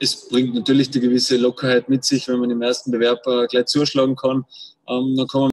es bringt natürlich die gewisse Lockerheit mit sich, wenn man im ersten Bewerb äh, gleich zuschlagen kann. Ähm, dann kann man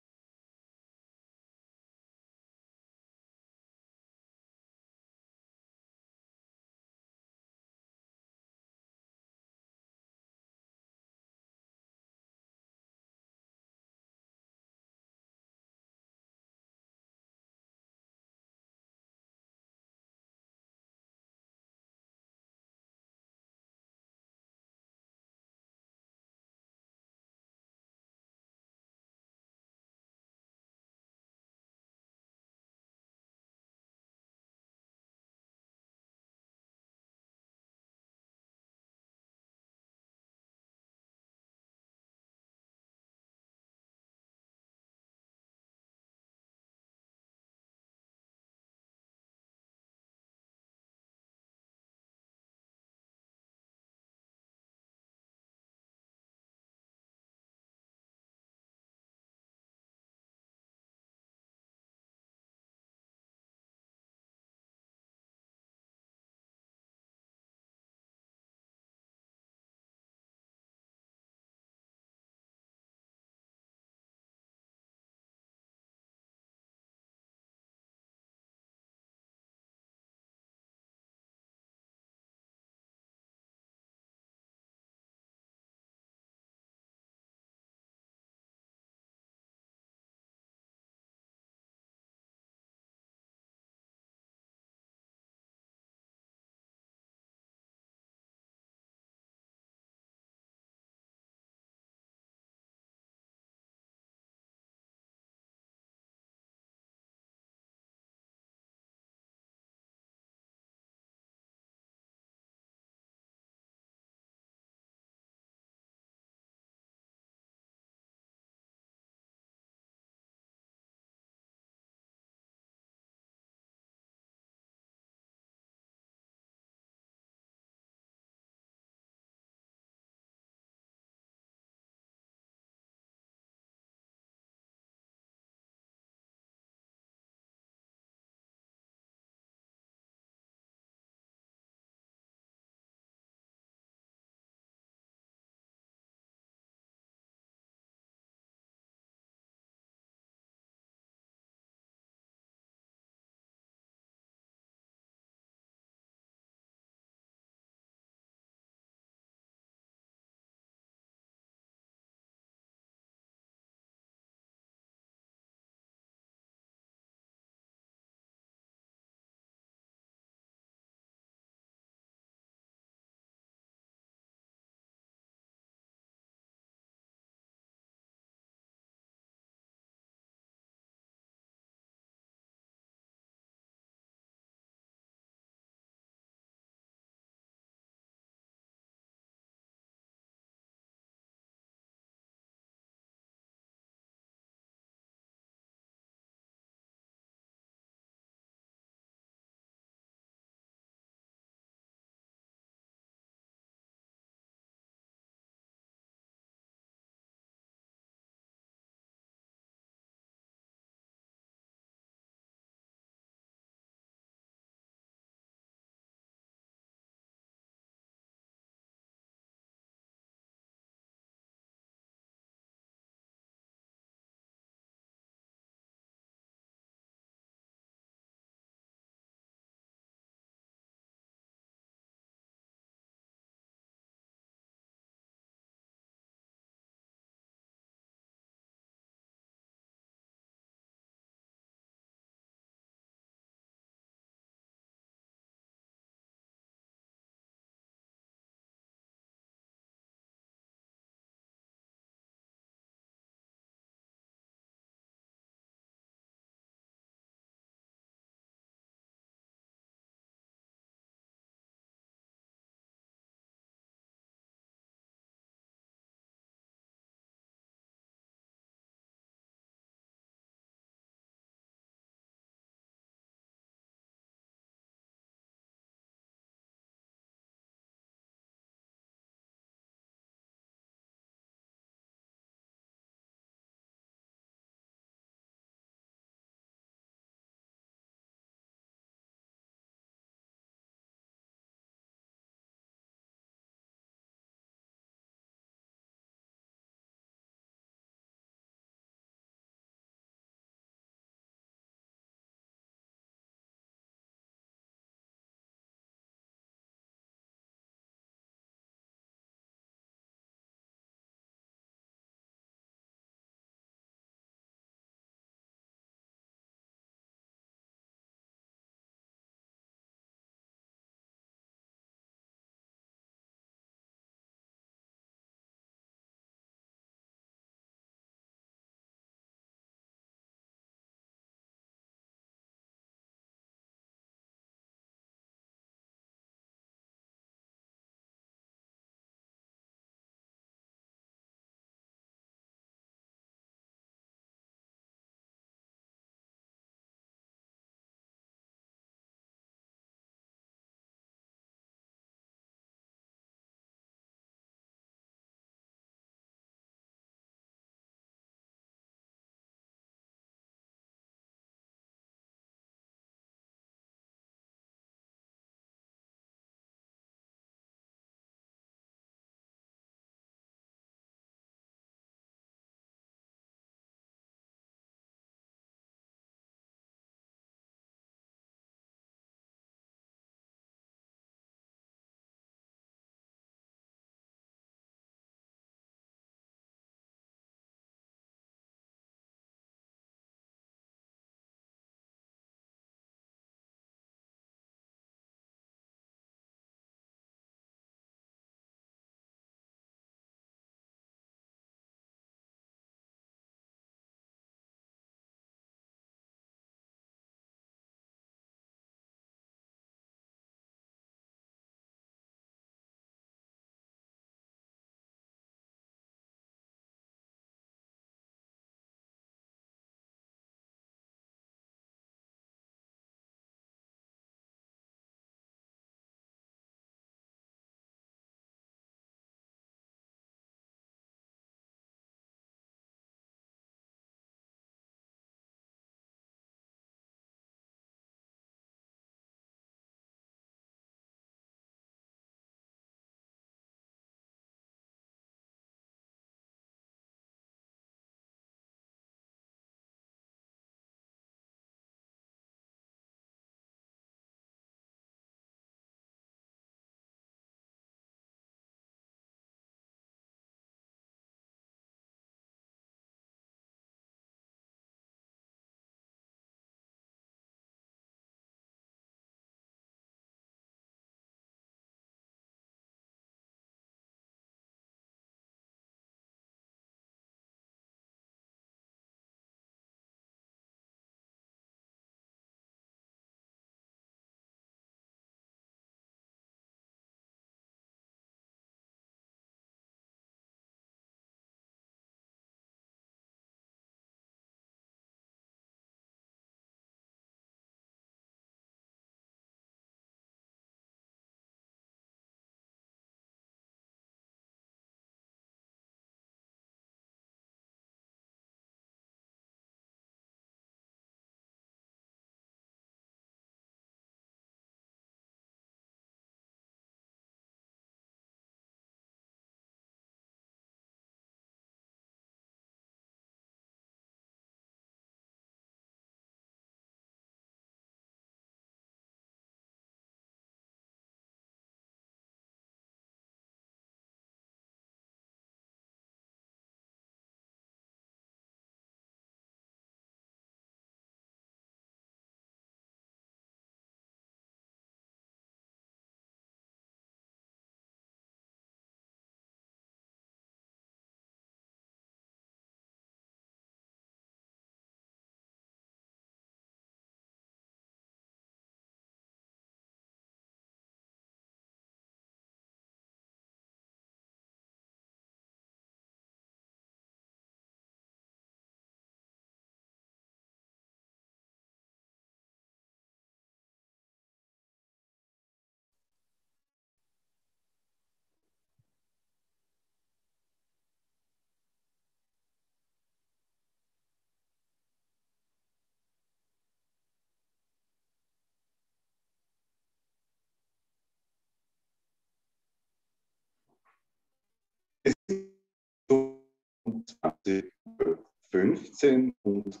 15 und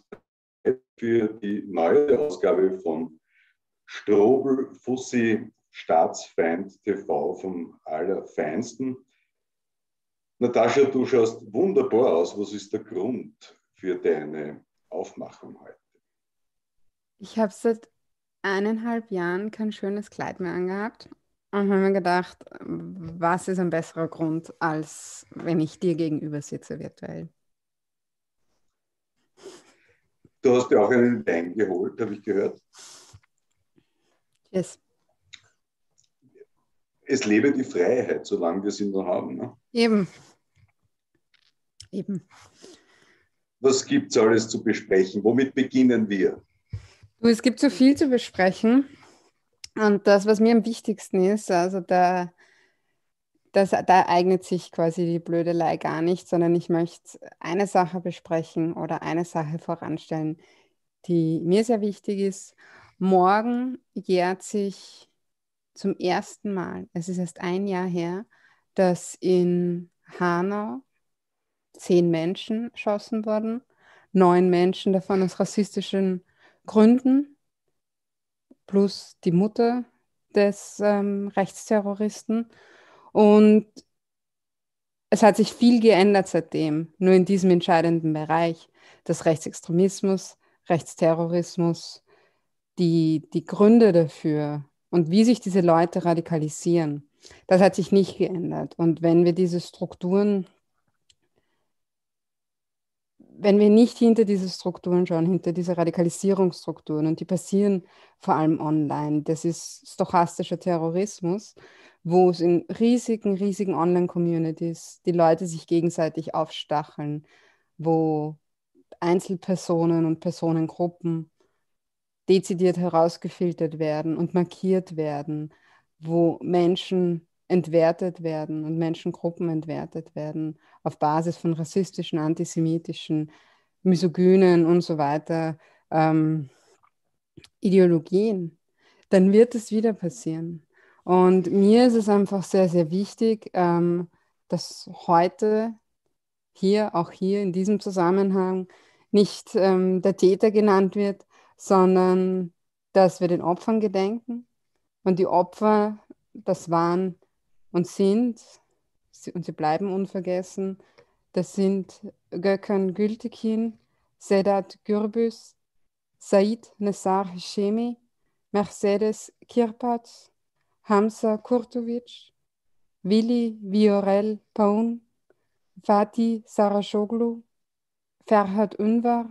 für die neue Ausgabe von Strobel Fussi Staatsfeind TV vom Allerfeinsten. Natascha, du schaust wunderbar aus. Was ist der Grund für deine Aufmachung heute? Ich habe seit eineinhalb Jahren kein schönes Kleid mehr angehabt und habe mir gedacht, was ist ein besserer Grund, als wenn ich dir gegenüber sitze virtuell? Du hast ja auch einen Wein geholt, habe ich gehört. Yes. Es lebe die Freiheit, solange wir sie noch haben. Ne? Eben. Eben. Was gibt es alles zu besprechen? Womit beginnen wir? Du, es gibt so viel zu besprechen. Und das, was mir am wichtigsten ist, also da, das, da eignet sich quasi die Blödelei gar nicht, sondern ich möchte eine Sache besprechen oder eine Sache voranstellen, die mir sehr wichtig ist. Morgen jährt sich zum ersten Mal, es ist erst ein Jahr her, dass in Hanau zehn Menschen erschossen wurden, neun Menschen davon aus rassistischen Gründen, plus die Mutter des ähm, Rechtsterroristen. Und es hat sich viel geändert seitdem, nur in diesem entscheidenden Bereich, dass Rechtsextremismus, Rechtsterrorismus, die, die Gründe dafür und wie sich diese Leute radikalisieren, das hat sich nicht geändert. Und wenn wir diese Strukturen wenn wir nicht hinter diese Strukturen schauen, hinter diese Radikalisierungsstrukturen, und die passieren vor allem online, das ist stochastischer Terrorismus, wo es in riesigen, riesigen Online-Communities die Leute sich gegenseitig aufstacheln, wo Einzelpersonen und Personengruppen dezidiert herausgefiltert werden und markiert werden, wo Menschen entwertet werden und Menschengruppen entwertet werden auf Basis von rassistischen, antisemitischen, misogynen und so weiter ähm, Ideologien, dann wird es wieder passieren. Und mir ist es einfach sehr, sehr wichtig, ähm, dass heute hier, auch hier in diesem Zusammenhang, nicht ähm, der Täter genannt wird, sondern dass wir den Opfern gedenken. Und die Opfer, das waren und sind, und sie bleiben unvergessen, das sind Gökhan Gültekin, Sedat Gürbüz, Said Nessar Hashemi, Mercedes Kirpat, Hamza Kurtovic, Willi Viorel Paun, Fatih Sarashoglu, Ferhat Unvar,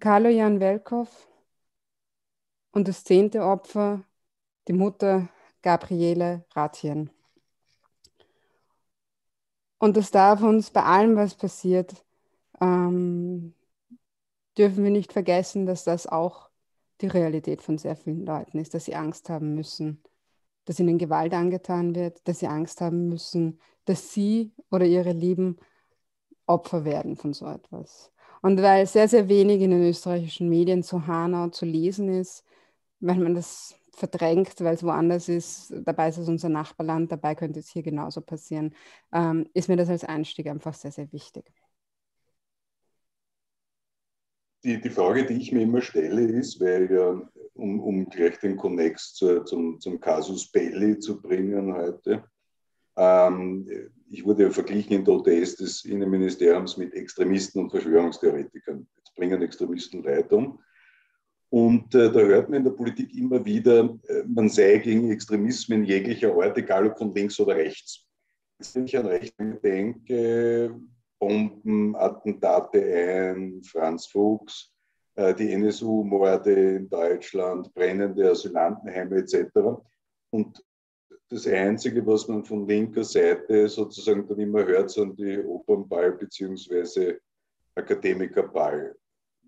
Kaloyan Velkov und das zehnte Opfer, die Mutter Gabriele Ratien. Und das darf uns bei allem, was passiert, ähm, dürfen wir nicht vergessen, dass das auch die Realität von sehr vielen Leuten ist, dass sie Angst haben müssen, dass ihnen Gewalt angetan wird, dass sie Angst haben müssen, dass sie oder ihre Lieben Opfer werden von so etwas. Und weil sehr, sehr wenig in den österreichischen Medien zu Hanau zu lesen ist, weil man das verdrängt, weil es woanders ist. Dabei ist es unser Nachbarland, dabei könnte es hier genauso passieren. Ähm, ist mir das als Einstieg einfach sehr, sehr wichtig. Die, die Frage, die ich mir immer stelle, ist, weil ja, um, um gleich den Konnex zu, zum, zum Casus Belli zu bringen heute, ähm, ich wurde ja verglichen in der ODS des Innenministeriums mit Extremisten und Verschwörungstheoretikern. Jetzt bringen Extremisten Leid um. Und äh, da hört man in der Politik immer wieder, äh, man sei gegen Extremismen jeglicher Art, egal ob von links oder rechts. Wenn ich an rechts denke, Bomben, Attentate ein, Franz Fuchs, äh, die NSU-Morde in Deutschland, brennende Asylantenheime etc. Und das Einzige, was man von linker Seite sozusagen dann immer hört, sind die Opernball bzw. Akademikerball,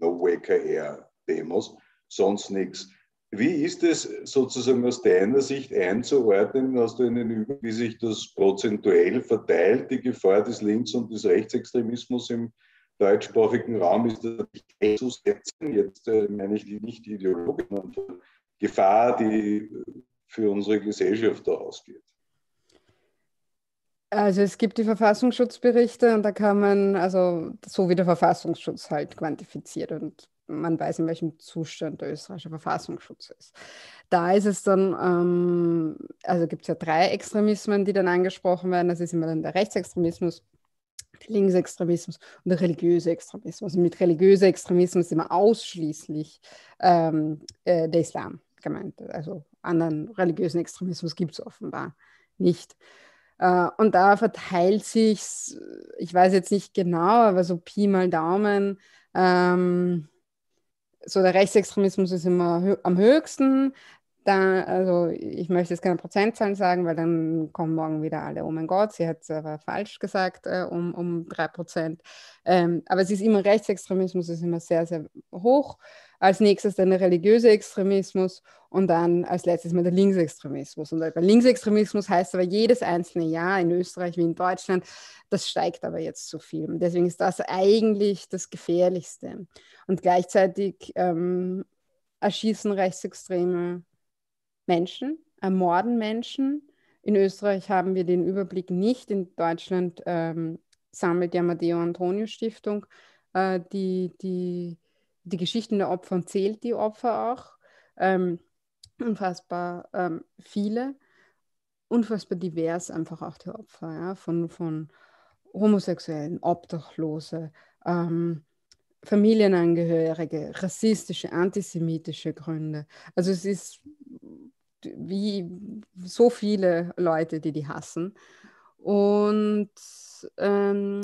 No Waker Demos sonst nichts. Wie ist es sozusagen aus deiner Sicht einzuordnen? Hast du einen wie sich das prozentuell verteilt, die Gefahr des Links- und des Rechtsextremismus im deutschsprachigen Raum? Ist das nicht zu setzen? Jetzt äh, meine ich nicht die Ideologin, sondern Gefahr, die für unsere Gesellschaft da ausgeht. Also es gibt die Verfassungsschutzberichte und da kann man, also so wie der Verfassungsschutz halt quantifiziert und man weiß, in welchem Zustand der österreichische Verfassungsschutz ist. Da ist es dann, ähm, also gibt es ja drei Extremismen, die dann angesprochen werden. Das ist immer dann der Rechtsextremismus, der Linksextremismus und der religiöse Extremismus. Und mit religiöser Extremismus ist immer ausschließlich ähm, äh, der Islam gemeint. Also anderen religiösen Extremismus gibt es offenbar nicht. Uh, und da verteilt sich, ich weiß jetzt nicht genau, aber so Pi mal Daumen, ähm, so der Rechtsextremismus ist immer hö am höchsten. Da, also ich möchte jetzt keine Prozentzahlen sagen, weil dann kommen morgen wieder alle, oh mein Gott, sie hat es aber falsch gesagt, äh, um, um 3 Prozent. Ähm, aber es ist immer Rechtsextremismus, ist immer sehr, sehr hoch. Als nächstes dann der religiöse Extremismus und dann als letztes mal der Linksextremismus. Und bei Linksextremismus heißt aber jedes einzelne Jahr in Österreich wie in Deutschland, das steigt aber jetzt zu viel. Deswegen ist das eigentlich das Gefährlichste. Und gleichzeitig ähm, erschießen Rechtsextreme Menschen, ermorden Menschen. In Österreich haben wir den Überblick nicht. In Deutschland ähm, sammelt die Amadeo Antonio Stiftung äh, die, die die Geschichten der Opfer und zählt die Opfer auch. Ähm, unfassbar ähm, viele, unfassbar divers einfach auch die Opfer, ja, von, von Homosexuellen, Obdachlose, ähm, Familienangehörige, rassistische, antisemitische Gründe. Also es ist wie so viele Leute, die die hassen. Und ähm,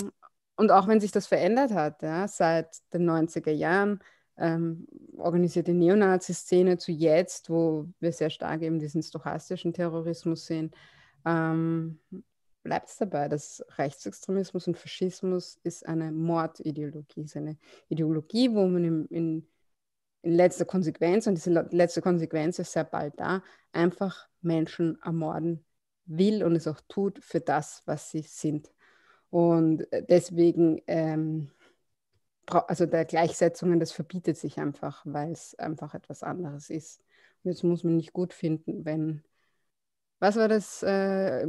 und auch wenn sich das verändert hat, ja, seit den 90er Jahren, ähm, organisierte Neonazi-Szene zu jetzt, wo wir sehr stark eben diesen stochastischen Terrorismus sehen, ähm, bleibt es dabei, dass Rechtsextremismus und Faschismus ist eine Mordideologie, ist eine Ideologie, wo man in, in, in letzter Konsequenz, und diese letzte Konsequenz ist sehr bald da, einfach Menschen ermorden will und es auch tut für das, was sie sind. Und äh, deswegen, ähm, also der Gleichsetzungen, das verbietet sich einfach, weil es einfach etwas anderes ist. Und jetzt muss man nicht gut finden, wenn, was war das, äh,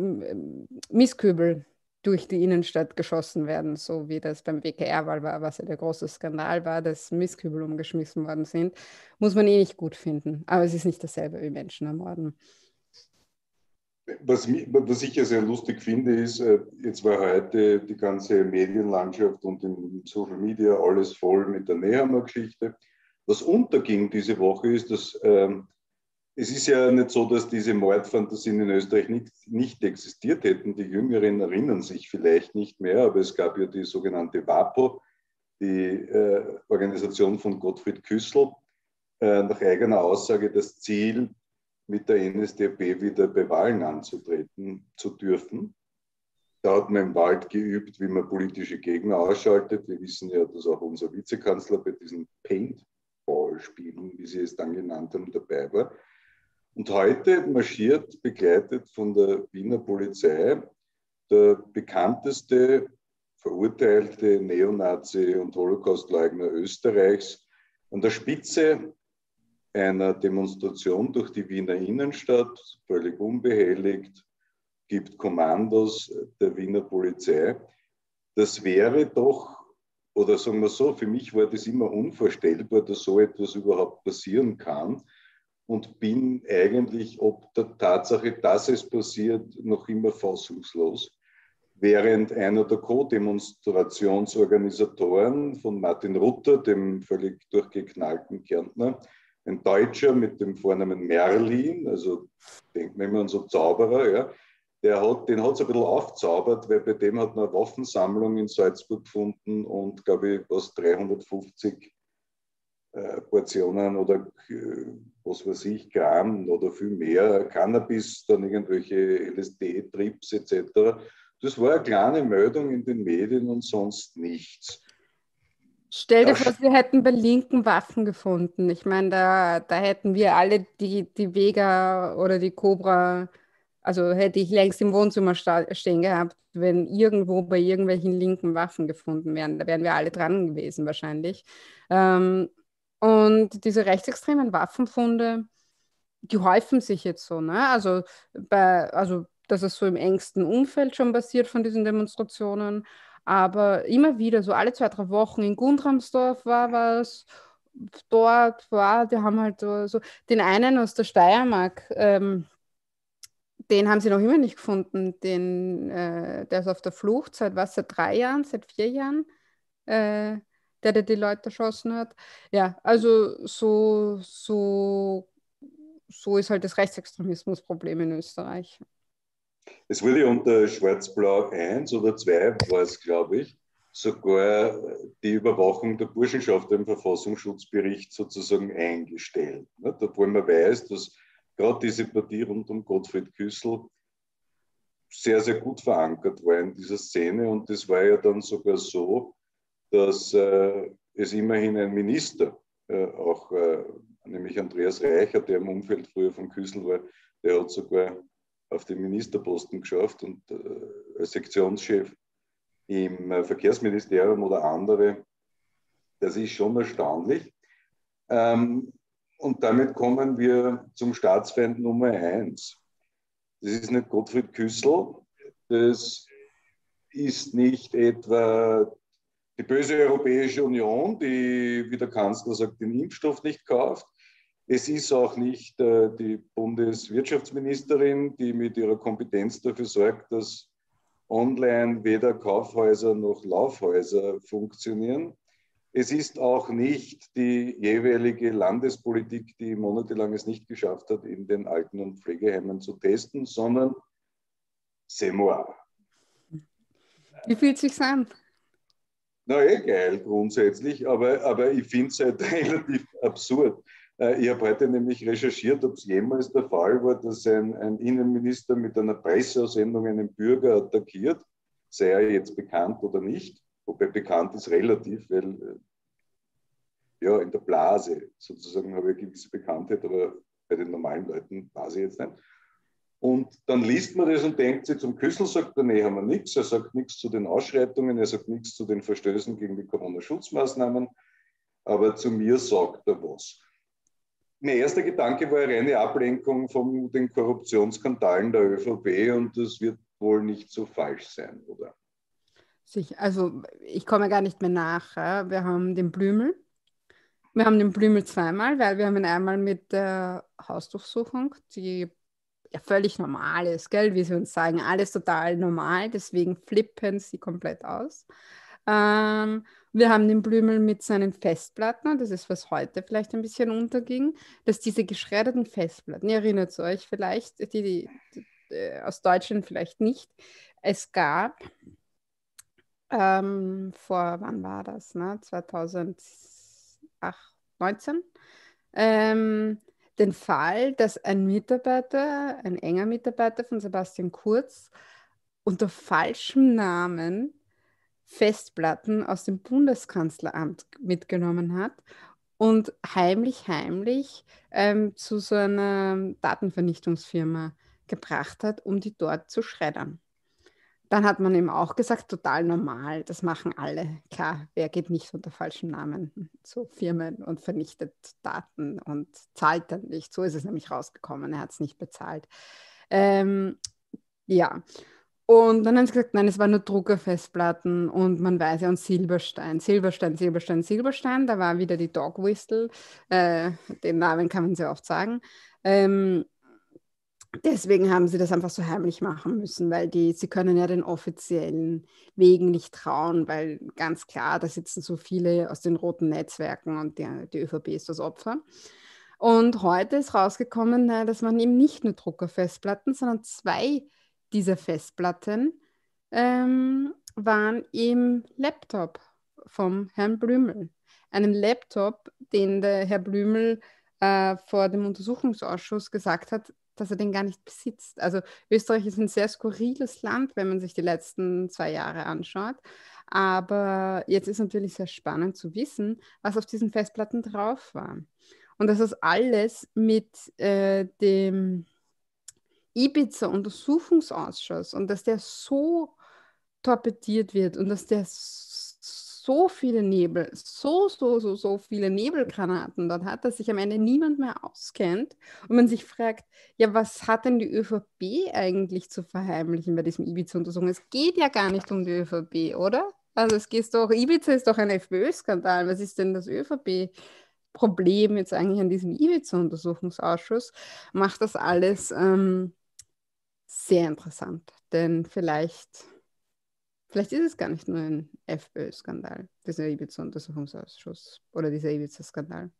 Misskübel durch die Innenstadt geschossen werden, so wie das beim WKR-Wahl war, was ja der große Skandal war, dass Misskübel umgeschmissen worden sind, muss man eh nicht gut finden. Aber es ist nicht dasselbe wie Menschen ermorden. Was, was ich ja sehr lustig finde, ist, äh, jetzt war heute die ganze Medienlandschaft und in Social Media alles voll mit der Nehammer-Geschichte. Was unterging diese Woche ist, dass ähm, es ist ja nicht so, dass diese Mordfantasien in Österreich nicht, nicht existiert hätten. Die Jüngeren erinnern sich vielleicht nicht mehr, aber es gab ja die sogenannte WAPO, die äh, Organisation von Gottfried Küssel, äh, nach eigener Aussage das Ziel, mit der NSDAP wieder bei Wahlen anzutreten zu dürfen. Da hat man im Wald geübt, wie man politische Gegner ausschaltet. Wir wissen ja, dass auch unser Vizekanzler bei diesen Paintball-Spielen, wie sie es dann genannt haben, dabei war. Und heute marschiert, begleitet von der Wiener Polizei, der bekannteste verurteilte Neonazi und Holocaustleugner Österreichs an der Spitze einer Demonstration durch die Wiener Innenstadt, völlig unbehelligt, gibt Kommandos der Wiener Polizei. Das wäre doch, oder sagen wir so, für mich war das immer unvorstellbar, dass so etwas überhaupt passieren kann und bin eigentlich ob der Tatsache, dass es passiert, noch immer fassungslos. Während einer der Co-Demonstrationsorganisatoren von Martin Rutter, dem völlig durchgeknallten Kärntner, ein Deutscher mit dem Vornamen Merlin, also denkt man immer an so Zauberer, ja, der hat, den hat es ein bisschen aufzaubert, weil bei dem hat man eine Waffensammlung in Salzburg gefunden und, glaube ich, was 350 äh, Portionen oder äh, was weiß ich, Gramm oder viel mehr, Cannabis, dann irgendwelche LSD-Trips etc. Das war eine kleine Meldung in den Medien und sonst nichts. Stell dir vor, wir hätten bei Linken Waffen gefunden. Ich meine, da, da hätten wir alle die, die Vega oder die Cobra, also hätte ich längst im Wohnzimmer stehen gehabt, wenn irgendwo bei irgendwelchen linken Waffen gefunden wären. Da wären wir alle dran gewesen wahrscheinlich. Ähm, und diese rechtsextremen Waffenfunde, die häufen sich jetzt so. Ne? Also, bei, also dass es so im engsten Umfeld schon passiert von diesen Demonstrationen. Aber immer wieder, so alle zwei, drei Wochen in Gundramsdorf war was, dort war, die haben halt so, den einen aus der Steiermark, ähm, den haben sie noch immer nicht gefunden. Den, äh, der ist auf der Flucht seit was, seit drei Jahren, seit vier Jahren, äh, der, der die Leute erschossen hat. Ja, also so, so, so ist halt das Rechtsextremismusproblem in Österreich. Es wurde unter Schwarz-Blau 1 oder 2, war es, glaube ich, sogar die Überwachung der Burschenschaft im Verfassungsschutzbericht sozusagen eingestellt. Obwohl man weiß, dass gerade diese Partie rund um Gottfried Küssel sehr, sehr gut verankert war in dieser Szene. Und das war ja dann sogar so, dass äh, es immerhin ein Minister, äh, auch äh, nämlich Andreas Reicher, der im Umfeld früher von Küssel war, der hat sogar auf den Ministerposten geschafft und äh, als Sektionschef im äh, Verkehrsministerium oder andere. Das ist schon erstaunlich. Ähm, und damit kommen wir zum Staatsfeind Nummer eins. Das ist nicht Gottfried Küssel, das ist nicht etwa die böse Europäische Union, die, wie der Kanzler sagt, den Impfstoff nicht kauft. Es ist auch nicht äh, die Bundeswirtschaftsministerin, die mit ihrer Kompetenz dafür sorgt, dass online weder Kaufhäuser noch Laufhäuser funktionieren. Es ist auch nicht die jeweilige Landespolitik, die monatelang es nicht geschafft hat, in den Alten- und Pflegeheimen zu testen, sondern Semoir. Wie fühlt es sich an? Na eh geil grundsätzlich, aber, aber ich finde es halt relativ absurd. Äh, ich habe heute nämlich recherchiert, ob es jemals der Fall war, dass ein, ein Innenminister mit einer Presseaussendung einen Bürger attackiert, sei er jetzt bekannt oder nicht. Wobei bekannt ist relativ, weil äh, ja, in der Blase sozusagen habe ich eine gewisse Bekanntheit, aber bei den normalen Leuten weiß ich jetzt nicht. Und dann liest man das und denkt sich, zum Küssel sagt er, nee, haben wir nichts. Er sagt nichts zu den Ausschreitungen, er sagt nichts zu den Verstößen gegen die Corona-Schutzmaßnahmen, aber zu mir sagt er was. Mein erster Gedanke war eine reine Ablenkung von den Korruptionsskandalen der ÖVP und das wird wohl nicht so falsch sein, oder? Sicher. Also ich komme gar nicht mehr nach. Wir haben den Blümel. Wir haben den Blümel zweimal, weil wir haben ihn einmal mit der Hausdurchsuchung, die ja völlig normal ist, gell? wie sie uns sagen, alles total normal, deswegen flippen sie komplett aus. Ähm, wir haben den Blümel mit seinen Festplatten, das ist, was heute vielleicht ein bisschen unterging, dass diese geschredderten Festplatten, ihr erinnert euch vielleicht, die, die, die äh, aus Deutschland vielleicht nicht, es gab ähm, vor, wann war das? Ne? 2019. Ähm, den Fall, dass ein Mitarbeiter, ein enger Mitarbeiter von Sebastian Kurz, unter falschem Namen Festplatten aus dem Bundeskanzleramt mitgenommen hat und heimlich, heimlich ähm, zu so einer Datenvernichtungsfirma gebracht hat, um die dort zu schreddern. Dann hat man ihm auch gesagt, total normal, das machen alle. Klar, wer geht nicht unter falschen Namen zu Firmen und vernichtet Daten und zahlt dann nicht. So ist es nämlich rausgekommen, er hat es nicht bezahlt. Ähm, ja, und dann haben sie gesagt, nein, es waren nur Druckerfestplatten und man weiß ja, und Silberstein, Silberstein, Silberstein, Silberstein, da war wieder die Dog Whistle, äh, den Namen kann man sehr oft sagen. Ähm, Deswegen haben sie das einfach so heimlich machen müssen, weil die, sie können ja den offiziellen Wegen nicht trauen, weil ganz klar, da sitzen so viele aus den roten Netzwerken und die, die ÖVP ist das Opfer. Und heute ist rausgekommen, dass man eben nicht nur Druckerfestplatten, sondern zwei dieser Festplatten ähm, waren im Laptop vom Herrn Blümel. Einen Laptop, den der Herr Blümel äh, vor dem Untersuchungsausschuss gesagt hat, dass er den gar nicht besitzt. Also Österreich ist ein sehr skurriles Land, wenn man sich die letzten zwei Jahre anschaut. Aber jetzt ist natürlich sehr spannend zu wissen, was auf diesen Festplatten drauf war. Und das alles mit äh, dem Ibiza-Untersuchungsausschuss und dass der so torpediert wird und dass der so viele Nebel, so, so, so, so viele Nebelgranaten dort hat, dass sich am Ende niemand mehr auskennt und man sich fragt, ja, was hat denn die ÖVP eigentlich zu verheimlichen bei diesem Ibiza-Untersuchung? Es geht ja gar nicht um die ÖVP, oder? Also es geht doch, Ibiza ist doch ein FPÖ-Skandal. Was ist denn das ÖVP-Problem jetzt eigentlich an diesem Ibiza-Untersuchungsausschuss? Macht das alles ähm, sehr interessant, denn vielleicht Vielleicht ist es gar nicht nur ein FPÖ-Skandal, dieser Ibiza-Untersuchungsausschuss oder dieser Ibiza-Skandal.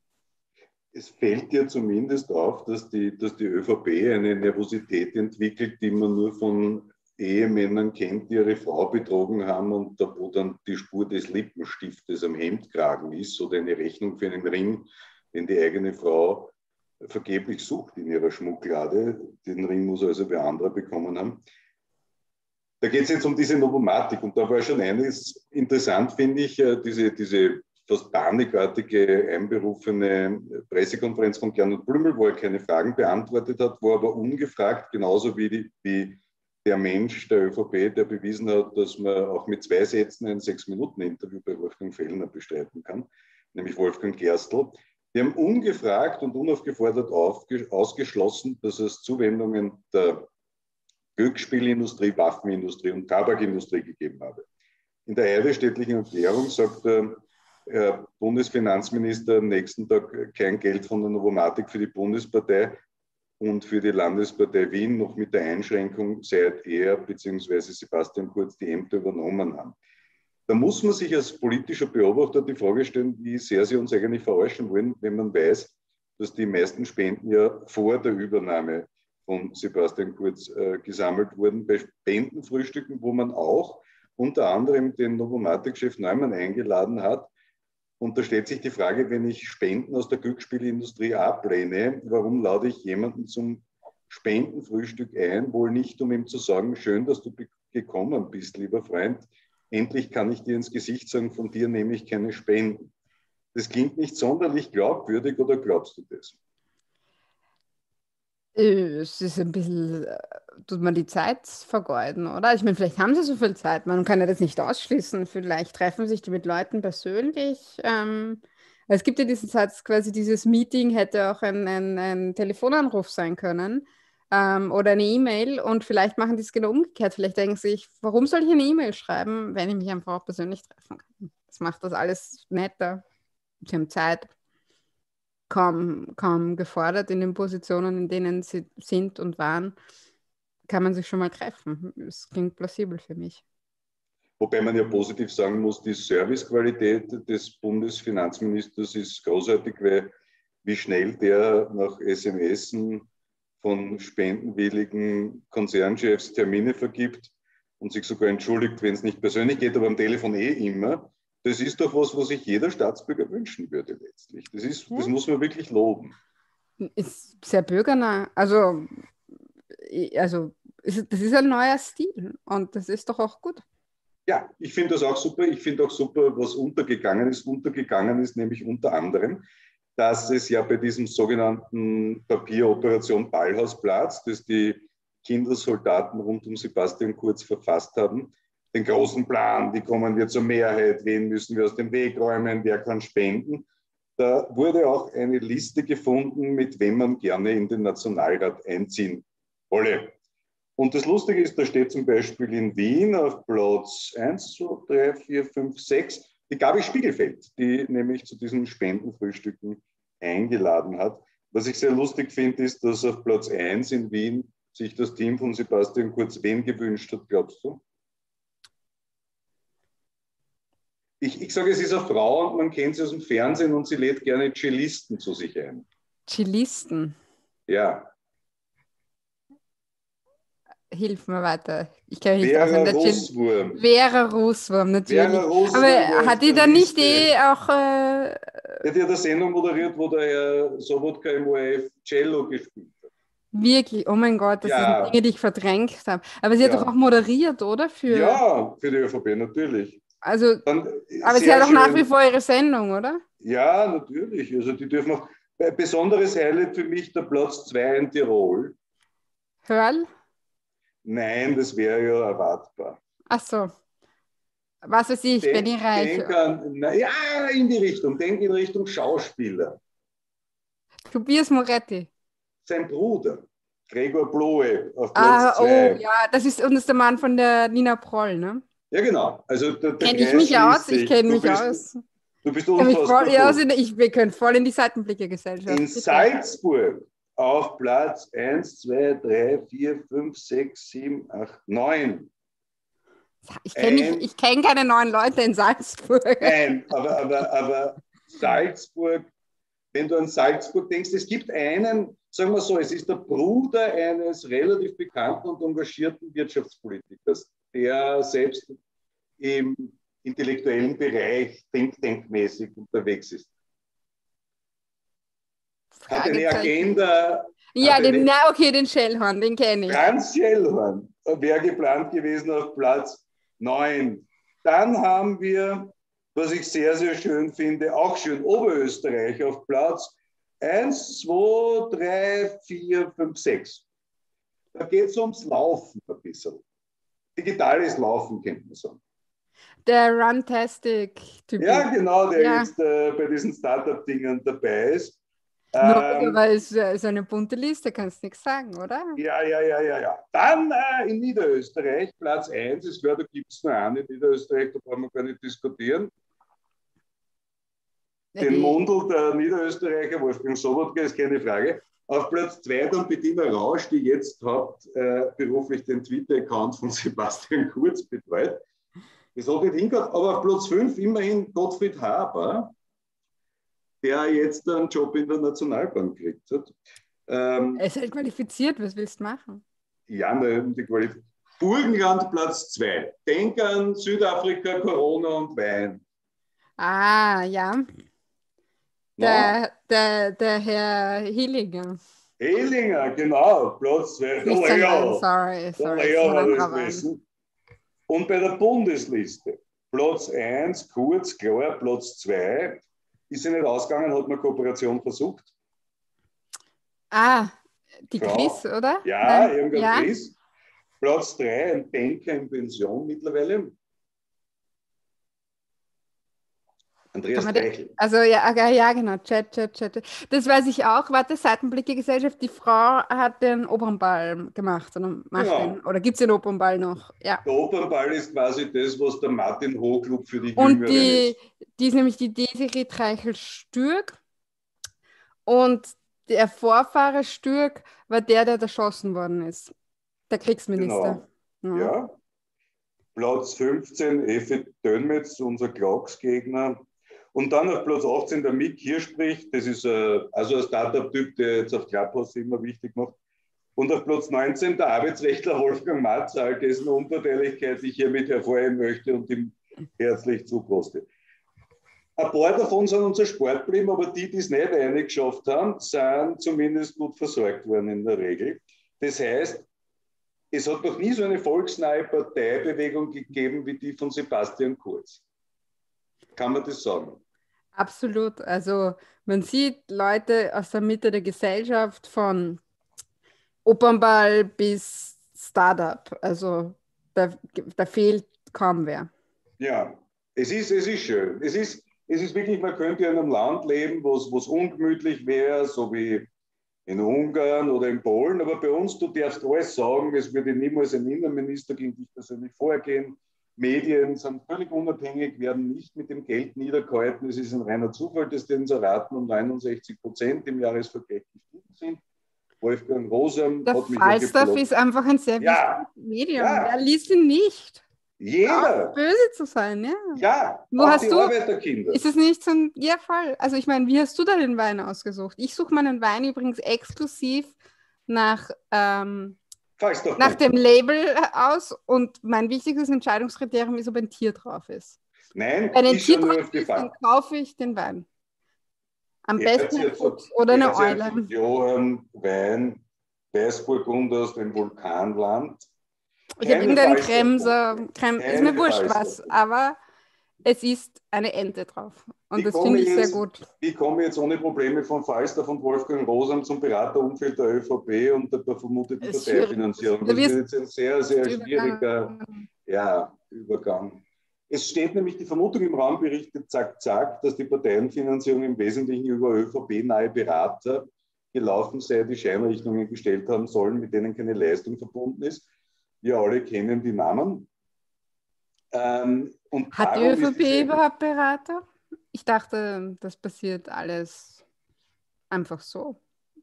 Es fällt ja zumindest auf, dass die, dass die ÖVP eine Nervosität entwickelt, die man nur von Ehemännern kennt, die ihre Frau betrogen haben und da, wo dann die Spur des Lippenstiftes am Hemdkragen ist oder eine Rechnung für einen Ring, den die eigene Frau vergeblich sucht in ihrer Schmucklade. Den Ring muss also wer anderer bekommen haben. Da geht es jetzt um diese Novomatik und da war schon eines interessant, finde ich, äh, diese, diese fast panikartige einberufene Pressekonferenz von Gernot Blümel, wo er keine Fragen beantwortet hat, wo er aber ungefragt, genauso wie, die, wie der Mensch der ÖVP, der bewiesen hat, dass man auch mit zwei Sätzen ein Sechs-Minuten-Interview bei Wolfgang Fellner bestreiten kann, nämlich Wolfgang Gerstl. Die haben ungefragt und unaufgefordert ausgeschlossen, dass es Zuwendungen der Glücksspielindustrie, Waffenindustrie und Tabakindustrie gegeben habe. In der eidesstättlichen Erklärung sagt der Herr Bundesfinanzminister am nächsten Tag kein Geld von der Novomatik für die Bundespartei und für die Landespartei Wien, noch mit der Einschränkung, seit er bzw. Sebastian Kurz die Ämter übernommen haben. Da muss man sich als politischer Beobachter die Frage stellen, wie sehr sie uns eigentlich verarschen wollen, wenn man weiß, dass die meisten Spenden ja vor der Übernahme von Sebastian Kurz äh, gesammelt wurden bei Spendenfrühstücken, wo man auch unter anderem den Novomatic-Chef Neumann eingeladen hat. Und da stellt sich die Frage, wenn ich Spenden aus der Glücksspielindustrie ablehne, warum lade ich jemanden zum Spendenfrühstück ein, wohl nicht, um ihm zu sagen, schön, dass du gekommen bist, lieber Freund. Endlich kann ich dir ins Gesicht sagen, von dir nehme ich keine Spenden. Das klingt nicht sonderlich glaubwürdig oder glaubst du das? Äh, es ist ein bisschen, äh, tut man die Zeit vergeuden, oder? Ich meine, vielleicht haben sie so viel Zeit, man kann ja das nicht ausschließen. Vielleicht treffen sich die mit Leuten persönlich. Ähm, es gibt ja diesen Satz, quasi dieses Meeting hätte auch ein, ein, ein Telefonanruf sein können ähm, oder eine E-Mail und vielleicht machen die es genau umgekehrt. Vielleicht denken sie sich, warum soll ich eine E-Mail schreiben, wenn ich mich einfach auch persönlich treffen kann? Das macht das alles netter. Sie haben Zeit kaum, kaum gefordert in den Positionen, in denen sie sind und waren, kann man sich schon mal treffen. Es klingt plausibel für mich. Wobei man ja positiv sagen muss, die Servicequalität des Bundesfinanzministers ist großartig, weil wie schnell der nach SMS von spendenwilligen Konzernchefs Termine vergibt und sich sogar entschuldigt, wenn es nicht persönlich geht, aber am Telefon eh immer das ist doch was, was sich jeder Staatsbürger wünschen würde letztlich. Das, ist, das muss man wirklich loben. Ist sehr bürgernah. Also, also das ist ein neuer Stil und das ist doch auch gut. Ja, ich finde das auch super. Ich finde auch super, was untergegangen ist. Untergegangen ist nämlich unter anderem, dass es ja bei diesem sogenannten Papieroperation Ballhausplatz, das die Kindersoldaten rund um Sebastian Kurz verfasst haben, den großen Plan, wie kommen wir zur Mehrheit, wen müssen wir aus dem Weg räumen, wer kann spenden. Da wurde auch eine Liste gefunden, mit wem man gerne in den Nationalrat einziehen wolle. Und das Lustige ist, da steht zum Beispiel in Wien auf Platz 1, 2, 3, 4, 5, 6 die Gabi Spiegelfeld, die nämlich zu diesen Spendenfrühstücken eingeladen hat. Was ich sehr lustig finde, ist, dass auf Platz 1 in Wien sich das Team von Sebastian Kurz wen gewünscht hat, glaubst du? ich, ich sage, es ist eine Frau und man kennt sie aus dem Fernsehen und sie lädt gerne Cellisten zu sich ein. Cellisten? Ja. Hilf mir weiter. Ich kann nicht Vera Russwurm. Vera Russwurm, natürlich. Vera Russwurm Aber hat die dann nicht eh auch. Äh... Ja, die hat eine Sendung moderiert, wo der Herr Sobotka im ORF Cello gespielt hat. Wirklich, oh mein Gott, das ja. sind Dinge, die ich verdrängt habe. Aber sie ja. hat doch auch moderiert, oder? Für... Ja, für die ÖVP natürlich. Also, Dann, aber sie hat auch nach wie vor ihre Sendung, oder? Ja, natürlich. Also die dürfen auch. Besonderes Highlight für mich der Platz 2 in Tirol. Hörl? Nein, das wäre ja erwartbar. Ach so. was weiß ich, denk, Benny Reich. Denk an, na, ja, in die Richtung. Denk in Richtung Schauspieler. Tobias Moretti. Sein Bruder, Gregor Blohe, auf Platz ah, zwei. Oh, ja, das ist, und das ist der Mann von der Nina Proll, ne? Ja, genau. Also, kenne ich mich aus? Ich kenne mich bist, aus. Du bist unfassbar. Ja, also ich, wir können voll in die Seitenblicke-Gesellschaft. In Salzburg auf Platz 1, 2, 3, 4, 5, 6, 7, 8, 9. Ich kenne kenn keine neuen Leute in Salzburg. Nein, aber, aber, aber Salzburg, wenn du an Salzburg denkst, es gibt einen, sagen wir so, es ist der Bruder eines relativ bekannten und engagierten Wirtschaftspolitikers, der selbst im intellektuellen Bereich denkdenkmäßig unterwegs ist. Hat eine Agenda. Ja, den, eine, na, okay, den Schellhorn, den kenne ich. Franz Schellhorn wäre geplant gewesen auf Platz 9. Dann haben wir, was ich sehr, sehr schön finde, auch schön Oberösterreich auf Platz 1, 2, 3, 4, 5, 6. Da geht es ums Laufen ein bisschen. Digitales Laufen, kennt man sagen. Der Runtastic-Typ. Ja, genau, der ja. jetzt äh, bei diesen Startup-Dingen dabei ist. Ähm, aber es ist eine bunte Liste, kannst du nichts sagen, oder? Ja, ja, ja, ja, ja. Dann äh, in Niederösterreich, Platz 1, ist klar, da gibt es nur einen in Niederösterreich, da brauchen wir gar nicht diskutieren. Den Mundel der Niederösterreicher, Wolfgang Sobotka, ist keine Frage. Auf Platz 2 dann Bettina Rausch, die jetzt hat äh, beruflich den Twitter-Account von Sebastian Kurz betreut. Das hat nicht hingehört, aber auf Platz 5 immerhin Gottfried Haber der jetzt einen Job in der Nationalbank kriegt hat. Ähm, er ist halt qualifiziert, was willst du machen? Ja, ne, die Qualifizierung. Burgenland Platz 2. Denk an Südafrika, Corona und Wein. Ah, ja. Der, der, der Herr Hillinger. Hillinger, genau, Platz 2. Leo. Sorry, sorry. Leo Und bei der Bundesliste, Platz 1, kurz, klar, Platz 2, ist sie nicht ausgegangen, hat man Kooperation versucht. Ah, die Frau. Chris, oder? Ja, Nein. irgendein ja. Chris. Platz 3, ein Banker in Pension mittlerweile. Andreas Dreichel. Also ja, ja, genau, Chat, Chat, Chat. Das weiß ich auch. Warte, Seitenblicke Gesellschaft, die Frau hat den Opernball gemacht oder macht genau. den, oder gibt es den Opernball noch? Ja. Der Opernball ist quasi das, was der Martin Hochklub für die Und die, die ist nämlich die Desiree Treichel-Stürk und der Vorfahre Stürk war der, der erschossen worden ist. Der Kriegsminister. Genau. Ja. ja. Platz 15, Effe Dönmetz, unser Klagsgegner, und dann auf Platz 18 der Mick Hirschbrich, das ist äh, also ein Startup-Typ, der jetzt auf Clubhouse immer wichtig macht. Und auf Platz 19 der Arbeitsrechtler Wolfgang Matzal, dessen Unparteilichkeit ich hiermit hervorheben möchte und ihm herzlich zukoste. Ein paar davon sind unser Sport geblieben, aber die, die es nicht eingeschafft haben, sind zumindest gut versorgt worden in der Regel. Das heißt, es hat noch nie so eine volksnahe Parteibewegung gegeben wie die von Sebastian Kurz. Kann man das sagen? Absolut. Also man sieht Leute aus der Mitte der Gesellschaft von Opernball bis Startup. Also da, da fehlt kaum wer. Ja, es ist, es ist schön. Es ist, es ist wirklich, man könnte in einem Land leben, wo es ungemütlich wäre, so wie in Ungarn oder in Polen. Aber bei uns, du darfst alles sagen, es würde niemals ein Innenminister gegen dich persönlich vorgehen. Medien sind völlig unabhängig, werden nicht mit dem Geld niedergehalten. Es ist ein reiner Zufall, dass die Inseraten um 69 Prozent im Jahresvergleich gestiegen sind. Wolfgang Rosam Der hat mich Falstaff ist einfach ein sehr ja. Medium. Ja. Wer liest ihn nicht? Jeder. Auch böse zu sein, ja. Ja, Wo hast du, Arbeiterkinder. Ist es nicht so ein, ja voll. Also ich meine, wie hast du da den Wein ausgesucht? Ich suche meinen Wein übrigens exklusiv nach ähm, nach dem Label aus und mein wichtigstes Entscheidungskriterium ist, ob ein Tier drauf ist. Nein, Wenn ein Tier drauf ist, dann kaufe ich den Wein. Am ja, besten ein Fuchs oder eine Eule. Johann Wein, Weißburgunder aus dem Vulkanland. Ich habe irgendeinen Kremser, Krem, ist mir wurscht was, aber es ist eine Ente drauf. Und das finde ich jetzt, sehr gut. Ich komme jetzt ohne Probleme von Falstaff und Wolfgang Rosam zum Beraterumfeld der ÖVP und der vermuteten Parteifinanzierung. Das ist jetzt ein sehr, sehr schwieriger ja, Übergang. Es steht nämlich die Vermutung im Raum berichtet, zack, zack, dass die Parteienfinanzierung im Wesentlichen über ÖVP-nahe Berater gelaufen sei, die Scheinrichtungen gestellt haben sollen, mit denen keine Leistung verbunden ist. Wir alle kennen die Namen. Ähm, Hat die ÖVP überhaupt Berater? Ich dachte, das passiert alles einfach so,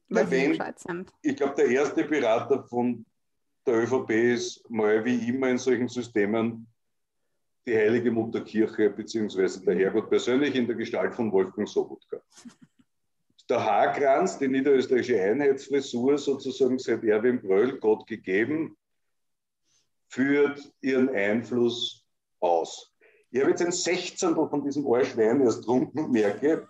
weil ja, wenn, sind. Ich glaube, der erste Berater von der ÖVP ist mal wie immer in solchen Systemen die Heilige Mutterkirche bzw. der Herrgott persönlich in der Gestalt von Wolfgang Sobotka. Der Haarkranz, die niederösterreichische Einheitsfrisur, sozusagen seit Erwin Bröll Gott gegeben, führt ihren Einfluss aus. Ich habe jetzt ein Sechzehntel von diesem Arschwein erst getrunken und merke,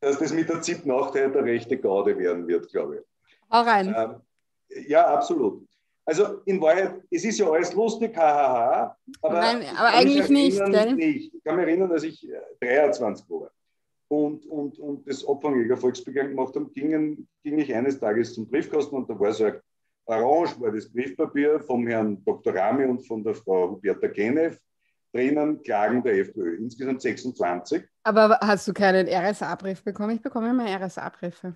dass das mit der ZIP-Nacht der rechte Gaude werden wird, glaube ich. Auch rein. Ähm, ja, absolut. Also in Wahrheit, es ist ja alles lustig, hahaha. Aber, Nein, aber eigentlich nicht, nicht. Ich kann mich erinnern, dass ich 23 äh, war und, und, und das Opferjäger Volksbegehren gemacht habe, gingen, ging ich eines Tages zum Briefkasten und da war so ein Orange, war das Briefpapier vom Herrn Dr. Rami und von der Frau Huberta Genev drinnen Klagen der FPÖ, insgesamt 26. Aber hast du keinen RSA-Brief bekommen? Ich bekomme immer RSA-Briefe.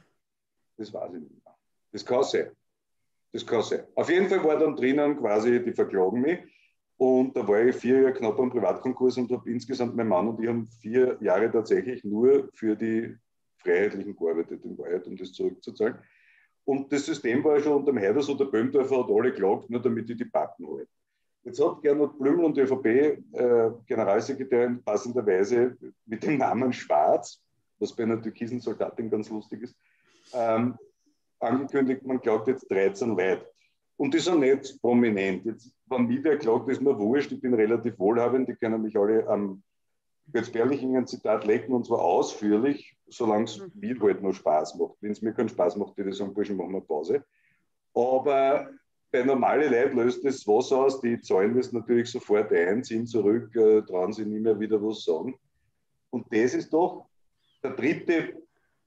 Das weiß ich nicht mehr. Das kann sein. Das kann sein. Auf jeden Fall war dann drinnen quasi, die verklagen mich. Und da war ich vier Jahre knapp am Privatkonkurs und habe insgesamt, mein Mann und ich haben vier Jahre tatsächlich nur für die Freiheitlichen gearbeitet, in Wahrheit, um das zurückzuzahlen. Und das System war schon unter dem Heider so, der Böhmdorfer hat alle geklagt, nur damit ich die Pappen halte. Jetzt hat Gernot Blümel und die ÖVP-Generalsekretärin äh, passenderweise mit dem Namen Schwarz, was bei einer türkisen Soldatin ganz lustig ist, ähm, angekündigt, man glaubt jetzt 13 Leute. Und die sind nicht prominent. Jetzt, wenn mich wer klagt, ist mir wurscht, ich bin relativ wohlhabend, die können mich alle am in ein Zitat lecken und zwar ausführlich, solange es mhm. mir halt noch Spaß macht. Wenn es mir keinen Spaß macht, würde ich sagen, Burschen, machen wir Pause. Aber bei normalen Leuten löst das was aus, die zahlen das natürlich sofort ein, ziehen zurück, äh, trauen sich nicht mehr wieder was sagen. Und das ist doch der dritte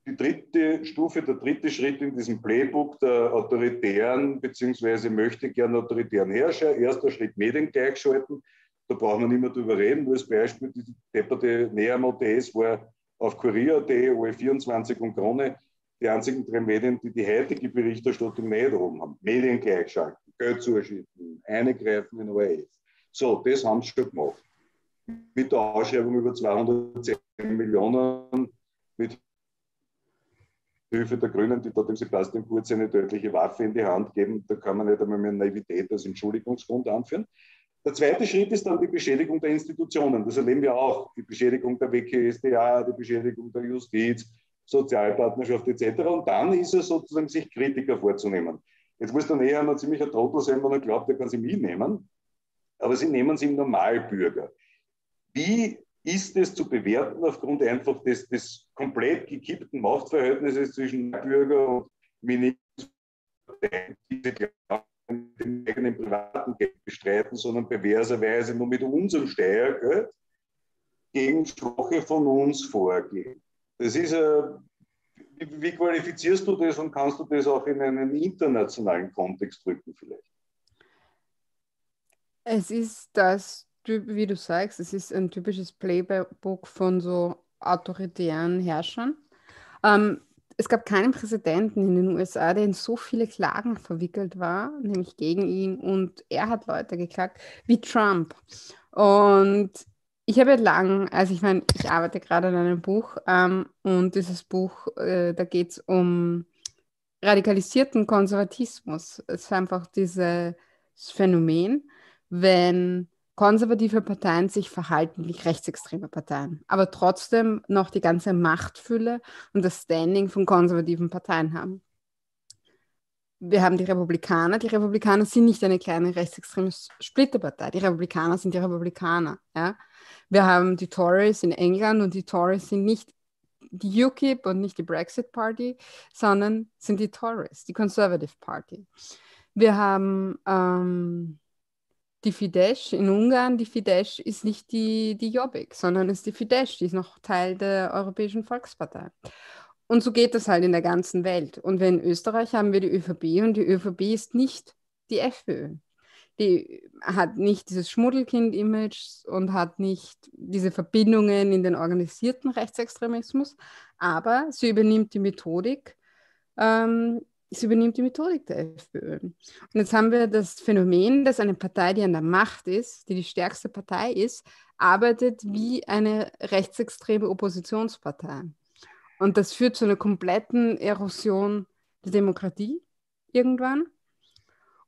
die dritte Stufe, der dritte Schritt in diesem Playbook der autoritären bzw. möchte gern autoritären Herrscher. Erster Schritt Medien gleichschalten. Da braucht man nicht mehr drüber reden. Nur als Beispiel, die depperte NEAM-OTS war auf Kurier.at, OE24 und Krone die einzigen drei Medien, die die heutige Berichterstattung nicht oben haben. Medien gleichschalten, Geld zuschütten, eingreifen in ORF. So, das haben sie schon gemacht. Mit der Ausschreibung über 210 Millionen, mit Hilfe der Grünen, die dort dem Sebastian Kurz eine tödliche Waffe in die Hand geben. Da kann man nicht einmal mehr Naivität als Entschuldigungsgrund anführen. Der zweite Schritt ist dann die Beschädigung der Institutionen. Das erleben wir auch. Die Beschädigung der WKSDA, die Beschädigung der Justiz, Sozialpartnerschaft etc. Und dann ist es sozusagen, sich Kritiker vorzunehmen. Jetzt muss dann eher ein ziemlicher Trottel sein, wenn er glaubt, er kann sie mitnehmen. Aber sie nehmen sie im Normalbürger. Wie ist es zu bewerten aufgrund einfach des, des komplett gekippten Machtverhältnisses zwischen Bürger und Minister, die den eigenen privaten Geld bestreiten, sondern perverserweise nur mit unserem Steuergeld gegen Schwache von uns vorgehen. Das ist ein, wie qualifizierst du das und kannst du das auch in einen internationalen Kontext drücken vielleicht? Es ist das wie du sagst, es ist ein typisches Playbook von so autoritären Herrschern. Ähm, es gab keinen Präsidenten in den USA, der in so viele Klagen verwickelt war, nämlich gegen ihn. Und er hat Leute geklagt, wie Trump. Und ich habe ja lang, also ich meine, ich arbeite gerade an einem Buch ähm, und dieses Buch, äh, da geht es um radikalisierten Konservatismus. Es ist einfach dieses Phänomen, wenn konservative Parteien sich verhalten wie rechtsextreme Parteien, aber trotzdem noch die ganze Machtfülle und das Standing von konservativen Parteien haben. Wir haben die Republikaner. Die Republikaner sind nicht eine kleine rechtsextreme Splitterpartei. Die Republikaner sind die Republikaner. Ja? Wir haben die Tories in England und die Tories sind nicht die UKIP und nicht die Brexit Party, sondern sind die Tories, die Conservative Party. Wir haben ähm, die Fidesz in Ungarn, die Fidesz ist nicht die, die Jobbik, sondern ist die Fidesz, die ist noch Teil der Europäischen Volkspartei. Und so geht das halt in der ganzen Welt. Und in Österreich haben wir die ÖVP und die ÖVP ist nicht die FPÖ. die hat nicht dieses Schmuddelkind-Image und hat nicht diese Verbindungen in den organisierten Rechtsextremismus, aber sie übernimmt die Methodik, ähm, sie übernimmt die Methodik der FPÖ. Und jetzt haben wir das Phänomen, dass eine Partei, die an der Macht ist, die die stärkste Partei ist, arbeitet wie eine rechtsextreme Oppositionspartei. Und das führt zu einer kompletten Erosion der Demokratie irgendwann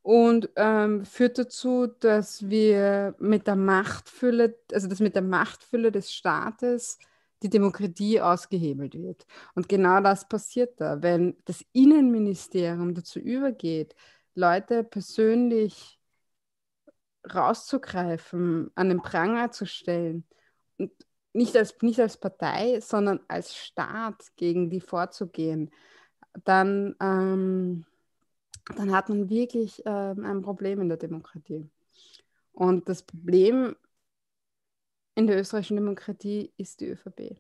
und ähm, führt dazu, dass wir mit der Machtfülle, also dass mit der Machtfülle des Staates die Demokratie ausgehebelt wird. Und genau das passiert da, wenn das Innenministerium dazu übergeht, Leute persönlich rauszugreifen, an den Pranger zu stellen und nicht als, nicht als Partei, sondern als Staat gegen die vorzugehen, dann, ähm, dann hat man wirklich ähm, ein Problem in der Demokratie. Und das Problem in der österreichischen Demokratie ist die ÖVP.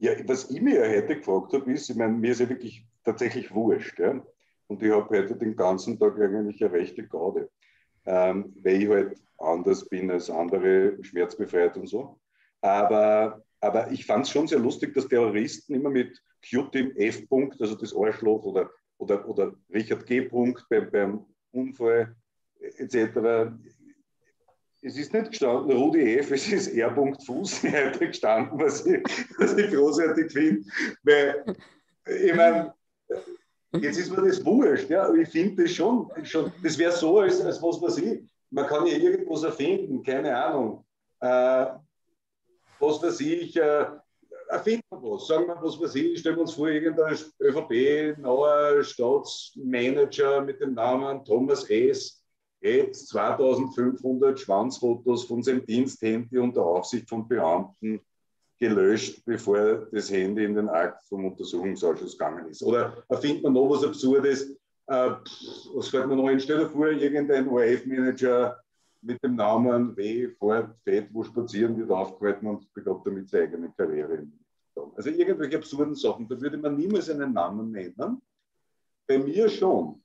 Ja, was ich mir heute gefragt habe, ist, ich meine, mir ist ja wirklich tatsächlich wurscht. Ja? Und ich habe heute den ganzen Tag eigentlich eine rechte Gaude, ähm, weil ich halt anders bin als andere, schmerzbefreit und so. Aber, aber ich fand es schon sehr lustig, dass Terroristen immer mit Q-Team F. -Punkt, also das Arschloch oder, oder, oder Richard G. -Punkt beim, beim Unfall etc. Es ist nicht gestanden Rudi F., es ist R. Fuß gestanden, was ich, was ich großartig finde. Weil, ich meine, Jetzt ist mir das wurscht, ja, ich finde das schon, schon das wäre so, als, als was weiß ich, man kann ja irgendwas erfinden, keine Ahnung. Äh, was weiß ich, äh, erfinden wir was, sagen wir, was weiß ich, stellen wir uns vor, irgendein ÖVP, neuer Staatsmanager mit dem Namen Thomas S. Jetzt 2500 Schwanzfotos von seinem Diensthandy unter Aufsicht von Beamten gelöscht, bevor das Handy in den Akt vom Untersuchungsausschuss gegangen ist. Oder erfindet man noch was Absurdes? Äh, was fällt mir noch ein? Stell dir vor, irgendein ORF-Manager mit dem Namen W. fährt fett wo spazieren, wird aufgehalten und bekommt damit seine eigene Karriere. Also irgendwelche absurden Sachen, da würde man niemals einen Namen nennen. Bei mir schon.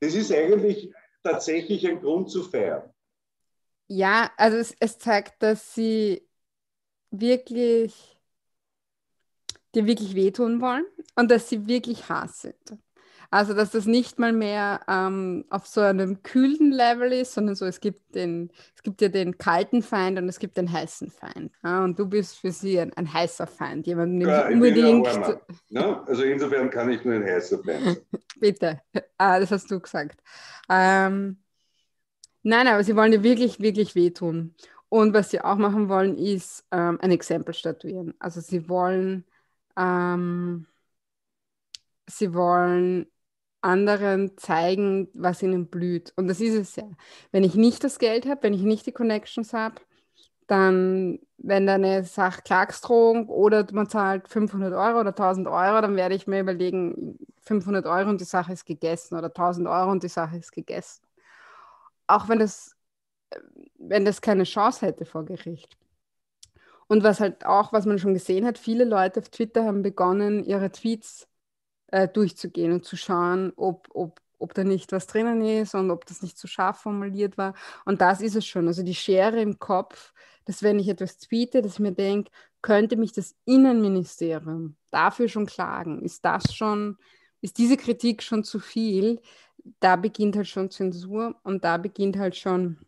Das ist eigentlich tatsächlich ein Grund zu feiern. Ja, also es, es zeigt, dass sie wirklich, dir wirklich wehtun wollen und dass sie wirklich Hass sind. Also, dass das nicht mal mehr ähm, auf so einem kühlen Level ist, sondern so, es gibt, den, es gibt ja den kalten Feind und es gibt den heißen Feind. Ja? Und du bist für sie ein, ein heißer Feind, jemand, den ja, unbedingt. Ja, ne? also, insofern kann ich nur ein heißer Feind sein. Bitte, ah, das hast du gesagt. Ähm, nein, aber sie wollen dir wirklich, wirklich wehtun. Und was sie auch machen wollen, ist ähm, ein Exempel statuieren. Also sie wollen, ähm, sie wollen anderen zeigen, was ihnen blüht. Und das ist es ja. Wenn ich nicht das Geld habe, wenn ich nicht die Connections habe, dann, wenn da eine Sache Klagsdrohung oder man zahlt 500 Euro oder 1000 Euro, dann werde ich mir überlegen, 500 Euro und die Sache ist gegessen oder 1000 Euro und die Sache ist gegessen. Auch wenn das wenn das keine Chance hätte vor Gericht. Und was halt auch, was man schon gesehen hat, viele Leute auf Twitter haben begonnen, ihre Tweets äh, durchzugehen und zu schauen, ob, ob, ob da nicht was drinnen ist und ob das nicht zu scharf formuliert war. Und das ist es schon. Also die Schere im Kopf, dass wenn ich etwas tweete, dass ich mir denke, könnte mich das Innenministerium dafür schon klagen? Ist das schon, ist diese Kritik schon zu viel? Da beginnt halt schon Zensur und da beginnt halt schon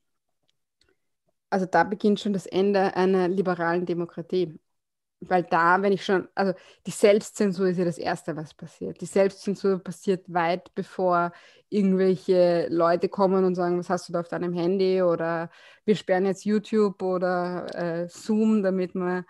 also da beginnt schon das Ende einer liberalen Demokratie. Weil da, wenn ich schon, also die Selbstzensur ist ja das Erste, was passiert. Die Selbstzensur passiert weit bevor irgendwelche Leute kommen und sagen, was hast du da auf deinem Handy oder wir sperren jetzt YouTube oder äh, Zoom, damit wir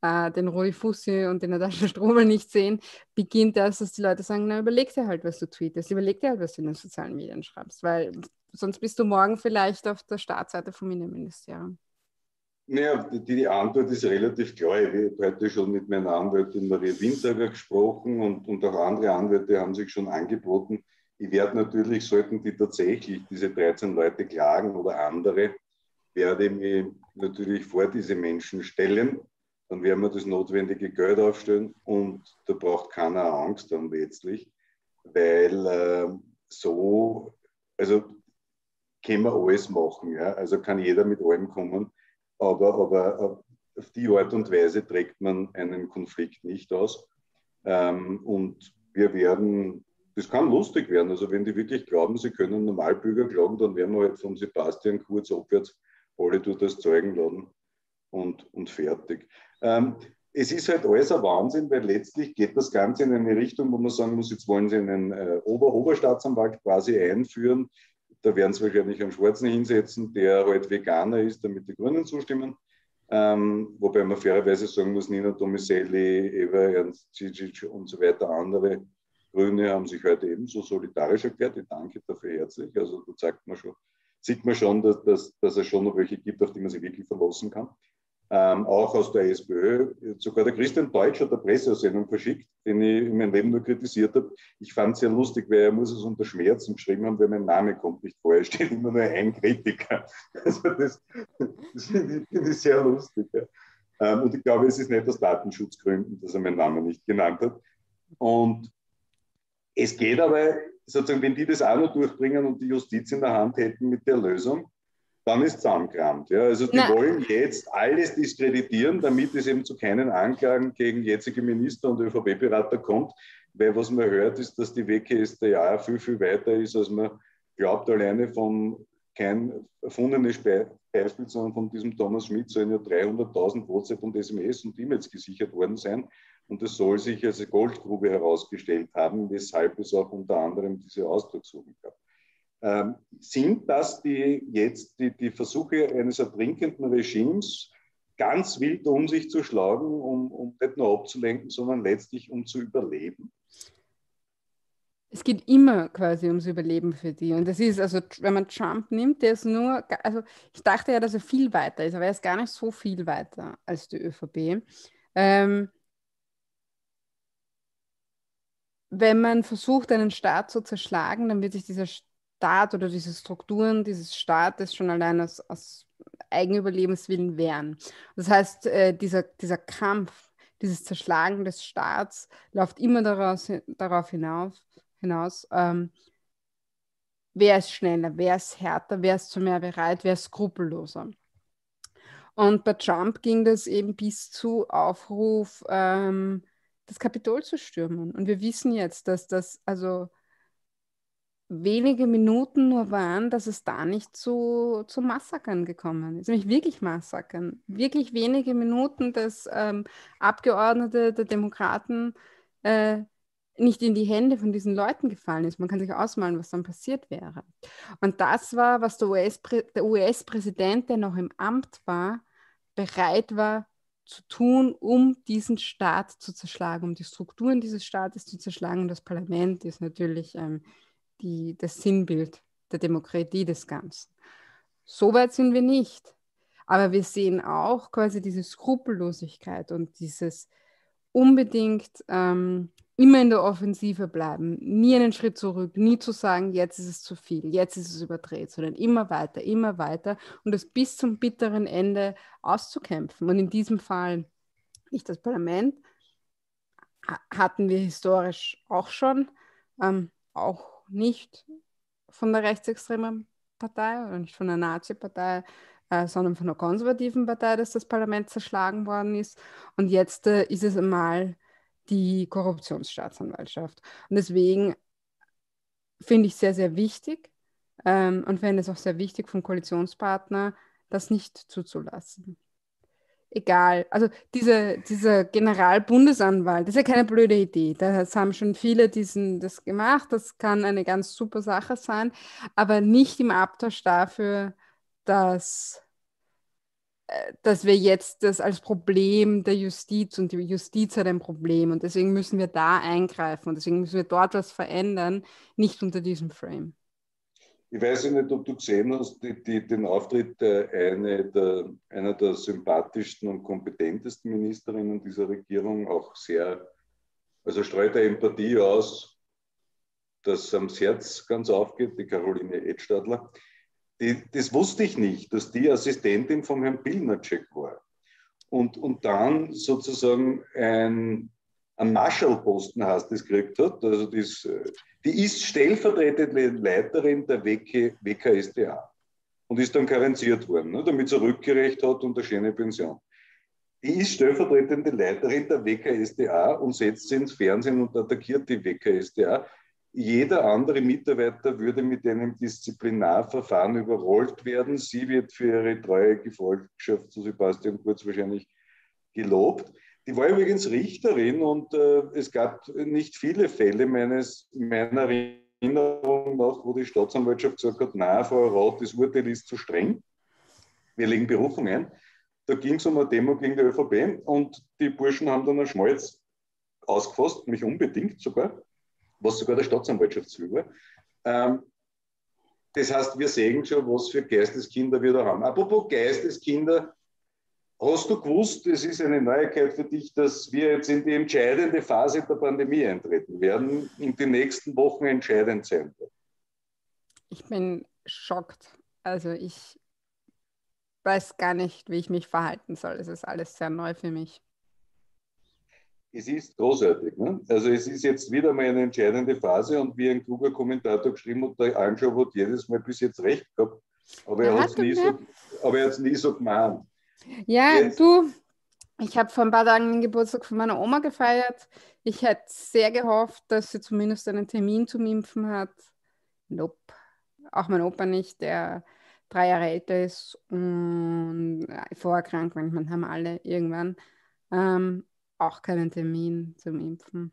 äh, den Rudi Fussi und den Natascha Strobel nicht sehen, beginnt das, dass die Leute sagen, na überleg dir halt, was du tweetest, überleg dir halt, was du in den sozialen Medien schreibst, weil sonst bist du morgen vielleicht auf der Startseite vom Innenministerium. Naja, die, die Antwort ist relativ klar. Ich habe heute schon mit meiner Anwältin Maria Winterger gesprochen und, und auch andere Anwälte haben sich schon angeboten. Ich werde natürlich, sollten die tatsächlich diese 13 Leute klagen oder andere, werde ich mich natürlich vor diese Menschen stellen. Dann werden wir das notwendige Geld aufstellen und da braucht keiner Angst dann letztlich. weil äh, so, also können wir alles machen. Ja? Also kann jeder mit allem kommen, aber, aber auf die Art und Weise trägt man einen Konflikt nicht aus. Ähm, und wir werden, das kann lustig werden. Also wenn die wirklich glauben, sie können Normalbürger klagen, dann werden wir halt von Sebastian Kurz abwärts alle durch das Zeugen laden und, und fertig. Ähm, es ist halt alles ein Wahnsinn, weil letztlich geht das Ganze in eine Richtung, wo man sagen muss, jetzt wollen sie einen äh, Ober Oberstaatsanwalt quasi einführen. Da werden sie wahrscheinlich einen Schwarzen hinsetzen, der halt Veganer ist, damit die Grünen zustimmen. Ähm, wobei man fairerweise sagen muss, Nina Tomiselli, Eva Ernst Cicic und so weiter, andere Grüne haben sich heute ebenso solidarisch erklärt. Ich danke dafür herzlich. Also da zeigt man schon, sieht man schon, dass, dass, dass es schon noch welche gibt, auf die man sich wirklich verlassen kann ähm, auch aus der SPÖ. Sogar der Christian Deutsch hat eine Presseaussendung verschickt, den ich in meinem Leben nur kritisiert habe. Ich fand es sehr lustig, weil er muss es unter Schmerzen geschrieben haben, weil mein Name kommt nicht vor. Es steht immer nur ein Kritiker. Also das, das finde ich, find ich, sehr lustig. Ja. Ähm, und ich glaube, es ist nicht aus Datenschutzgründen, dass er meinen Namen nicht genannt hat. Und es geht aber, sozusagen, wenn die das auch noch durchbringen und die Justiz in der Hand hätten mit der Lösung, dann ist zusammengekramt. Ja. Also die Na. wollen jetzt alles diskreditieren, damit es eben zu keinen Anklagen gegen jetzige Minister und ÖVP-Berater kommt, weil was man hört, ist, dass die WKStA viel, viel weiter ist, als man glaubt, alleine von kein erfundenes Beispiel, sondern von diesem Thomas Schmidt sollen ja 300.000 WhatsApp und SMS und E-Mails gesichert worden sein. Und das soll sich als Goldgrube herausgestellt haben, weshalb es auch unter anderem diese Ausdruckssuchen gab. Ähm, sind das die jetzt die, die Versuche eines ertrinkenden Regimes, ganz wild um sich zu schlagen, um, um nicht nur abzulenken, sondern letztlich um zu überleben? Es geht immer quasi ums Überleben für die. Und das ist, also wenn man Trump nimmt, der ist nur, also ich dachte ja, dass er viel weiter ist, aber er ist gar nicht so viel weiter als die ÖVP. Ähm, wenn man versucht, einen Staat zu zerschlagen, dann wird sich dieser Staat oder diese Strukturen dieses Staates schon allein aus, aus Eigenüberlebenswillen wehren. Das heißt, äh, dieser, dieser Kampf, dieses Zerschlagen des Staats läuft immer daraus, darauf hinauf, hinaus, ähm, wer ist schneller, wer ist härter, wer ist zu mehr bereit, wer ist skrupelloser. Und bei Trump ging das eben bis zu Aufruf, ähm, das Kapitol zu stürmen. Und wir wissen jetzt, dass das, also wenige Minuten nur waren, dass es da nicht zu, zu Massakern gekommen ist. Nämlich wirklich Massakern. Wirklich wenige Minuten, dass ähm, Abgeordnete der Demokraten äh, nicht in die Hände von diesen Leuten gefallen ist. Man kann sich ausmalen, was dann passiert wäre. Und das war, was der US-Präsident, US der noch im Amt war, bereit war zu tun, um diesen Staat zu zerschlagen, um die Strukturen dieses Staates zu zerschlagen. Und das Parlament ist natürlich ähm, die, das Sinnbild der Demokratie des Ganzen. So weit sind wir nicht. Aber wir sehen auch quasi diese Skrupellosigkeit und dieses unbedingt ähm, immer in der Offensive bleiben, nie einen Schritt zurück, nie zu sagen, jetzt ist es zu viel, jetzt ist es überdreht, sondern immer weiter, immer weiter und das bis zum bitteren Ende auszukämpfen. Und in diesem Fall nicht das Parlament, hatten wir historisch auch schon, ähm, auch nicht von der rechtsextremen Partei oder nicht von der Nazi-Partei, äh, sondern von der konservativen Partei, dass das Parlament zerschlagen worden ist. Und jetzt äh, ist es einmal die Korruptionsstaatsanwaltschaft. Und deswegen finde ich sehr, sehr wichtig ähm, und fände es auch sehr wichtig vom Koalitionspartner, das nicht zuzulassen egal. Also diese, dieser Generalbundesanwalt, das ist ja keine blöde Idee. Das haben schon viele diesen, das gemacht. Das kann eine ganz super Sache sein, aber nicht im Abtausch dafür, dass, äh, dass wir jetzt das als Problem der Justiz und die Justiz hat ein Problem und deswegen müssen wir da eingreifen und deswegen müssen wir dort was verändern, nicht unter diesem Frame. Ich weiß nicht, ob du gesehen hast, die, die, den Auftritt eine der, einer der sympathischsten und kompetentesten Ministerinnen dieser Regierung, auch sehr, also streut er Empathie aus, dass am Herz ganz aufgeht, die Caroline Edstadler. Die, das wusste ich nicht, dass die Assistentin von Herrn Pilnacek war. Und, und dann sozusagen ein einen Marshallposten, heißt das, gekriegt hat. Also das, die ist stellvertretende Leiterin der WK, WKSDA und ist dann karenziert worden, ne, damit sie Rückgerecht hat und eine schöne Pension. Die ist stellvertretende Leiterin der WKSDA und setzt sie ins Fernsehen und attackiert die WKSDA. Jeder andere Mitarbeiter würde mit einem Disziplinarverfahren überrollt werden. Sie wird für ihre treue Gefolgschaft zu Sebastian Kurz wahrscheinlich gelobt. Die war übrigens Richterin und äh, es gab nicht viele Fälle meines, meiner Erinnerung nach, wo die Staatsanwaltschaft gesagt hat, nein, Frau Roth, das Urteil ist zu streng. Wir legen Berufung ein. Da ging es um eine Demo gegen die ÖVP und die Burschen haben dann ein Schmalz ausgefasst, mich unbedingt sogar, was sogar der Staatsanwaltschaft war. Ähm, das heißt, wir sehen schon, was für Geisteskinder wir da haben. Apropos Geisteskinder, Hast du gewusst, es ist eine Neuigkeit für dich, dass wir jetzt in die entscheidende Phase der Pandemie eintreten werden, in den nächsten Wochen entscheidend sein wird? Ich bin schockt. Also ich weiß gar nicht, wie ich mich verhalten soll. Es ist alles sehr neu für mich. Es ist großartig. Ne? Also es ist jetzt wieder mal eine entscheidende Phase und wie ein kluger Kommentator geschrieben hat, der Anschau hat jedes Mal bis jetzt recht gehabt, aber er, er hat es nie, so, nie so gemeint. Ja, yes. du, ich habe vor ein paar Tagen den Geburtstag von meiner Oma gefeiert. Ich hätte sehr gehofft, dass sie zumindest einen Termin zum Impfen hat. Nope. Auch mein Opa nicht, der drei Jahre älter ist und vorerkrankt, man haben alle irgendwann. Ähm, auch keinen Termin zum Impfen.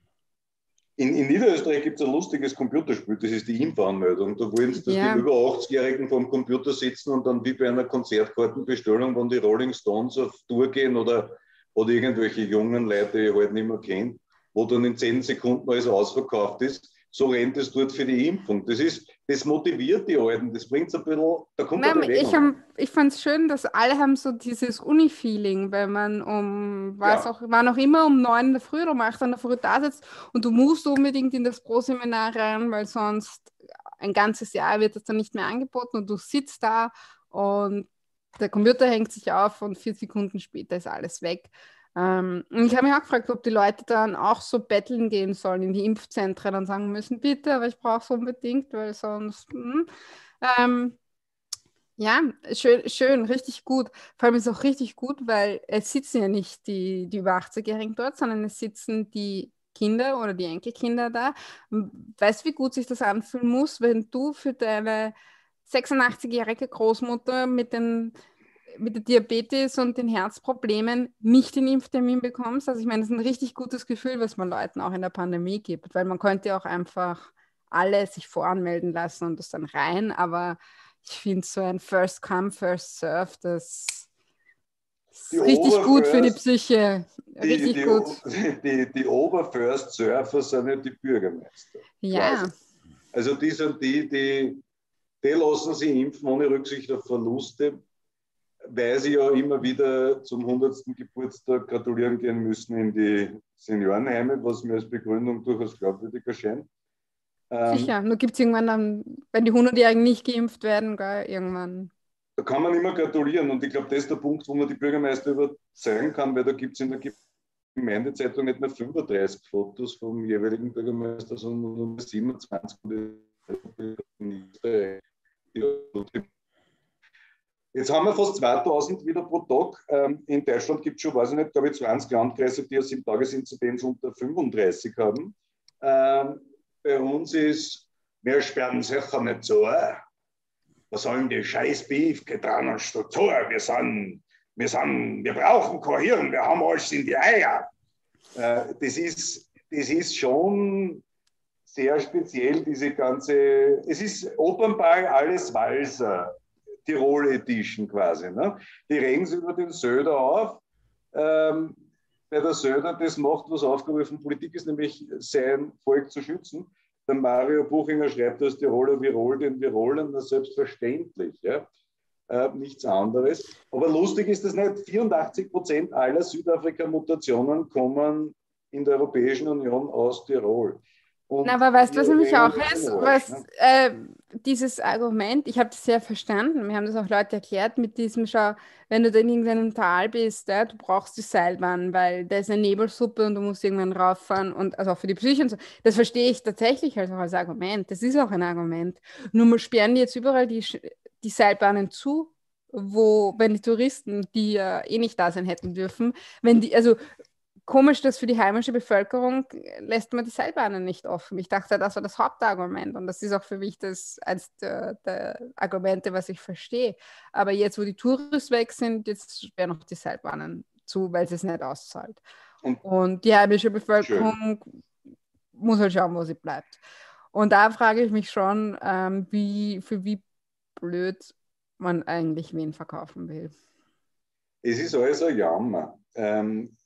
In, in Niederösterreich gibt es ein lustiges Computerspiel, das ist die Impfanmeldung. Da wollen sie, dass ja. die über 80-Jährigen vor dem Computer sitzen und dann wie bei einer Konzertkartenbestellung, wenn die Rolling Stones auf Tour gehen oder, oder irgendwelche jungen Leute, die ich halt nicht mehr kenne, wo dann in 10 Sekunden alles ausverkauft ist, so rennt es dort für die Impfung. Das ist, das motiviert die Alten, das bringt es ein bisschen, da kommt Nein, Ich, ich fand es schön, dass alle haben so dieses Uni-Feeling, wenn man um, was ja. auch, war noch immer um neun in der Früh oder um acht in der Früh da sitzt und du musst unbedingt in das Pro-Seminar rein, weil sonst ein ganzes Jahr wird das dann nicht mehr angeboten und du sitzt da und der Computer hängt sich auf und vier Sekunden später ist alles weg. Ähm, ich habe mich auch gefragt, ob die Leute dann auch so betteln gehen sollen in die Impfzentren und sagen müssen, bitte, aber ich brauche es unbedingt, weil sonst. Hm. Ähm, ja, schön, schön, richtig gut. Vor allem ist es auch richtig gut, weil es sitzen ja nicht die, die über 80-Jährigen dort, sondern es sitzen die Kinder oder die Enkelkinder da. Weißt du, wie gut sich das anfühlen muss, wenn du für deine 86-jährige Großmutter mit den mit der Diabetes und den Herzproblemen nicht den Impftermin bekommst. Also ich meine, das ist ein richtig gutes Gefühl, was man Leuten auch in der Pandemie gibt, weil man könnte auch einfach alle sich voranmelden lassen und das dann rein, aber ich finde so ein First Come, First Serve, das ist die richtig gut für die Psyche. Richtig die, gut. Die, die Oberfirst Surfer sind ja die Bürgermeister. Ja. Quasi. Also die sind die, die, die lassen sich impfen ohne Rücksicht auf Verluste weil sie ja immer wieder zum 100. Geburtstag gratulieren gehen müssen in die Seniorenheime, was mir als Begründung durchaus glaubwürdig erscheint. Ähm, Sicher, nur gibt es irgendwann dann, wenn die 100-Jährigen nicht geimpft werden, gar irgendwann. Da kann man immer gratulieren und ich glaube, das ist der Punkt, wo man die Bürgermeister überzeugen kann, weil da gibt es in der Gemeindezeitung nicht mehr 35 Fotos vom jeweiligen Bürgermeister, sondern nur 27. Jetzt haben wir fast 2000 wieder pro Tag. Ähm, in Deutschland gibt es schon, weiß ich nicht, glaube ich, 20 Landkreise, die eine 7-Tages-Inzidenz unter 35 haben. Ähm, bei uns ist, wir sperren sicher nicht so. Was sollen die scheiß Beef getan und Struktur? Wir sind, wir sind, wir brauchen kein Hirn, wir haben alles in die Eier. Äh, das, ist, das ist schon sehr speziell, diese ganze, es ist Opernball, alles Walser. Tirol Edition quasi. Ne? Die regen sich über den Söder auf, ähm, weil der Söder das macht, was Aufgabe von Politik ist, nämlich sein Volk zu schützen. Der Mario Buchinger schreibt aus Tiroler Virol den Virolern, selbstverständlich. Ja? Äh, nichts anderes. Aber lustig ist das nicht. 84 Prozent aller Südafrika-Mutationen kommen in der Europäischen Union aus Tirol. Und Na, aber weißt du, was nämlich auch ist? Was, ne? äh, dieses Argument, ich habe das sehr verstanden, wir haben das auch Leute erklärt, mit diesem, schau, wenn du in irgendeinem Tal bist, ja, du brauchst die Seilbahn, weil da ist eine Nebelsuppe und du musst irgendwann rauffahren und also auch für die Psyche und so. Das verstehe ich tatsächlich als, auch als Argument. Das ist auch ein Argument. Nur sperren die jetzt überall die, die Seilbahnen zu, wo, wenn die Touristen, die ja äh, eh nicht da sein hätten dürfen, wenn die, also komisch, dass für die heimische Bevölkerung lässt man die Seilbahnen nicht offen. Ich dachte, das war das Hauptargument und das ist auch für mich das eines der, der Argumente, was ich verstehe. Aber jetzt, wo die Touristen weg sind, jetzt wären noch die Seilbahnen zu, weil es nicht auszahlt. Und, und die heimische Bevölkerung schön. muss halt schauen, wo sie bleibt. Und da frage ich mich schon, ähm, wie, für wie blöd man eigentlich wen verkaufen will. Es ist alles ein Jammer. Ähm,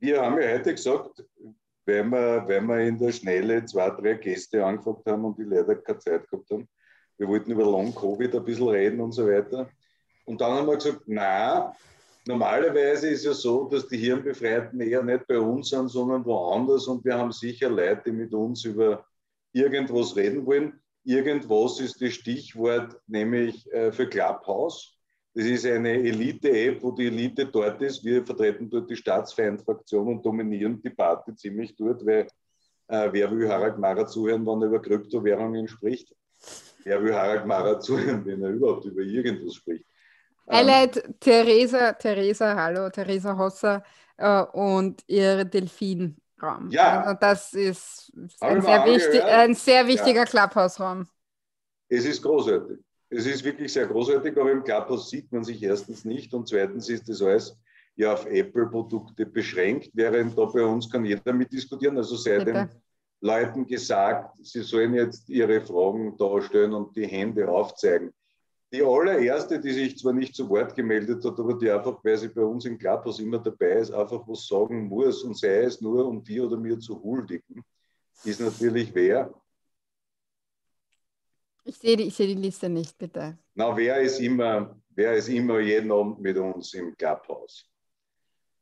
wir haben ja heute gesagt, wenn wir, wenn wir in der Schnelle zwei, drei Gäste angefragt haben und die leider keine Zeit gehabt haben, wir wollten über Long-Covid ein bisschen reden und so weiter. Und dann haben wir gesagt, na, normalerweise ist ja so, dass die Hirnbefreiten eher nicht bei uns sind, sondern woanders und wir haben sicher Leute, die mit uns über irgendwas reden wollen. Irgendwas ist das Stichwort, nämlich äh, für Clubhouse. Das ist eine Elite-App, wo die Elite dort ist. Wir vertreten dort die Staatsfeindfraktion und dominieren die Party ziemlich dort, weil äh, wer will Harald Mara zuhören, wenn er über Kryptowährungen spricht? Wer will Harald Mara zuhören, wenn er überhaupt über irgendwas spricht? Highlight ähm, Theresa, Theresa, hallo, Theresa Hosser äh, und ihr Delfinraum. Ja. Also das ist ein sehr, wichtig, ein sehr, wichtiger ja. Clubhouse-Raum. Es ist großartig es ist wirklich sehr großartig, aber im Clubhouse sieht man sich erstens nicht und zweitens ist das alles ja auf Apple-Produkte beschränkt, während da bei uns kann jeder mitdiskutieren. Also sei den Leuten gesagt, sie sollen jetzt ihre Fragen darstellen und die Hände aufzeigen. Die allererste, die sich zwar nicht zu Wort gemeldet hat, aber die einfach, weil sie bei uns im Clubhouse immer dabei ist, einfach was sagen muss und sei es nur, um dir oder mir zu huldigen, ist natürlich wer? Ich sehe die, seh die Liste nicht, bitte. Na, wer ist immer, wer ist immer jeden Abend mit uns im Clubhaus?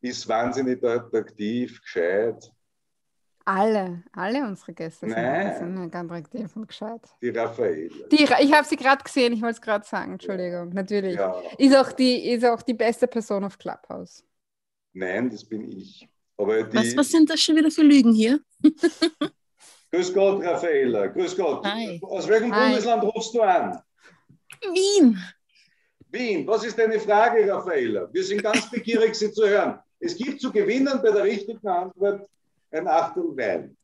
Ist wahnsinnig attraktiv, gescheit. Alle, alle unsere Gäste Nein. sind ganz attraktiv und gescheit. Die Raffaele. Die, ich habe sie gerade gesehen, ich wollte es gerade sagen, Entschuldigung, natürlich. Ja. Ist, auch die, ist auch die beste Person auf Clubhouse. Nein, das bin ich. Aber die, was, was sind das schon wieder für Lügen hier? Grüß Gott, Raffaella. Grüß Gott. Hi. Aus welchem Hi. Bundesland rufst du an? Wien. Wien. Was ist deine Frage, Raffaella? Wir sind ganz begierig, Sie zu hören. Es gibt zu gewinnen bei der richtigen Antwort ein Achtel Wein.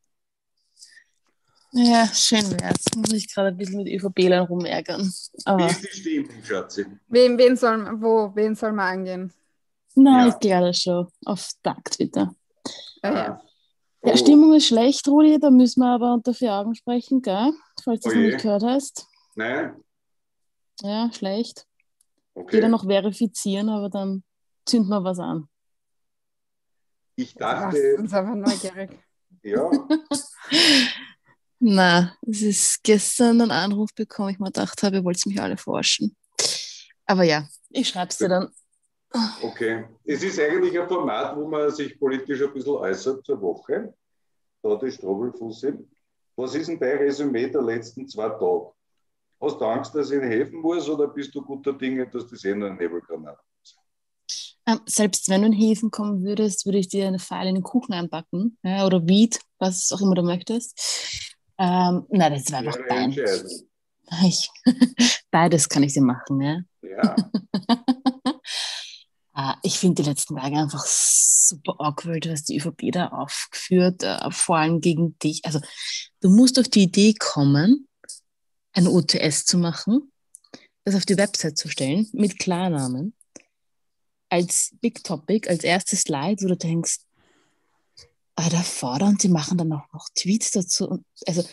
Ja, schön wär's. Muss ich gerade ein bisschen mit ÖVP-Lern rumärgern. Aber Wie ist die Stimmung, Schatzi? Wen, wen, soll, wo, wen soll man angehen? Nein, ja. ich gehe schon auf Takt, bitte. Ah, ja. Ja, oh. Stimmung ist schlecht, Rudi, da müssen wir aber unter vier Augen sprechen, gell? Falls du es oh nicht gehört hast. Nein. Ja, schlecht. Okay. Jeder noch verifizieren, aber dann zünden wir was an. Ich dachte. Das ist aber neugierig. ja. Na, es ist gestern ein Anruf bekommen, ich mir gedacht habe, ihr wollt mich alle forschen. Aber ja, ich schreibe es dir dann. Okay. Es ist eigentlich ein Format, wo man sich politisch ein bisschen äußert zur Woche. Da die Strobelfusse. Was ist denn dein Resümee der letzten zwei Tage? Hast du Angst, dass ich Ihnen helfen muss oder bist du guter Dinge, dass das eh nur ein Nebelgranat ist? Ähm, selbst wenn du in Häfen kommen würdest, würde ich dir eine Pfeile in den Kuchen einpacken ja, oder Weed, was auch immer du möchtest. Ähm, nein, das war einfach beides. beides kann ich dir machen. Ja. ja. Äh, ich finde die letzten Tage einfach super awkward, was die ÖVP da aufgeführt, äh, vor allem gegen dich. Also du musst auf die Idee kommen, ein UTS zu machen, das auf die Website zu stellen mit Klarnamen, als Big Topic, als erstes Slide, wo du denkst, ah, da fordern, sie machen dann auch noch Tweets dazu. Also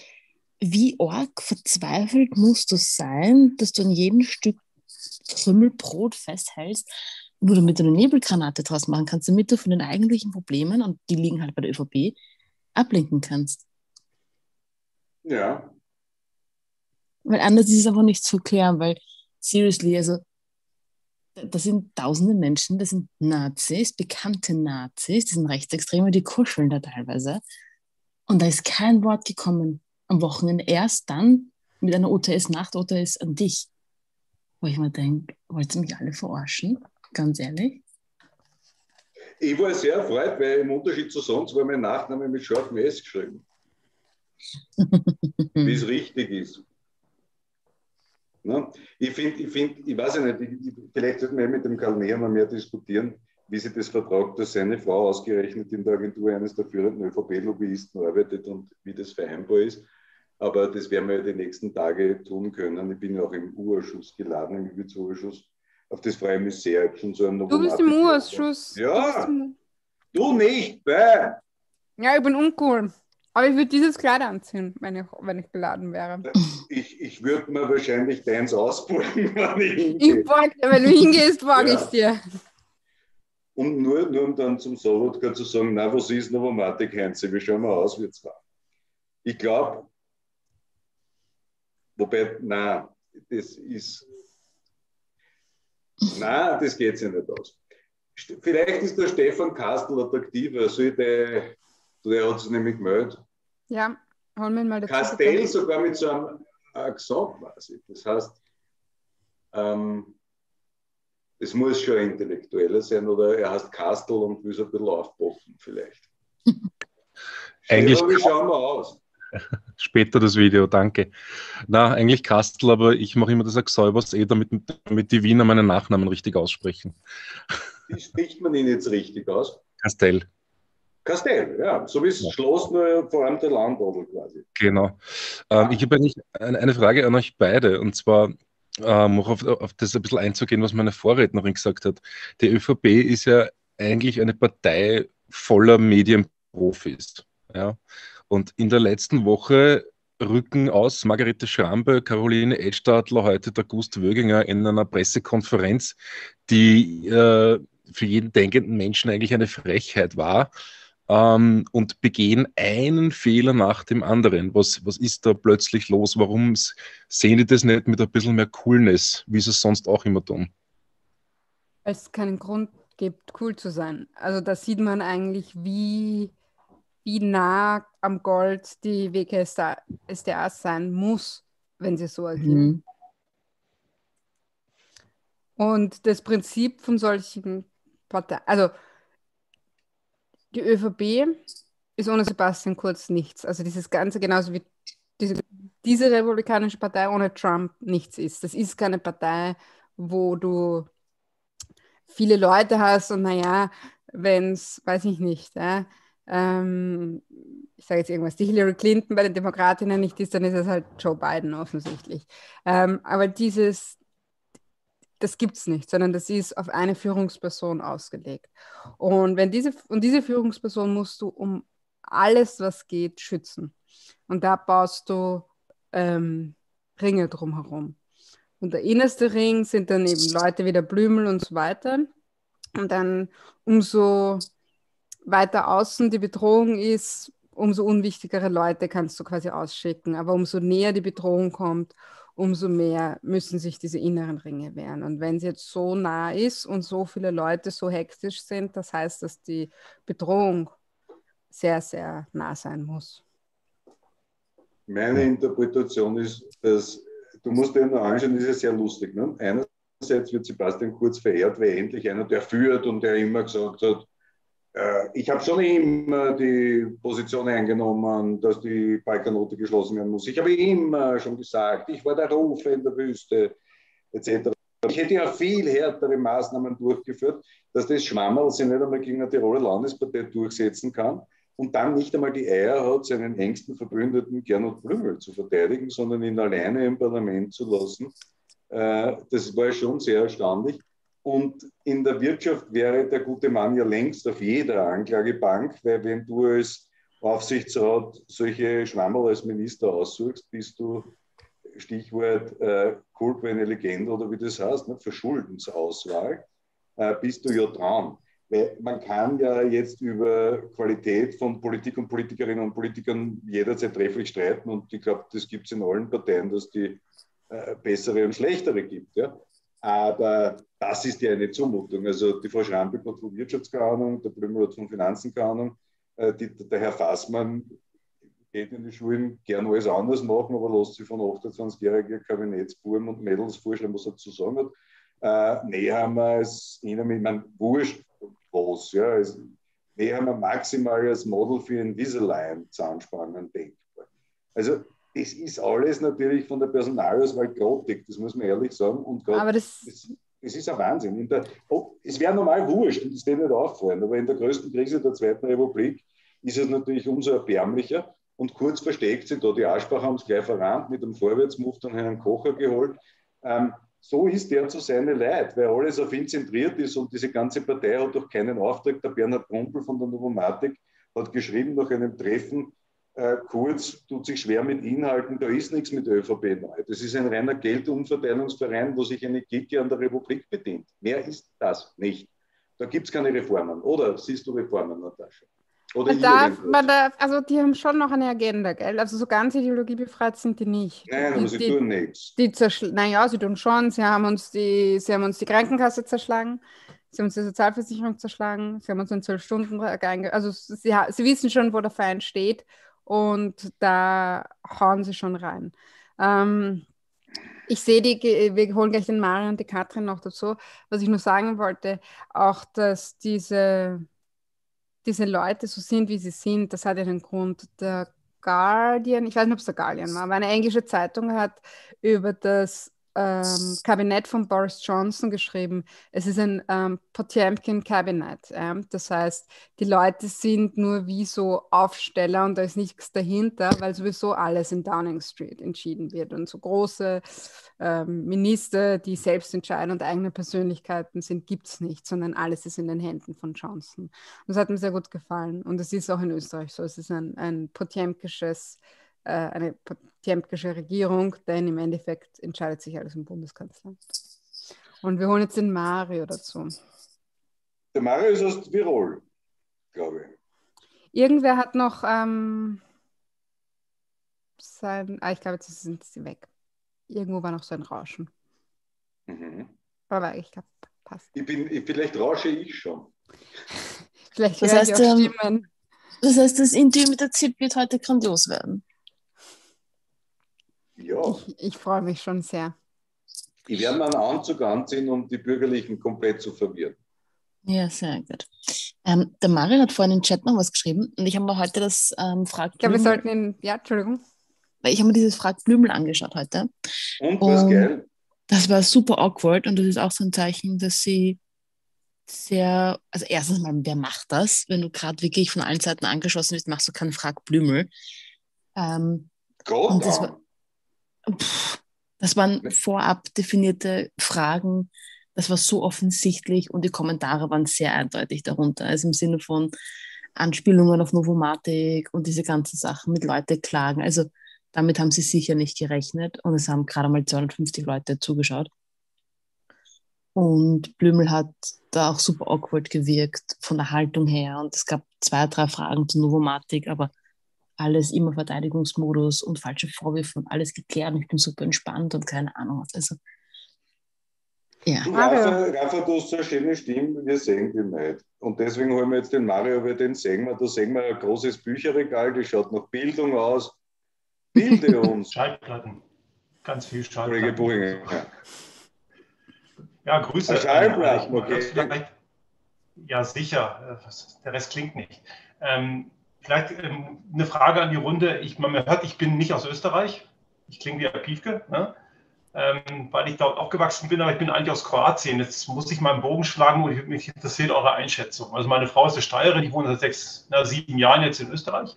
wie arg verzweifelt musst du sein, dass du an jedem Stück Krümmelbrot festhältst damit du eine Nebelgranate draus machen kannst, damit du von den eigentlichen Problemen, und die liegen halt bei der ÖVP, ablenken kannst. Ja. Weil anders ist es einfach nicht zu klären, weil, seriously, also, das sind tausende Menschen, das sind Nazis, bekannte Nazis, das sind Rechtsextreme, die kuscheln da teilweise. Und da ist kein Wort gekommen am Wochenende. Erst dann mit einer OTS, Nacht-OTS an dich. Wo ich mir denke, wollt ihr mich alle verarschen? Ganz ehrlich. Ich war sehr erfreut, weil im Unterschied zu sonst war mein Nachname mit scharfem S geschrieben. Wie es richtig ist. Ne? Ich finde, ich, find, ich weiß ja nicht, ich, vielleicht sollten wir mit dem Karl Nehammer mehr diskutieren, wie sich das vertragt, dass seine Frau ausgerechnet in der Agentur eines der führenden ÖVP-Lobbyisten arbeitet und wie das vereinbar ist. Aber das werden wir ja die nächsten Tage tun können. Ich bin ja auch im U-Ausschuss geladen, im Übungsausschuss. Auf das freue ich mich sehr. Schon so ein du bist im U-Ausschuss. Ja, du, du nicht, bäh. Ja, ich bin uncool. Aber ich würde dieses Kleid anziehen, wenn ich, wenn ich geladen wäre. Ich, ich würde mir wahrscheinlich deins ausborgen, wenn ich hingehe. Ich borg, wenn du hingehst, borge ja. ich dir. Und nur, nur um dann zum Solotka zu sagen, na, was ist Novomatic, Heinze? Wie schauen wir aus wie zwar? Ich glaube, wobei, nein, das ist, nein, das geht sich nicht aus. Vielleicht ist der Stefan Kastel attraktiver, soll der der hat sich nämlich gemeldet. Ja, holen wir mal dazu. Castell sogar mit so einem Akzent quasi. Das heißt, ähm, es muss schon ein Intellektueller sein oder er heißt Kastel und will so ein bisschen aufpoppen vielleicht. Eigentlich wie schauen wir aus? Später das Video, danke. Na, eigentlich Kastel, aber ich mache immer das Axäubers eh, damit, damit die Wiener meinen Nachnamen richtig aussprechen. Wie spricht man ihn jetzt richtig aus? Castell. Kastell, ja, so wie es ja. Schloss, nur vor allem der Landadel quasi. Genau. Ähm, ich habe eigentlich eine Frage an euch beide, und zwar ähm, auch auf, auf, das ein bisschen einzugehen, was meine Vorrednerin gesagt hat. Die ÖVP ist ja eigentlich eine Partei voller Medienprofis. Ja? Und in der letzten Woche rücken aus Margarete Schrambe, Caroline Edstadler, heute der Gust Wöginger in einer Pressekonferenz, die äh, für jeden denkenden Menschen eigentlich eine Frechheit war ähm, und begehen einen Fehler nach dem anderen. Was, was ist da plötzlich los? Warum sehen die das nicht mit ein bisschen mehr Coolness, wie sie es sonst auch immer tun? Weil es keinen Grund gibt, cool zu sein. Also da sieht man eigentlich, wie, wie nah am Gold die WKSDA sein muss, wenn sie so agieren. Mhm. Und das Prinzip von solchen Parteien, also die ÖVP ist ohne Sebastian Kurz nichts. Also dieses Ganze, genauso wie diese, diese Republikanische Partei ohne Trump nichts ist. Das ist keine Partei, wo du viele Leute hast und naja, wenn es, weiß ich nicht, ja, ähm, ich sage jetzt irgendwas, die Hillary Clinton bei den Demokratinnen nicht ist, dann ist es halt Joe Biden offensichtlich. Ähm, aber dieses, das gibt es nicht, sondern das ist auf eine Führungsperson ausgelegt. Und, wenn diese, und diese Führungsperson musst du um alles, was geht, schützen. Und da baust du ähm, Ringe drumherum. Und der innerste Ring sind dann eben Leute wie der Blümel und so weiter. Und dann umso weiter außen die Bedrohung ist, umso unwichtigere Leute kannst du quasi ausschicken. Aber umso näher die Bedrohung kommt, umso mehr müssen sich diese inneren Ringe wehren. Und wenn es jetzt so nah ist und so viele Leute so hektisch sind, das heißt, dass die Bedrohung sehr, sehr nah sein muss. Meine Interpretation ist, dass du musst dir nur anschauen, das ist ja sehr lustig. Ne? Einerseits wird Sebastian Kurz verehrt, weil endlich einer, der führt und der immer gesagt hat, ich habe schon immer die Position eingenommen, dass die Balkanote geschlossen werden muss. Ich habe immer schon gesagt, ich war der Rufer in der Wüste, etc. Ich hätte ja viel härtere Maßnahmen durchgeführt, dass das Schwammerl sich nicht einmal gegen eine Tiroler Landespartei durchsetzen kann und dann nicht einmal die Eier hat, seinen engsten Verbündeten Gernot Blümel zu verteidigen, sondern ihn alleine im Parlament zu lassen. Äh, das war schon sehr erstaunlich. Und in der Wirtschaft wäre der gute Mann ja längst auf jeder Anklagebank, weil wenn du als Aufsichtsrat solche Schwammerl als Minister aussuchst, bist du, Stichwort äh, eine Legende oder wie das heißt, ne, Verschuldensauswahl, äh, bist du ja dran. Weil man kann ja jetzt über Qualität von Politik und Politikerinnen und Politikern jederzeit trefflich streiten und ich glaube, das gibt es in allen Parteien, dass die äh, bessere und schlechtere gibt. Ja? Aber das ist ja eine Zumutung. Also die Frau Schrampel hat von Wirtschaftskanon, der Blümel hat von Finanzen Kanon, äh, die, der Herr Fassmann geht in die Schulen gern alles anders machen, aber lässt sich von 28-jährigen Kabinettsbuben und Mädels vorstellen, was er zu sagen hat. Äh, wir es ihnen, ich meine, wurscht was, ja, haben wir maximal als Model für Invisalign Zahnspangen denkbar. Also das ist alles natürlich von der Personalauswahl grottig, das muss man ehrlich sagen. Und aber das, das, das ist ein Wahnsinn. Der, oh, es wäre normal wurscht und das wird nicht auffallen, aber in der größten Krise der Zweiten Republik ist es natürlich umso erbärmlicher. Und kurz versteckt sich da, die Aschbach haben es gleich verrannt, mit dem Vorwärtsmove dann einen Kocher geholt. Ähm, so ist der zu seine Leid, weil alles auf ihn zentriert ist und diese ganze Partei hat doch keinen Auftrag. Der Bernhard Brumpel von der Novomatic hat geschrieben nach einem Treffen, äh, Kurz tut sich schwer mit Inhalten, da ist nichts mit ÖVP neu. Das ist ein reiner Geldumverteilungsverein, wo sich eine Gicke an der Republik bedient. Mehr ist das nicht. Da gibt es keine Reformen. Oder siehst du Reformen, Natascha? Oder man darf, man darf, also die haben schon noch eine Agenda, gell? Also so ganz ideologiebefreit sind die nicht. Nein, aber die, sie die, tun nichts. Die naja, sie tun schon. Sie haben, uns die, sie haben uns die Krankenkasse zerschlagen. Sie haben uns die Sozialversicherung zerschlagen. Sie haben uns in zwölf Stunden Also sie, sie wissen schon, wo der Feind steht. Und da hauen sie schon rein. Ähm, ich sehe die, wir holen gleich den Mario und die Katrin noch dazu. Was ich nur sagen wollte, auch, dass diese diese Leute so sind, wie sie sind, das hat ja einen Grund. Der Guardian, ich weiß nicht, ob es der Guardian war, aber eine englische Zeitung hat über das ähm, Kabinett von Boris Johnson geschrieben. Es ist ein ähm, Potemkin-Kabinett. Ja? Das heißt, die Leute sind nur wie so Aufsteller und da ist nichts dahinter, weil sowieso alles in Downing Street entschieden wird. Und so große ähm, Minister, die selbst entscheiden und eigene Persönlichkeiten sind, gibt es nicht, sondern alles ist in den Händen von Johnson. Und das hat mir sehr gut gefallen. Und es ist auch in Österreich so. Es ist ein, ein Potemkisches äh, eine potemkische Regierung, denn im Endeffekt entscheidet sich alles im Bundeskanzleramt. Und wir holen jetzt den Mario dazu. Der Mario ist aus Tirol, glaube ich. Irgendwer hat noch ähm, sein. Ah, ich glaube, jetzt sind sie weg. Irgendwo war noch so ein Rauschen. Mhm. Aber ich glaube, passt. Ich bin, vielleicht rausche ich schon. vielleicht das heißt, ich auch ähm, Stimmen. Das heißt, das Interview mit der ZIP wird heute grandios werden. Ja. Ich, ich freue mich schon sehr. Ich werde meinen Anzug anziehen, um die Bürgerlichen komplett zu verwirren. Ja, sehr gut. Ähm, der Mario hat vorhin im Chat noch was geschrieben und ich habe mir heute das ähm, Frag. Ich glaube, wir sollten ihn. Ja, Entschuldigung. Ich habe mir dieses Frag Blümel angeschaut heute. Und was geil? Das war super awkward und das ist auch so ein Zeichen, dass sie sehr, also erstens mal, wer macht das? Wenn du gerade wirklich von allen Seiten angeschossen bist, machst du keinen Frag Blümel. Ähm, Gott, und das war, das waren vorab definierte Fragen. Das war so offensichtlich und die Kommentare waren sehr eindeutig darunter. Also im Sinne von Anspielungen auf Novomatik und diese ganzen Sachen mit Leute klagen. Also damit haben sie sicher nicht gerechnet und es haben gerade mal 250 Leute zugeschaut. Und Blümel hat da auch super awkward gewirkt von der Haltung her und es gab zwei, drei Fragen zu Novomatik, aber alles immer Verteidigungsmodus und falsche Vorwürfe und alles geklärt und ich bin super entspannt und keine Ahnung was. Also, ja. Du, Rafa, Rafa, du hast so eine schöne Stimme, wir sehen die nicht. Und deswegen holen wir jetzt den Mario, weil den sehen wir. Da sehen wir ein großes Bücherregal, das schaut nach Bildung aus. Bilde uns. Schallplatten. Ganz viel Schallplatten. Ja. ja, Grüße. Schallplatten, okay. Ja, sicher. Der Rest klingt nicht. Ähm, Vielleicht ähm, eine Frage an die Runde. Ich, man hört, ich bin nicht aus Österreich. Ich klinge wie ein Piefke, ne? ähm, weil ich dort aufgewachsen bin, aber ich bin eigentlich aus Kroatien. Jetzt muss ich mal einen Bogen schlagen und mich interessiert eure Einschätzung. Also meine Frau ist eine Steirerin, die wohnt seit sechs, na, sieben Jahren jetzt in Österreich.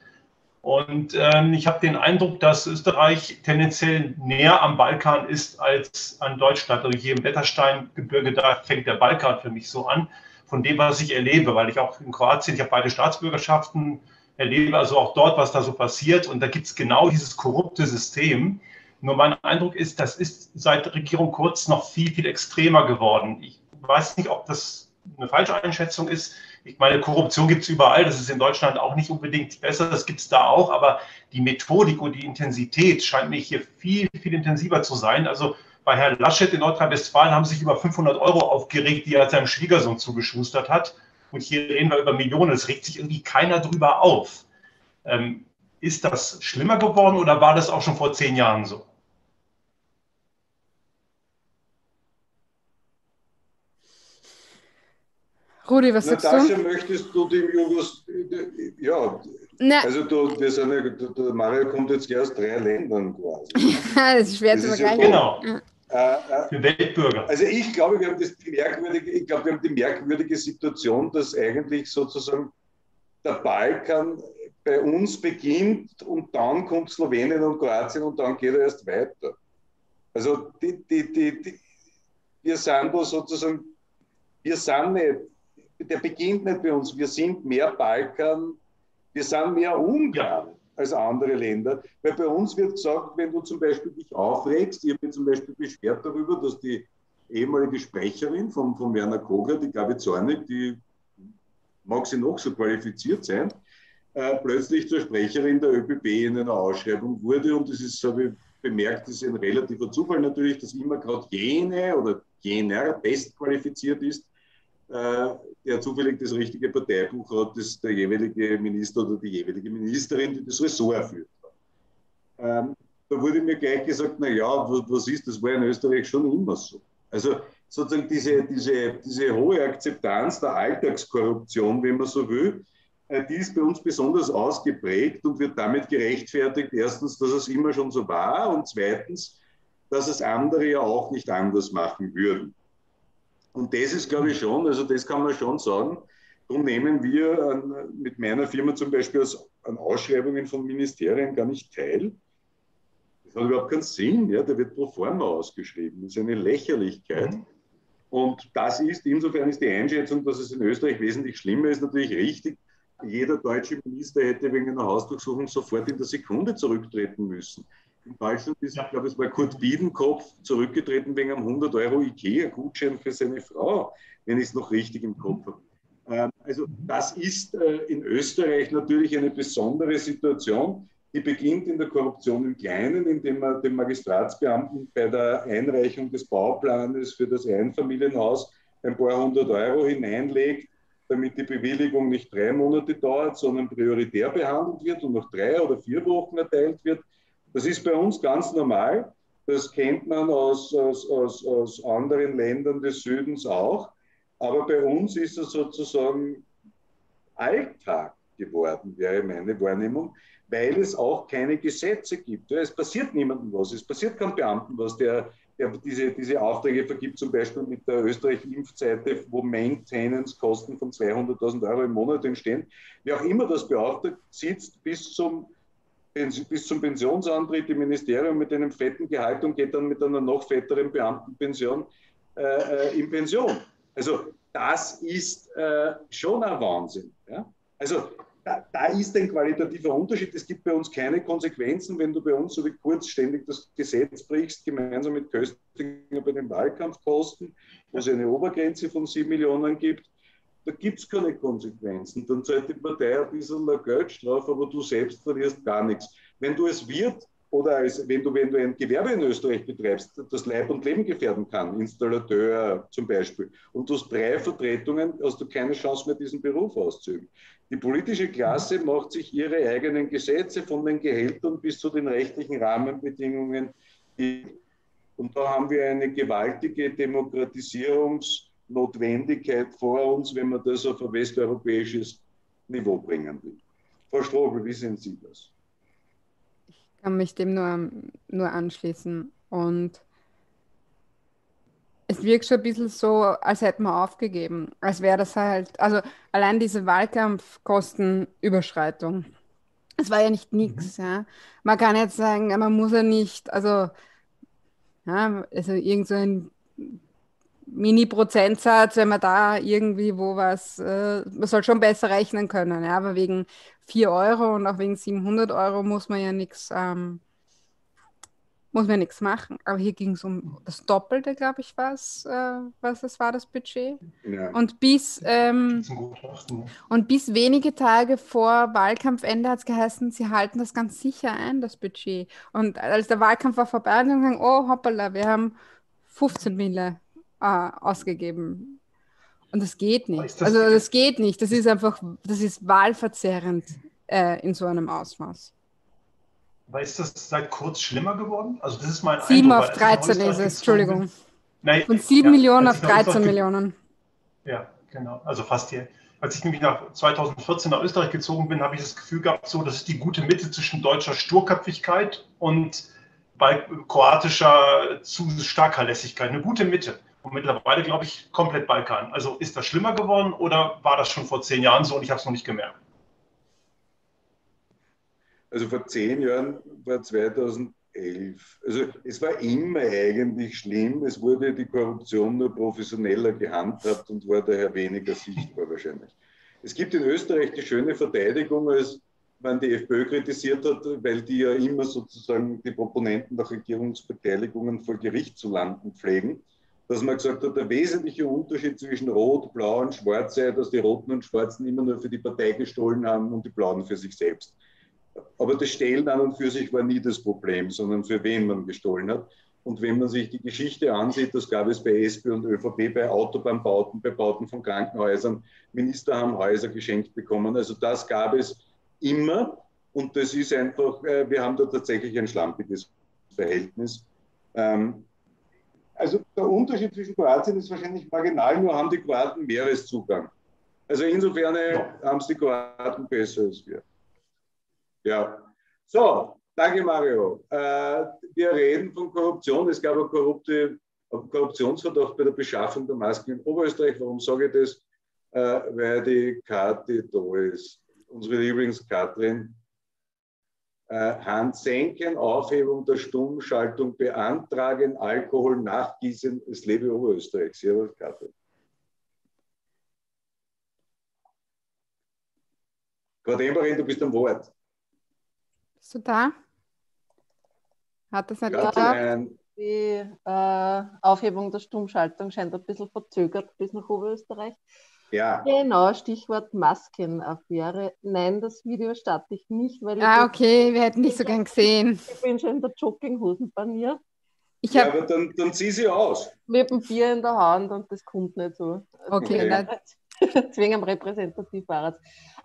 Und ähm, ich habe den Eindruck, dass Österreich tendenziell näher am Balkan ist als an Deutschland. Also hier im Wettersteingebirge, da fängt der Balkan für mich so an, von dem, was ich erlebe, weil ich auch in Kroatien, ich habe beide Staatsbürgerschaften, erlebe also auch dort, was da so passiert. Und da gibt es genau dieses korrupte System. Nur mein Eindruck ist, das ist seit Regierung Kurz noch viel, viel extremer geworden. Ich weiß nicht, ob das eine falsche Einschätzung ist. Ich meine, Korruption gibt es überall. Das ist in Deutschland auch nicht unbedingt besser. Das gibt es da auch. Aber die Methodik und die Intensität scheint mir hier viel, viel intensiver zu sein. Also bei Herrn Laschet in Nordrhein-Westfalen haben sich über 500 Euro aufgeregt, die er seinem Schwiegersohn zugeschustert hat. Und hier reden wir über Millionen. Es regt sich irgendwie keiner drüber auf. Ähm, Ist das schlimmer geworden oder war das auch schon vor zehn Jahren so? Rudi, was sagst Natascha, du? möchtest du dem Jugos... Ja, Na, also du, wir sind ja, der Mario kommt jetzt gleich aus drei Ländern quasi. das ist schwer Das zu ist ja vergleichen. Genau, äh, für Weltbürger. Also ich glaube, wir haben das die merkwürdige, ich glaube, wir haben die merkwürdige Situation, dass eigentlich sozusagen der Balkan bei uns beginnt und dann kommt Slowenien und Kroatien und dann geht er erst weiter. Also die, die, die, wir sind da sozusagen, wir sind nicht, der beginnt nicht bei uns, wir sind mehr Balkan, wir sind mehr Ungarn als andere Länder. Weil bei uns wird gesagt, wenn du zum Beispiel dich aufregst, ich habe mich zum Beispiel beschwert darüber, dass die ehemalige Sprecherin von, von Werner Kogler, die Gabi Zornig, die mag sie noch so qualifiziert sein, äh, plötzlich zur Sprecherin der ÖBB in einer Ausschreibung wurde. Und das ist, habe ich bemerkt, das ist ein relativer Zufall natürlich, dass immer gerade jene oder jener bestqualifiziert ist, der zufällig das richtige Parteibuch hat, das der jeweilige Minister oder die jeweilige Ministerin, die das Ressort führt. Ähm, da wurde mir gleich gesagt, na ja, was ist, das war in Österreich schon immer so. Also sozusagen diese, diese, diese hohe Akzeptanz der Alltagskorruption, wenn man so will, äh, die ist bei uns besonders ausgeprägt und wird damit gerechtfertigt, erstens, dass es immer schon so war und zweitens, dass es andere ja auch nicht anders machen würden. Und das ist, glaube ich, schon, also das kann man schon sagen. Darum nehmen wir an, mit meiner Firma zum Beispiel an Ausschreibungen von Ministerien gar nicht teil. Das hat überhaupt keinen Sinn. Ja? Der wird pro forma ausgeschrieben. Das ist eine Lächerlichkeit. Mhm. Und das ist, insofern ist die Einschätzung, dass es in Österreich wesentlich schlimmer ist, natürlich richtig. Jeder deutsche Minister hätte wegen einer Hausdurchsuchung sofort in der Sekunde zurücktreten müssen. In Deutschland ist, ich glaube, es war Kurt Biedenkopf zurückgetreten wegen einem 100 Euro IKEA-Gutschein für seine Frau, wenn ich es noch richtig im Kopf habe. Ähm, Also das ist äh, in Österreich natürlich eine besondere Situation. Die beginnt in der Korruption im Kleinen, indem man dem Magistratsbeamten bei der Einreichung des Bauplanes für das Einfamilienhaus ein paar hundert Euro hineinlegt, damit die Bewilligung nicht drei Monate dauert, sondern prioritär behandelt wird und nach drei oder vier Wochen erteilt wird. Das ist bei uns ganz normal. Das kennt man aus, aus, aus, aus anderen Ländern des Südens auch. Aber bei uns ist es sozusagen Alltag geworden, wäre meine Wahrnehmung, weil es auch keine Gesetze gibt. Es passiert niemandem was, es passiert keinem Beamten was, der, der diese, diese Aufträge vergibt, zum Beispiel mit der Österreich-Impfseite, wo Maintenance-Kosten von 200.000 Euro im Monat entstehen. Wer auch immer das beauftragt, sitzt bis zum, bis zum Pensionsantritt im Ministerium mit einem fetten Gehalt und geht dann mit einer noch fetteren Beamtenpension äh, äh, in Pension. Also das ist äh, schon ein Wahnsinn. Ja? Also da, da, ist ein qualitativer Unterschied. Es gibt bei uns keine Konsequenzen, wenn du bei uns so wie kurz ständig das Gesetz brichst, gemeinsam mit Köstinger bei den Wahlkampfkosten, wo es eine Obergrenze von 7 Millionen gibt. Da gibt es keine Konsequenzen. Dann zahlt die Partei ein bisschen Geldstrafe, aber du selbst verlierst gar nichts. Wenn du es wird, oder als, wenn, du, wenn du ein Gewerbe in Österreich betreibst, das Leib und Leben gefährden kann, Installateur zum Beispiel, und du hast drei Vertretungen, hast du keine Chance mehr, diesen Beruf auszuüben. Die politische Klasse macht sich ihre eigenen Gesetze von den Gehältern bis zu den rechtlichen Rahmenbedingungen. Und da haben wir eine gewaltige Demokratisierungsnotwendigkeit vor uns, wenn man das auf ein westeuropäisches Niveau bringen will. Frau Strobel, wie sehen Sie das? kann mich dem nur, nur anschließen. Und es wirkt schon ein bisschen so, als hätten wir aufgegeben. Als wäre das halt, also allein diese Wahlkampfkostenüberschreitung. Es war ja nicht nichts. Mhm. Ja. Man kann jetzt sagen, man muss ja nicht, also, ja, also irgend so ein Mini-Prozentsatz, wenn man da irgendwie wo was, äh, man soll schon besser rechnen können, ja, aber wegen 4 Euro und auch wegen 700 Euro muss man ja nichts, ähm, muss man nichts machen. Aber hier ging es um das Doppelte, glaube ich, was, äh, was das war, das Budget. Ja. Und bis ähm, und bis wenige Tage vor Wahlkampfende hat es geheißen, sie halten das ganz sicher ein, das Budget. Und als der Wahlkampf war vorbei, haben sie gesagt, oh hoppala, wir haben 15 Mille äh, ausgegeben. Und das geht nicht. Das also das geht nicht. Das ist einfach, das ist wahlverzerrend äh, in so einem Ausmaß. Aber ist das seit kurz schlimmer geworden? Also das ist mein 7 Eindruck, auf weil als ich 13 nach ist es, Entschuldigung. Nein, Von 7 ja, Millionen auf ich nach 13 Österreich ge- Millionen. Ja, genau. Also fast hier. Als ich nämlich nach 2014 nach Österreich gezogen bin, habe ich das Gefühl gehabt, so, das ist die gute Mitte zwischen deutscher Sturköpfigkeit und bei kroatischer zu starker Lässigkeit. Eine gute Mitte. Und mittlerweile, glaube ich, komplett Balkan. Also ist das schlimmer geworden oder war das schon vor zehn Jahren so und ich habe es noch nicht gemerkt? Also vor zehn Jahren war 2011. Also es war immer eigentlich schlimm. Es wurde die Korruption nur professioneller gehandhabt und war daher weniger sichtbar wahrscheinlich. Es gibt in Österreich die schöne Verteidigung, als man die FPÖ kritisiert hat, weil die ja immer sozusagen die Proponenten nach Regierungsbeteiligungen vor Gericht zu landen pflegen, dass man gesagt hat, der wesentliche Unterschied zwischen Rot, Blau und Schwarz sei, dass die Roten und Schwarzen immer nur für die Partei gestohlen haben und die Blauen für sich selbst. Aber das Stehlen an und für sich war nie das Problem, sondern für wen man gestohlen hat. Und wenn man sich die Geschichte ansieht, das gab es bei SP und ÖVP, bei Autobahnbauten, bei Bauten von Krankenhäusern, Minister haben Häuser geschenkt bekommen. Also das gab es immer. Und das ist einfach, äh, wir haben da tatsächlich ein schlampiges Verhältnis. Ähm, also der Unterschied zwischen Kroatien ist wahrscheinlich marginal, nur haben die Kroaten Meereszugang. Also insofern Ja. haben es die Kroaten besser als wir. Ja. So, danke Mario. Äh, wir reden von Korruption. Es gab einen korrupte, Korruptionsverdacht bei der Beschaffung der Masken in Oberösterreich. Warum sage ich das? Äh, weil die Karte da ist. Unsere Lieblingskatrin. Äh, Hand senken, Aufhebung der Stummschaltung beantragen, Alkohol nachgießen. Es lebe Oberösterreich. Servus, Katrin. Quademberin, du bist am Wort. Bist du da? Hat das nicht geklappt? Die äh, Aufhebung der Stummschaltung scheint ein bisschen verzögert bis nach Oberösterreich. Ja. Genau, Stichwort Maskenaffäre. Nein, das Video starte ich nicht, weil ich, Ah, okay, wir hätten dich so gern gesehen. ich bin schon in der Jogginghosenpanier Ich ja, habe, aber dann, dann zieh sie aus. mit dem Bier in der Hand und das kommt nicht so. okay, Okay. Deswegen am repräsentativ war es.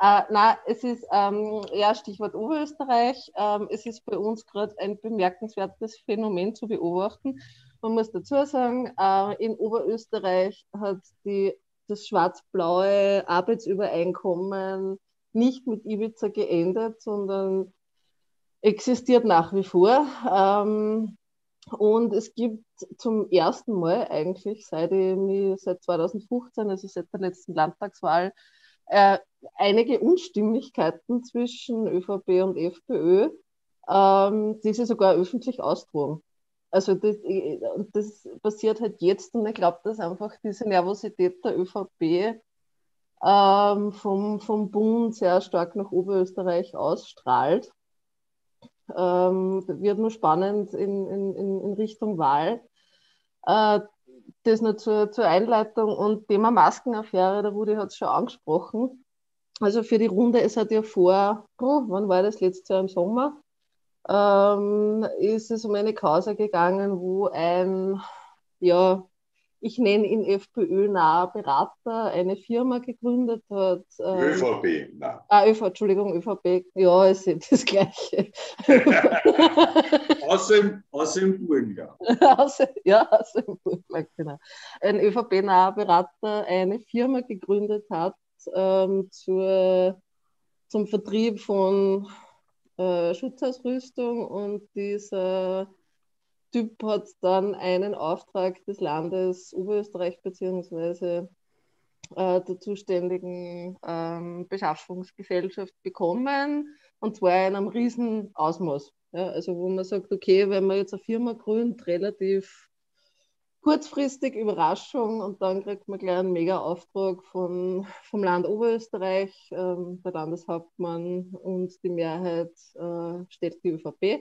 Äh, na, es ist, ähm, ja, Stichwort Oberösterreich. Ähm, es ist bei uns gerade ein bemerkenswertes Phänomen zu beobachten. Man muss dazu sagen, äh, in Oberösterreich hat die, das schwarz-blaue Arbeitsübereinkommen nicht mit Ibiza geendet, sondern existiert nach wie vor. Ähm, und es gibt zum ersten Mal eigentlich, seit, ich seit 2015, also seit der letzten Landtagswahl, äh, einige Unstimmigkeiten zwischen ÖVP und FPÖ, ähm, die sie sogar öffentlich austragen. Also das, und das passiert halt jetzt und ich glaube, dass einfach diese Nervosität der ÖVP ähm, vom, vom Bund sehr stark nach Oberösterreich ausstrahlt. Ähm, wird nur spannend in, in, in in Richtung Wahl. Äh, das nur zur, zur Einleitung und Thema Maskenaffäre, der Rudi hat es schon angesprochen. Also für die Runde, es hat ja vor, oh, wann war das letztes Jahr im Sommer, ähm, ist es um eine Causa gegangen, wo ein, ja, ich nenne ihn FPÖ-naher Berater, eine Firma gegründet hat. ähm, ÖVP, na. Ah, ÖV, Entschuldigung, ÖVP. Ja, es ist das Gleiche. Außer im, außer im Burgenland. ja, also im Burgland, genau. Ein ÖVP-naher Berater eine Firma gegründet hat ähm, zur, zum Vertrieb von äh, Schutzausrüstung und dieser Typ hat dann einen Auftrag des Landes Oberösterreich beziehungsweise äh, der zuständigen ähm, Beschaffungsgesellschaft bekommen und zwar in einem riesen Ausmaß. Ja, also wo man sagt, okay, wenn man jetzt eine Firma gründet, relativ kurzfristig Überraschung und dann kriegt man gleich einen Mega-Auftrag von, vom Land Oberösterreich, ähm, der Landeshauptmann und die Mehrheit äh, stellt die ÖVP, äh,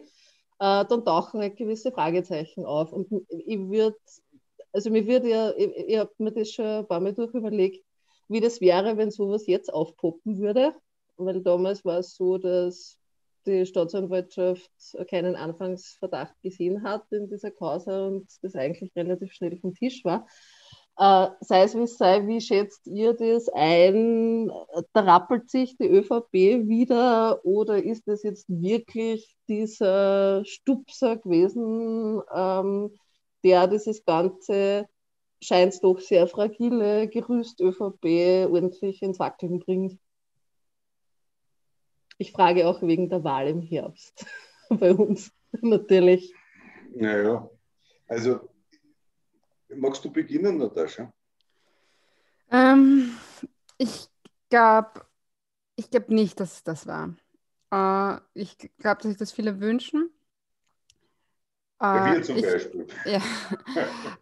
dann tauchen halt gewisse Fragezeichen auf. Und ich würde, also mir wird ja, ich, ich habe mir das schon ein paar Mal durch überlegt, wie das wäre, wenn sowas jetzt aufpoppen würde. Weil damals war es so, dass die Staatsanwaltschaft keinen Anfangsverdacht gesehen hat in dieser Causa und das eigentlich relativ schnell vom Tisch war. Äh, sei es wie es sei, wie schätzt ihr das ein? Da rappelt sich die ÖVP wieder oder ist das jetzt wirklich dieser Stupser gewesen, ähm, der dieses ganze scheint doch sehr fragile Gerüst ÖVP ordentlich ins Wackeln bringt? Ich frage auch wegen der Wahl im Herbst bei uns natürlich. Naja, also magst du beginnen, Natascha? Ähm, ich glaube ich glaub nicht, dass es das war. Äh, ich glaube, dass sich das viele wünschen. Bei mir äh, zum ich, Beispiel. Ja.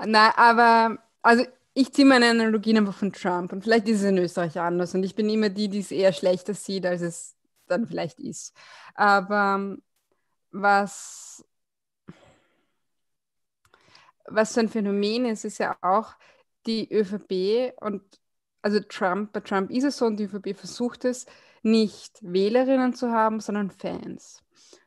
Nein, aber also ich ziehe meine Analogien einfach von Trump und vielleicht ist es in Österreich anders und ich bin immer die, die es eher schlechter sieht, als es dann vielleicht ist. Aber was, was so ein Phänomen ist, ist ja auch die ÖVP und also Trump, bei Trump ist es so und die ÖVP versucht es, nicht Wählerinnen zu haben, sondern Fans.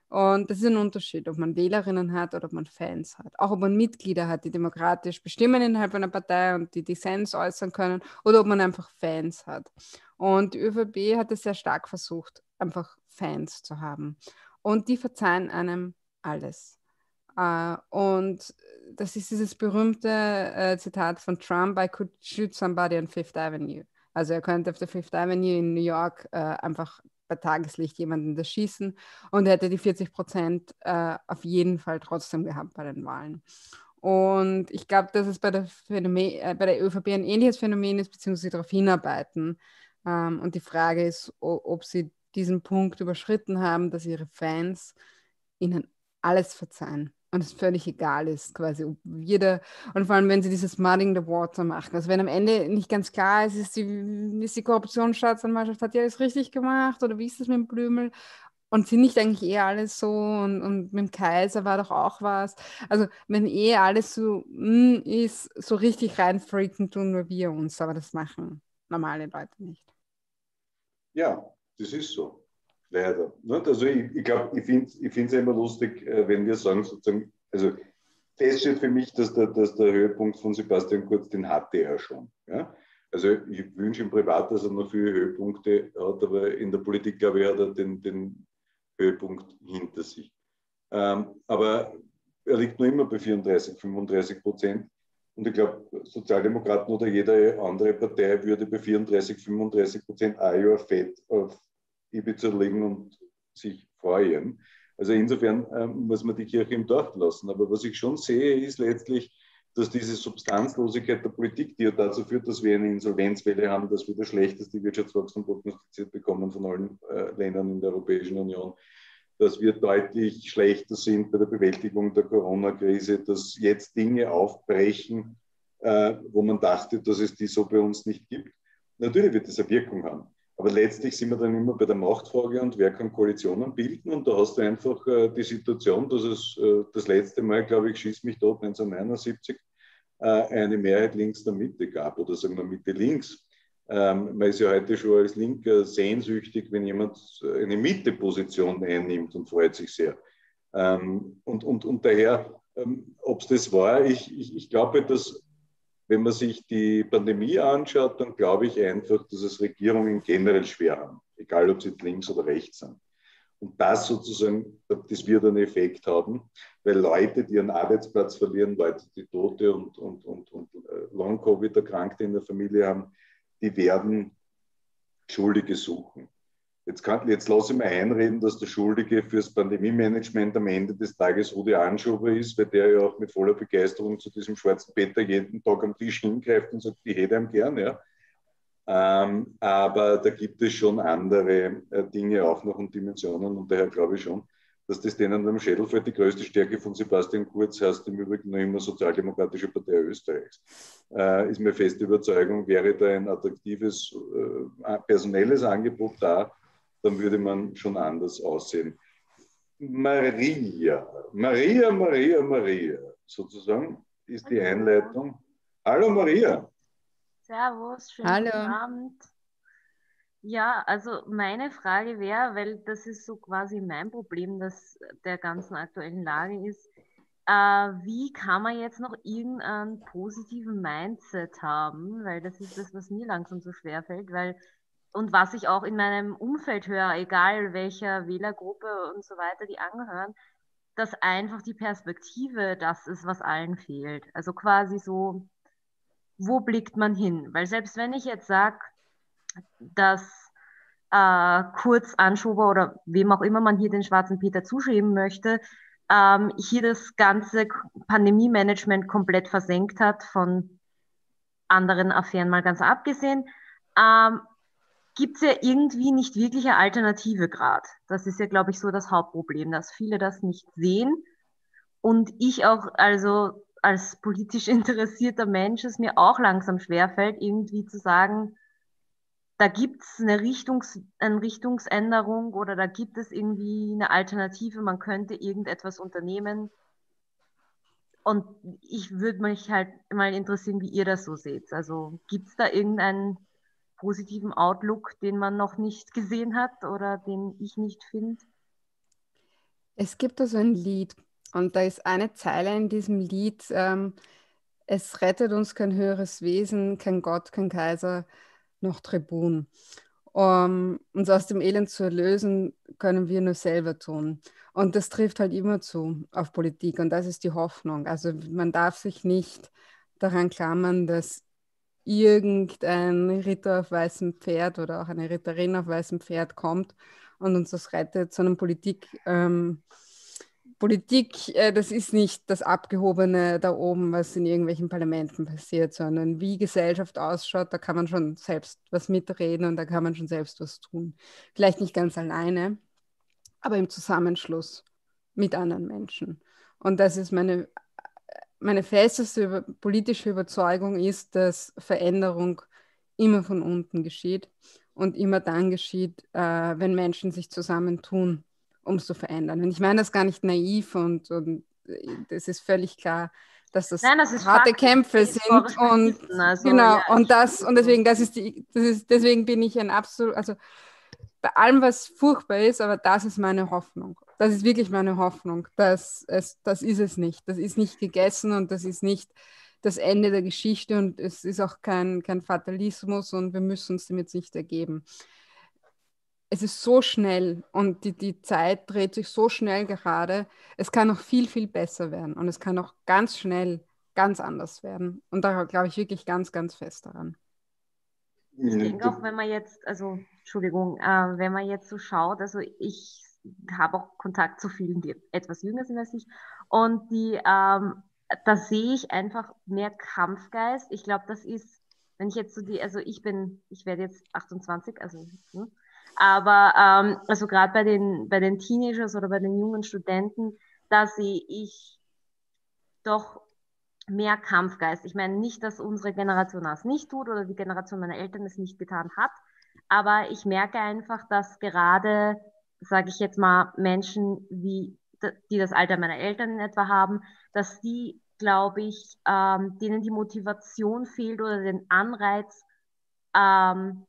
Und das ist ein Unterschied, ob man Wählerinnen hat oder ob man Fans hat. Auch ob man Mitglieder hat, die demokratisch bestimmen innerhalb einer Partei und die Dissens äußern können, oder ob man einfach Fans hat. Und die ÖVP hat es sehr stark versucht, einfach Fans zu haben. Und die verzeihen einem alles. Uh, und das ist dieses berühmte uh, Zitat von Trump, I could shoot somebody on Fifth Avenue. Also er könnte auf der Fifth Avenue in New York uh, einfach bei Tageslicht jemanden das schießen und er hätte die 40 Prozent auf jeden Fall trotzdem gehabt bei den Wahlen. Und ich glaube, dass es bei der, Phänomen, bei der ÖVP ein ähnliches Phänomen ist, beziehungsweise darauf hinarbeiten. Ähm, und die Frage ist, ob sie diesen Punkt überschritten haben, dass ihre Fans ihnen alles verzeihen und es völlig egal ist, quasi, ob jeder, und vor allem, wenn sie dieses Mudding the Water machen, also wenn am Ende nicht ganz klar ist, ist die, ist die Korruptionsstaatsanwaltschaft, hat die alles richtig gemacht oder wie ist das mit dem Blümel? Und sind nicht eigentlich eh alles so und, und mit dem Kaiser war doch auch was. Also wenn eh alles so mh, hm, ist, so richtig reinfreaken tun nur wir uns, aber das machen normale Leute nicht. Ja, das ist so. Leider. Also ich, ich glaube, ich finde es immer lustig, äh, wenn wir sagen, sozusagen, also fest steht für mich, dass der, dass der Höhepunkt von Sebastian Kurz, den hatte er schon. Ja? Also ich wünsche ihm privat, dass er noch viele Höhepunkte hat, aber in der Politik, glaube ich, hat er den, den Höhepunkt hinter sich. Ähm, aber er liegt noch immer bei 34, 35 Prozent. Und ich glaube, Sozialdemokraten oder jede andere Partei würde bei 34, 35 Prozent ein Jahr Fett auf Ibiza liegen und sich freuen. Also insofern äh, muss man die Kirche im Dorf lassen. Aber was ich schon sehe, ist letztlich, dass diese Substanzlosigkeit der Politik, die ja dazu führt, dass wir eine Insolvenzwelle haben, dass wir das schlechteste Wirtschaftswachstum prognostiziert bekommen von allen äh, Ländern in der Europäischen Union, dass wir deutlich schlechter sind bei der Bewältigung der Corona-Krise, dass jetzt Dinge aufbrechen, äh, wo man dachte, dass es die so bei uns nicht gibt. Natürlich wird das eine Wirkung haben. Aber letztlich sind wir dann immer bei der Machtfrage und wer kann Koalitionen bilden. Und da hast du einfach äh, die Situation, dass es äh, das letzte Mal, glaube ich, schießt mich dort 1979, äh, eine Mehrheit links der Mitte gab oder sagen wir Mitte links. Ähm, man ist ja heute schon als Linker sehnsüchtig, wenn jemand eine Mitte-Position einnimmt und freut sich sehr. Ähm, und, und, und daher, ähm, ob es das war, ich, ich, ich glaube, dass wenn man sich die Pandemie anschaut, dann glaube ich einfach, dass es Regierungen generell schwer haben, egal ob sie links oder rechts sind. Und das sozusagen, das wird einen Effekt haben, weil Leute, die ihren Arbeitsplatz verlieren, Leute, die Tote und, und, und, und äh, Long-Covid-Erkrankte in der Familie haben, die werden Schuldige suchen. Jetzt, kann, jetzt lasse ich mir einreden, dass der Schuldige fürs Pandemie-Management am Ende des Tages Rudi Anschober ist, weil der ja auch mit voller Begeisterung zu diesem schwarzen Peter jeden Tag am Tisch hingreift und sagt, ich hätte ihm gern. Ja. Ähm, aber da gibt es schon andere äh, Dinge auch noch und Dimensionen und daher glaube ich schon, dass das denen am Schädel fällt. Die größte Stärke von Sebastian Kurz heißt im Übrigen noch immer Sozialdemokratische Partei Österreichs. Äh, ist mir feste Überzeugung, wäre da ein attraktives äh, personelles Angebot da, dann würde man schon anders aussehen. Maria, Maria, Maria, Maria, sozusagen ist die Einleitung. Hallo Maria. Servus, schönen Hallo. Abend. Ja, also meine Frage wäre, weil das ist so quasi mein Problem, das der ganzen aktuellen Lage ist, äh, wie kann man jetzt noch irgendeinen positiven Mindset haben, weil das ist das, was mir langsam so schwer fällt, weil und was ich auch in meinem Umfeld höre, egal welcher Wählergruppe und so weiter, die angehören, dass einfach die Perspektive das ist, was allen fehlt. Also quasi so, wo blickt man hin? Weil selbst wenn ich jetzt sage, dass äh, Kurz Anschober oder wem auch immer man hier den schwarzen Peter zuschreiben möchte, ähm, hier das ganze Pandemie-Management komplett versenkt hat, von anderen Affären mal ganz abgesehen, ähm, gibt es ja irgendwie nicht wirklich eine Alternative gerade. Das ist ja, glaube ich, so das Hauptproblem, dass viele das nicht sehen. Und ich auch, also als politisch interessierter Mensch, es mir auch langsam schwerfällt, irgendwie zu sagen, da gibt es eine, Richtungs-, eine Richtungsänderung oder da gibt es irgendwie eine Alternative, man könnte irgendetwas unternehmen. Und ich würde mich halt mal interessieren, wie ihr das so seht. Also gibt es da irgendeinen positiven Outlook, den man noch nicht gesehen hat oder den ich nicht finde? Es gibt da so ein Lied und da ist eine Zeile in diesem Lied, ähm, es rettet uns kein höheres Wesen, kein Gott, kein Kaiser, noch Tribun. Um uns aus dem Elend zu erlösen, können wir nur selber tun. Und das trifft halt immer zu auf Politik und das ist die Hoffnung. Also man darf sich nicht daran klammern, dass irgendein Ritter auf weißem Pferd oder auch eine Ritterin auf weißem Pferd kommt und uns das rettet, sondern Politik ähm, Politik, äh, das ist nicht das Abgehobene da oben, was in irgendwelchen Parlamenten passiert, sondern wie Gesellschaft ausschaut, da kann man schon selbst was mitreden und da kann man schon selbst was tun. Vielleicht nicht ganz alleine, aber im Zusammenschluss mit anderen Menschen. Und das ist meine, meine festeste politische Überzeugung ist, dass Veränderung immer von unten geschieht und immer dann geschieht, äh, wenn Menschen sich zusammentun um es zu verändern. Und ich meine das gar nicht naiv und, und das ist völlig klar, dass das, Nein, das harte Fakt, Kämpfe sind und also, genau ja, und das und deswegen das ist die das ist deswegen bin ich ein absolut also bei allem was furchtbar ist, aber das ist meine Hoffnung. Das ist wirklich meine Hoffnung, dass es das ist es nicht. Das ist nicht gegessen und das ist nicht das Ende der Geschichte und es ist auch kein, kein Fatalismus und wir müssen uns damit nicht ergeben es ist so schnell und die, die Zeit dreht sich so schnell gerade. Es kann noch viel, viel besser werden und es kann auch ganz schnell ganz anders werden. Und da glaube ich wirklich ganz, ganz fest daran. Ich denke auch, wenn man jetzt, also Entschuldigung, äh, wenn man jetzt so schaut, also ich habe auch Kontakt zu vielen, die etwas jünger sind als ich und die, ähm, da sehe ich einfach mehr Kampfgeist. Ich glaube, das ist, wenn ich jetzt so die, also ich bin, ich werde jetzt 28, also hm, aber ähm, also gerade bei den, bei den Teenagers oder bei den jungen Studenten, da sehe ich doch mehr Kampfgeist. Ich meine nicht, dass unsere Generation das nicht tut oder die Generation meiner Eltern es nicht getan hat, aber ich merke einfach, dass gerade, sage ich jetzt mal, Menschen wie die das Alter meiner Eltern in etwa haben, dass die, glaube ich, ähm, denen die Motivation fehlt oder den Anreiz, ähm,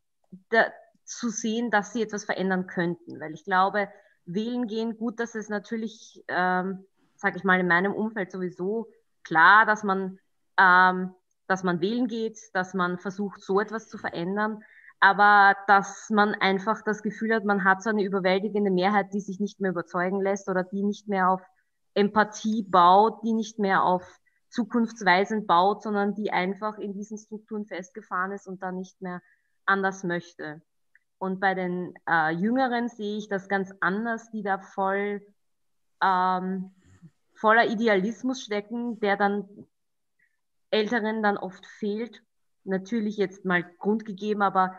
der, zu sehen, dass sie etwas verändern könnten. Weil ich glaube, wählen gehen, gut, dass es natürlich, ähm, sage ich mal, in meinem Umfeld sowieso klar, dass man, ähm, dass man wählen geht, dass man versucht, so etwas zu verändern, aber dass man einfach das Gefühl hat, man hat so eine überwältigende Mehrheit, die sich nicht mehr überzeugen lässt oder die nicht mehr auf Empathie baut, die nicht mehr auf zukunftsweisend baut, sondern die einfach in diesen Strukturen festgefahren ist und da nicht mehr anders möchte. Und bei den äh, Jüngeren sehe ich das ganz anders, die da voll ähm, voller Idealismus stecken, der dann Älteren dann oft fehlt. Natürlich jetzt mal grundgegeben, aber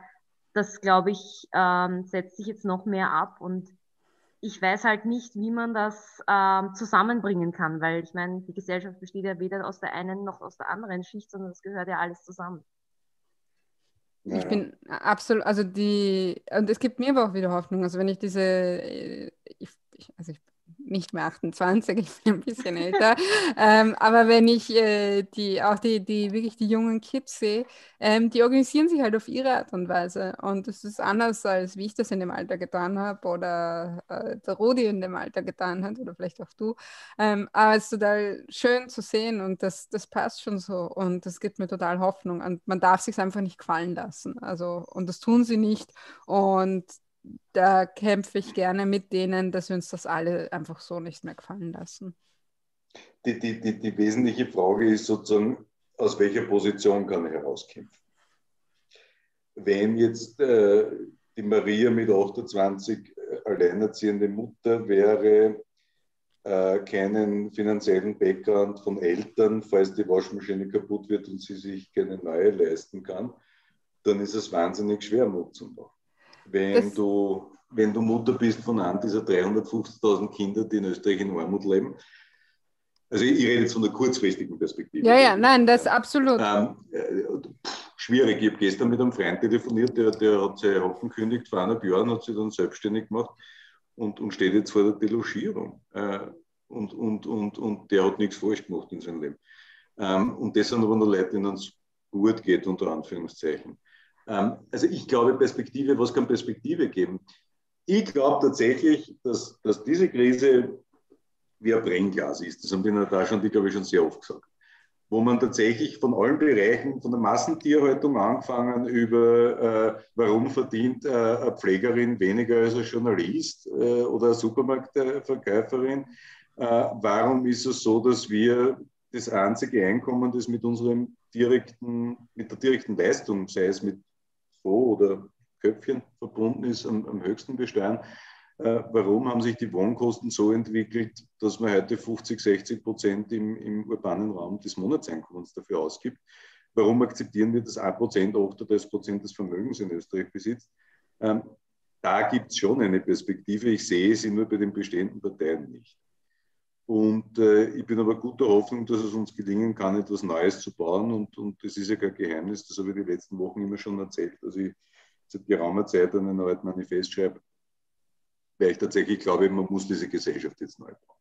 das, glaube ich, ähm, setzt sich jetzt noch mehr ab und ich weiß halt nicht, wie man das ähm, zusammenbringen kann, weil ich meine, die Gesellschaft besteht ja weder aus der einen noch aus der anderen Schicht, sondern es gehört ja alles zusammen. Ich bin absolut, also die, und es gibt mir aber auch wieder Hoffnung. Also wenn ich diese, ich, also ich nicht mehr 28, ich bin ein bisschen älter, ähm, aber wenn ich äh, die, auch die, die wirklich die jungen Kids sehe, ähm, die organisieren sich halt auf ihre Art und Weise. Und das ist anders, als wie ich das in dem Alter getan habe oder äh, der Rudi in dem Alter getan hat oder vielleicht auch du, ähm, aber es ist total schön zu sehen und das, das passt schon so. Und das gibt mir total Hoffnung. Und man darf sich einfach nicht gefallen lassen, also und das tun sie nicht. Und da kämpfe ich gerne mit denen, dass wir uns das alle einfach so nicht mehr gefallen lassen. Die, die, die, die wesentliche Frage ist sozusagen, aus welcher Position kann ich herauskämpfen? Wenn jetzt äh, die Maria mit 28 äh, alleinerziehende Mutter wäre, äh, keinen finanziellen Background von Eltern, falls die Waschmaschine kaputt wird und sie sich keine neue leisten kann, dann ist es wahnsinnig schwer, Mut zu machen wenn du, wenn du Mutter bist von einem dieser 350.000 Kinder, die in Österreich in Armut leben. Also ich, ich rede jetzt von der kurzfristigen Perspektive. Ja, ja, nein, das absolut. Ähm, äh, schwierig. Ich habe gestern mit einem Freund telefoniert, der, der hat seinen Hoffen gekündigt vor eineinhalb Jahren, hat sich dann selbstständig gemacht und, und steht jetzt vor der Delogierung. Äh, und, und, und, und der hat nichts falsch gemacht in seinem Leben. Ähm, und das sind aber nur Leute, denen es gut geht, unter Anführungszeichen. Ähm, also ich glaube, Perspektive, was kann Perspektive geben? Ich glaube tatsächlich, dass, dass diese Krise wie ein Brennglas ist. Das haben die Natascha und ich, glaube ich, schon sehr oft gesagt. Wo man tatsächlich von allen Bereichen, von der Massentierhaltung angefangen über, äh, warum verdient äh, eine Pflegerin weniger als ein Journalist äh, oder eine Supermarktverkäuferin, äh, warum ist es so, dass wir das einzige Einkommen, das mit unserem direkten, mit der direkten Leistung, sei es mit Fonds oder Köpfchen verbunden ist, am, am höchsten besteuern. Äh, warum haben sich die Wohnkosten so entwickelt, dass man heute 50, 60 Prozent im, im urbanen Raum des Monatseinkommens dafür ausgibt? Warum akzeptieren wir, dass 1 Prozent, 38 Prozent des Vermögens in Österreich besitzt? Ähm, da gibt es schon eine Perspektive. Ich sehe sie nur bei den bestehenden Parteien nicht. Und äh, ich bin aber guter Hoffnung, dass es uns gelingen kann, etwas Neues zu bauen. Und, und das ist ja kein Geheimnis, das habe ich die letzten Wochen immer schon erzählt, dass ich seit geraumer Zeit einen neuen Manifest schreibe, weil ich tatsächlich glaube, man muss diese Gesellschaft jetzt neu bauen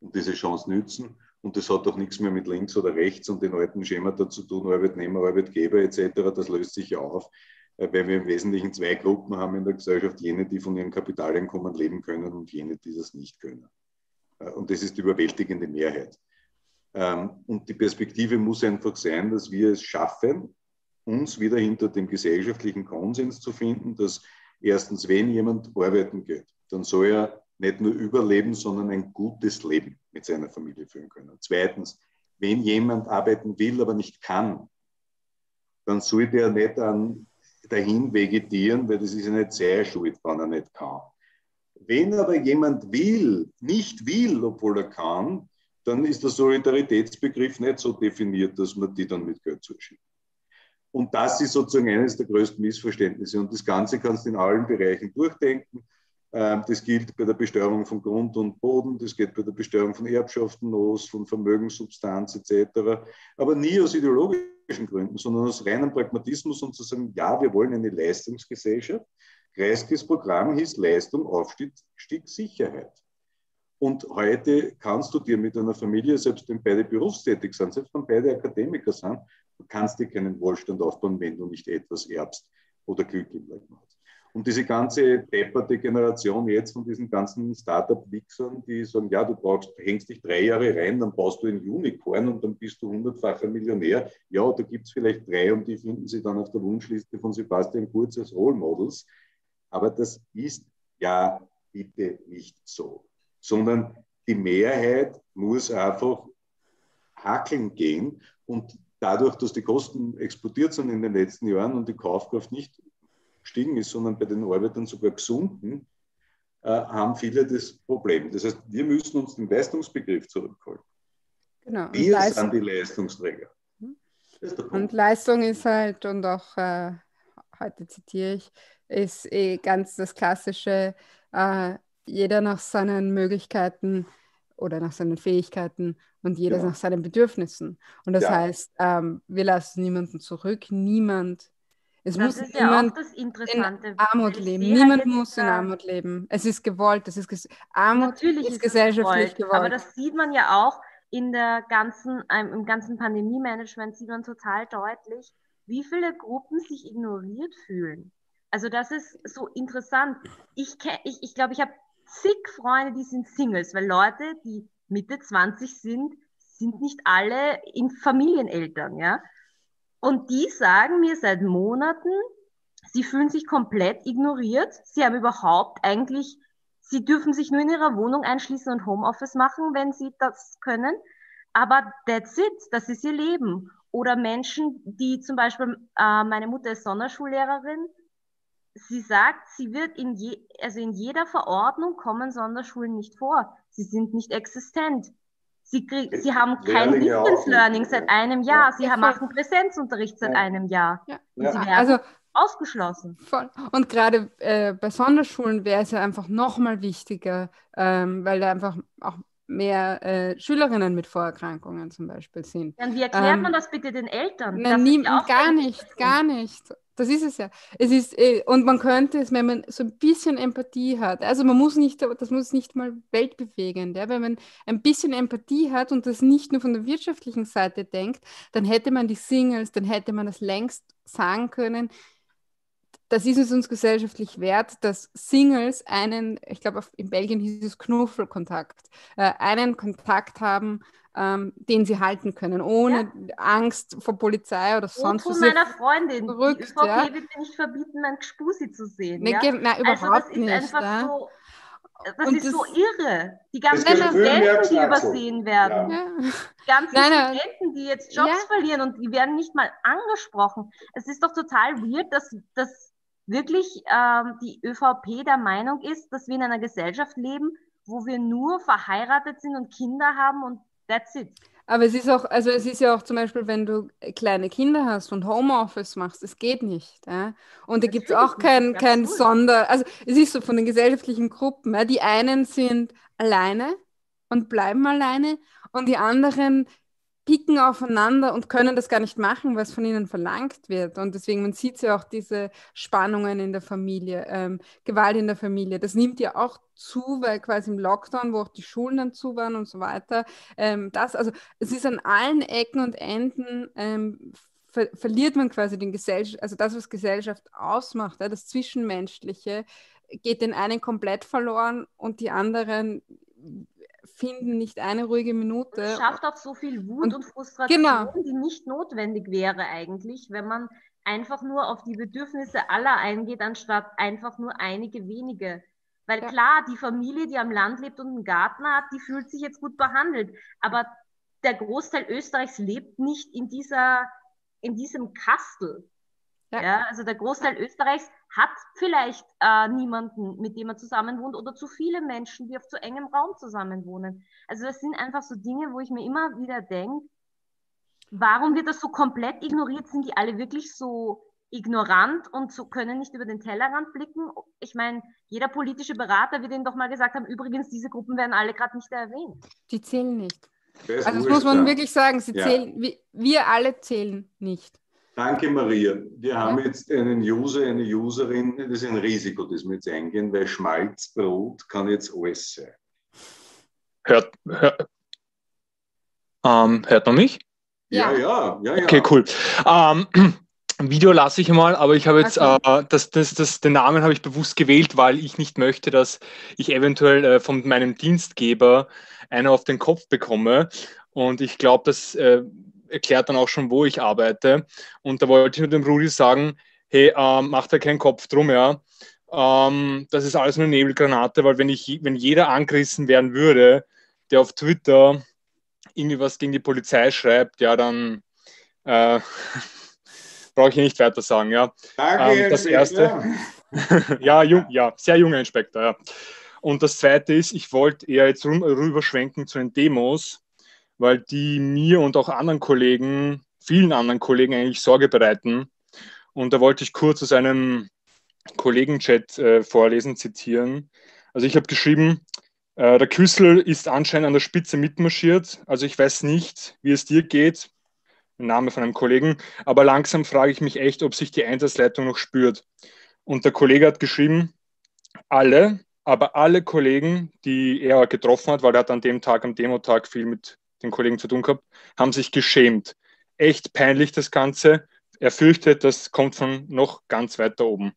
und diese Chance nützen. Und das hat auch nichts mehr mit links oder rechts und den alten Schemata zu tun, Arbeitnehmer, Arbeitgeber etc. Das löst sich ja auf, äh, weil wir im Wesentlichen zwei Gruppen haben in der Gesellschaft, jene, die von ihrem Kapitaleinkommen leben können und jene, die das nicht können. Äh, und das ist die überwältigende Mehrheit. Ähm, und die Perspektive muss einfach sein, dass wir es schaffen, uns wieder hinter dem gesellschaftlichen Konsens zu finden, dass erstens, wenn jemand arbeiten geht, dann soll er nicht nur überleben, sondern ein gutes Leben mit seiner Familie führen können. Zweitens, wenn jemand arbeiten will, aber nicht kann, dann soll der nicht an, dahin vegetieren, weil das ist ja nicht sehr schuld, wenn er nicht kann. Wenn aber jemand will, nicht will, obwohl er kann, dann ist der Solidaritätsbegriff nicht so definiert, dass man die dann mit Geld zuschiebt. Und das ist sozusagen eines der größten Missverständnisse. Und das Ganze kannst du in allen Bereichen durchdenken. Ähm, das gilt bei der Besteuerung von Grund und Boden, das geht bei der Besteuerung von Erbschaften los, von Vermögenssubstanz etc. Aber nie aus ideologischen Gründen, sondern aus reinem Pragmatismus und zu sagen, ja, wir wollen eine Leistungsgesellschaft, Kreiskes Programm hieß Leistung, Aufstieg, Sicherheit. Und heute kannst du dir mit einer Familie, selbst wenn beide berufstätig sind, selbst wenn beide Akademiker sind, du kannst dir keinen Wohlstand aufbauen, wenn du nicht etwas erbst oder Glück im Leben hast. Und diese ganze depperte Generation jetzt von diesen ganzen Startup-Wichsern, die sagen, ja, du brauchst, hängst dich drei Jahre rein, dann baust du ein Unicorn und dann bist du hundertfacher Millionär. Ja, da gibt es vielleicht drei und die finden sie dann auf der Wunschliste von Sebastian Kurz als Role Models. Aber das ist ja bitte nicht so, sondern die Mehrheit muss einfach hackeln gehen und dadurch, dass die Kosten explodiert sind in den letzten Jahren und die Kaufkraft nicht gestiegen ist, sondern bei den Arbeitern sogar gesunken, äh, haben viele das Problem. Das heißt, wir müssen uns den Leistungsbegriff zurückholen. Genau. Wir sind die Leistungsträger. Und Leistung ist halt, und auch äh, heute zitiere ich, ist eh ganz das klassische, äh, jeder nach seinen Möglichkeiten oder nach seinen Fähigkeiten und jeder ja. nach seinen Bedürfnissen. Und das ja. heißt, ähm, wir lassen niemanden zurück, niemand Es Das muss ist ja niemand auch das in. Armut leben. halt Niemand muss in da- Armut leben. Es ist gewollt. Es ist ges Armut Natürlich ist ist es gesellschaftlich gewollt, aber gewollt. das sieht man ja auch in der ganzen, ähm, im ganzen Pandemie-Management sieht man total deutlich, wie viele Gruppen sich ignoriert fühlen. Also das ist so interessant. Ich glaube, ich, ich, glaub, ich habe zig Freunde, die sind Singles, weil Leute, die Mitte 20 sind, sind nicht alle in Familieneltern, ja. Und die sagen mir seit Monaten, sie fühlen sich komplett ignoriert. Sie haben überhaupt eigentlich, sie dürfen sich nur in ihrer Wohnung einschließen und Homeoffice machen, wenn sie das können. Aber that's it, das ist ihr Leben. Oder Menschen, die zum Beispiel, äh, meine Mutter ist Sonderschullehrerin, sie sagt, sie wird in, je, also in jeder Verordnung kommen Sonderschulen nicht vor. Sie sind nicht existent. Sie, krieg, sie haben kein Distance. Learning seit einem Jahr. Sie Ja, machen Präsenzunterricht seit Ja. einem Jahr. Ja. Und Ja. sie werden Also ausgeschlossen. Voll. Und gerade äh, bei Sonderschulen wäre es ja einfach nochmal wichtiger, ähm, weil da einfach auch mehr äh, Schülerinnen mit Vorerkrankungen zum Beispiel sind. Dann wie erklärt Ähm, man das bitte den Eltern? Ist nie, gar nicht, gar nicht. Das ist es ja. Es ist, äh, und man könnte es, wenn man so ein bisschen Empathie hat, also man muss nicht, das muss nicht mal weltbewegend, ja, wenn man ein bisschen Empathie hat und das nicht nur von der wirtschaftlichen Seite denkt, dann hätte man die Singles, dann hätte man das längst sagen können, das ist es uns gesellschaftlich wert, dass Singles einen, ich glaube, in Belgien hieß es Knuffelkontakt, äh, einen Kontakt haben, ähm, den sie halten können, ohne Angst vor Polizei oder sonst Von was. meiner Freundin. verrückt, die ÖVP ja. wird mir nicht verbieten, mein Gspusi zu sehen. Nee, ja? nein, also überhaupt das ist nicht. einfach ja. so, das Und ist das- so irre. Die ganzen Studenten, die übersehen werden. Ja. Die ganzen Nein, nein. Studenten, die jetzt Jobs Ja. verlieren und die werden nicht mal angesprochen. Es ist doch total weird, dass, dass wirklich ähm, die ÖVP der Meinung ist, dass wir in einer Gesellschaft leben, wo wir nur verheiratet sind und Kinder haben und that's it. Aber es ist auch, also es ist ja auch zum Beispiel, wenn du kleine Kinder hast und Homeoffice machst, es geht nicht. Ja? Und da gibt es auch kein, kein. Sonder, also es ist so von den gesellschaftlichen Gruppen, ja? die einen sind alleine und bleiben alleine und die anderen picken aufeinander und können das gar nicht machen, was von ihnen verlangt wird. Und deswegen, man sieht ja auch diese Spannungen in der Familie, ähm, Gewalt in der Familie. Das nimmt ja auch zu, weil quasi im Lockdown, wo auch die Schulen dann zu waren und so weiter, ähm, das, also es ist an allen Ecken und Enden, ähm, ver verliert man quasi den Gesellschaft, also das, was Gesellschaft ausmacht, ja, das Zwischenmenschliche, geht den einen komplett verloren und die anderen finden nicht eine ruhige Minute. Es schafft auch so viel Wut Und- und, Frustration, genau. die nicht notwendig wäre eigentlich, wenn man einfach nur auf die Bedürfnisse aller eingeht, anstatt einfach nur einige wenige. Weil Ja. klar, die Familie, die am Land lebt und einen Garten hat, die fühlt sich jetzt gut behandelt. Aber der Großteil Österreichs lebt nicht in dieser, in diesem Kastel. Ja. Ja. also der Großteil Österreichs hat vielleicht äh, niemanden, mit dem er zusammenwohnt oder zu viele Menschen, die auf zu engem Raum zusammenwohnen. Also das sind einfach so Dinge, wo ich mir immer wieder denke, warum wird das so komplett ignoriert? Sind die alle wirklich so ignorant und so können nicht über den Tellerrand blicken? Ich meine, jeder politische Berater wird ihnen doch mal gesagt haben, übrigens, diese Gruppen werden alle gerade nicht erwähnt. Die zählen nicht. Das Also das muss man ja. wirklich sagen, sie Ja. zählen, wir, wir alle zählen nicht. Danke, Maria. Wir haben jetzt einen User, eine Userin, das ist ein Risiko, das wir jetzt eingehen, weil Schmalzbrot kann jetzt alles sein. Hört, hört, ähm, hört man mich? Ja, Ja. ja, ja, ja. Okay, cool. Ähm, Video lasse ich mal, aber ich habe jetzt Okay. äh, das, das, das, den Namen habe ich bewusst gewählt, weil ich nicht möchte, dass ich eventuell äh, von meinem Dienstgeber einen auf den Kopf bekomme. Und ich glaube, das äh, erklärt dann auch schon, wo ich arbeite. Und da wollte ich nur dem Rudi sagen, hey, ähm, mach da keinen Kopf drum, ja. Ähm, das ist alles nur eine Nebelgranate, weil wenn ich, wenn jeder angerissen werden würde, der auf Twitter irgendwie was gegen die Polizei schreibt, ja, dann äh, brauche ich hier nicht weiter sagen, ja. Danke, Ähm, das erste. ja, jung, ja, sehr junger Inspektor, ja. Und das zweite ist, ich wollte eher jetzt rüberschwenken zu den Demos, weil die mir und auch anderen Kollegen, vielen anderen Kollegen eigentlich Sorge bereiten. Und da wollte ich kurz aus einem Kollegenchat äh, vorlesen, zitieren. Also ich habe geschrieben, äh, der Küssel ist anscheinend an der Spitze mitmarschiert. Also ich weiß nicht, wie es dir geht. Name von einem Kollegen, aber langsam frage ich mich echt, ob sich die Einsatzleitung noch spürt. Und der Kollege hat geschrieben, alle, aber alle Kollegen, die er getroffen hat, weil er hat an dem Tag, am Demotag viel mit den Kollegen zu tun gehabt, haben sich geschämt. Echt peinlich das Ganze. Er fürchtet, das kommt von noch ganz weiter oben.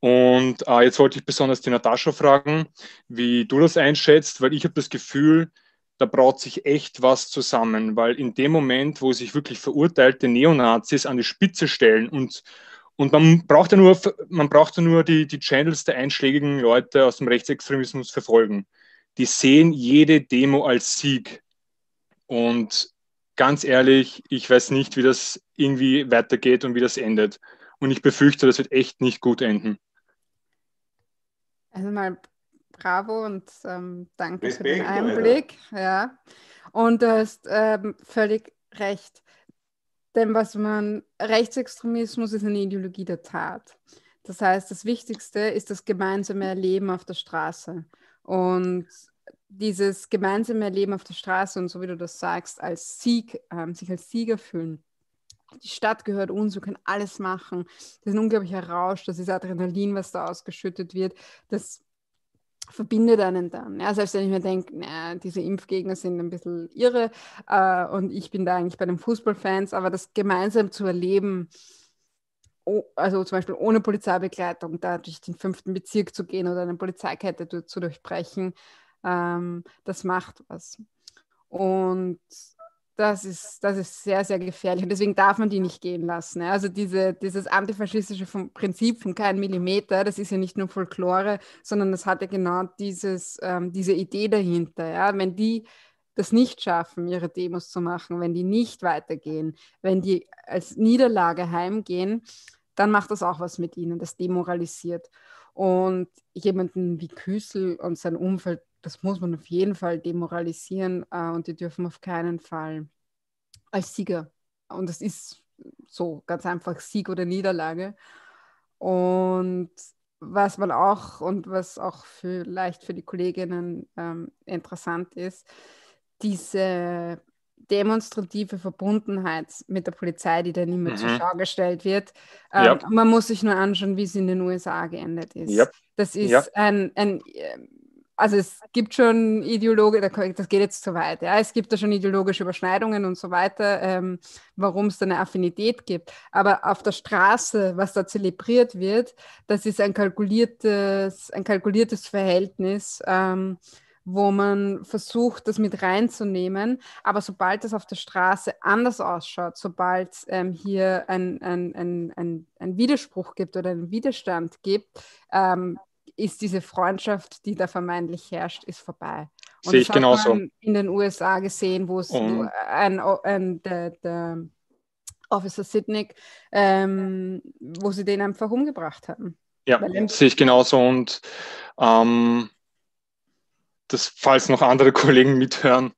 Und äh, jetzt wollte ich besonders die Natascha fragen, wie du das einschätzt, weil ich habe das Gefühl, da braut sich echt was zusammen, weil in dem Moment, wo sich wirklich verurteilte Neonazis an die Spitze stellen und, und man braucht ja nur, man braucht ja nur die, die Channels der einschlägigen Leute aus dem Rechtsextremismus verfolgen. Die sehen jede Demo als Sieg. Und ganz ehrlich, ich weiß nicht, wie das irgendwie weitergeht und wie das endet. Und ich befürchte, das wird echt nicht gut enden. Also mal bravo und ähm, danke Respekt, für den Einblick. Ja. Und du hast ähm, völlig recht. Denn was man, Rechtsextremismus ist eine Ideologie der Tat. Das heißt, das Wichtigste ist das gemeinsame Erleben auf der Straße. Und dieses gemeinsame Erleben auf der Straße und so wie du das sagst, als Sieg, ähm, sich als Sieger fühlen. Die Stadt gehört uns, wir können alles machen. Das ist ein unglaublicher Rausch, das ist Adrenalin, was da ausgeschüttet wird. Das verbindet einen dann. Ja, selbst wenn ich mir denke, na, diese Impfgegner sind ein bisschen irre äh, und ich bin da eigentlich bei den Fußballfans, aber das gemeinsam zu erleben, oh, also zum Beispiel ohne Polizeibegleitung, da durch den fünften Bezirk zu gehen oder eine Polizeikette zu durchbrechen, ähm, das macht was. Und das ist, das ist sehr, sehr gefährlich und deswegen darf man die nicht gehen lassen. Also diese, dieses antifaschistische vom Prinzip von kein Millimeter, das ist ja nicht nur Folklore, sondern das hat ja genau dieses, ähm, diese Idee dahinter. Ja. Wenn die das nicht schaffen, ihre Demos zu machen, wenn die nicht weitergehen, wenn die als Niederlage heimgehen, dann macht das auch was mit ihnen, das demoralisiert. Und jemanden wie Küssel und sein Umfeld das muss man auf jeden Fall demoralisieren äh, und die dürfen auf keinen Fall als Sieger. Und das ist so ganz einfach Sieg oder Niederlage. Und was man auch und was auch vielleicht für die Kolleginnen ähm, interessant ist, diese demonstrative Verbundenheit mit der Polizei, die dann immer mhm. zur Schau gestellt wird. Ähm, ja. Man muss sich nur anschauen, wie es in den USA geendet ist. Ja. Das ist ja. ein, ein also es gibt schon Ideologe, das geht jetzt zu weit, ja, es gibt da schon ideologische Überschneidungen und so weiter, ähm, warum es da eine Affinität gibt. Aber auf der Straße, was da zelebriert wird, das ist ein kalkuliertes, ein kalkuliertes Verhältnis, ähm, wo man versucht, das mit reinzunehmen. Aber sobald es auf der Straße anders ausschaut, sobald es ähm, hier ein, ein, ein, ein, Widerspruch gibt oder einen Widerstand gibt, ähm, ist diese Freundschaft, die da vermeintlich herrscht, ist vorbei. Und Sehe ich genauso. in den USA gesehen, wo es um. ein, ein, der, der Officer Sidney, ähm, wo sie den einfach umgebracht haben. Ja, sehe ich genauso. Und ähm, das, falls noch andere Kollegen mithören,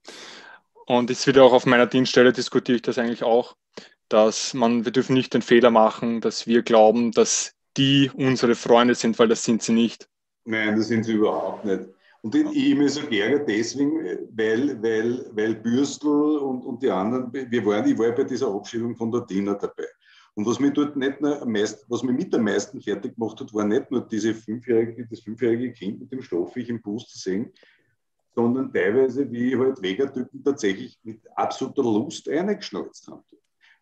und es wird auch auf meiner Dienststelle diskutiere ich das eigentlich auch, dass man, wir dürfen nicht den Fehler machen, dass wir glauben, dass die unsere Freunde sind, weil das sind sie nicht. Nein, das sind sie überhaupt nicht. Und ich mich so geärgert deswegen, weil, weil, weil Bürstel und, und die anderen, wir waren, ich war bei dieser Abschiebung von der Dina dabei. Und was mich dort nicht nur meist, was mich mit am meisten fertig gemacht hat, war nicht nur diese fünfjährige, das fünfjährige Kind mit dem Stoffig im Bus zu sehen, sondern teilweise, wie halt Wegertypen tatsächlich mit absoluter Lust eingeschnalzt haben.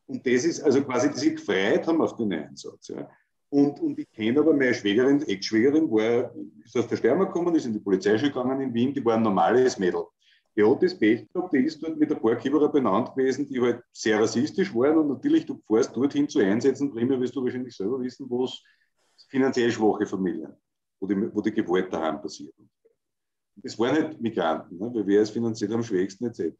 Und das ist also quasi, die sich gefreut haben auf den Einsatz. Ja. Und, und ich kenne aber meine Schwägerin, Ex-Schwägerin, war, ist aus der Steiermark gekommen, ist in die Polizeischule gegangen in Wien, die war ein normales Mädel. Die hat das Pech gehabt, die ist dort mit ein paar Kieberer benannt gewesen, die halt sehr rassistisch waren. Und natürlich, du fährst dorthin zu einsetzen, primär wirst du wahrscheinlich selber wissen, wo es finanziell schwache Familien, wo die, wo die Gewalt daheim passiert. Das waren nicht Migranten, ne, weil wer ist finanziell am schwächsten etc.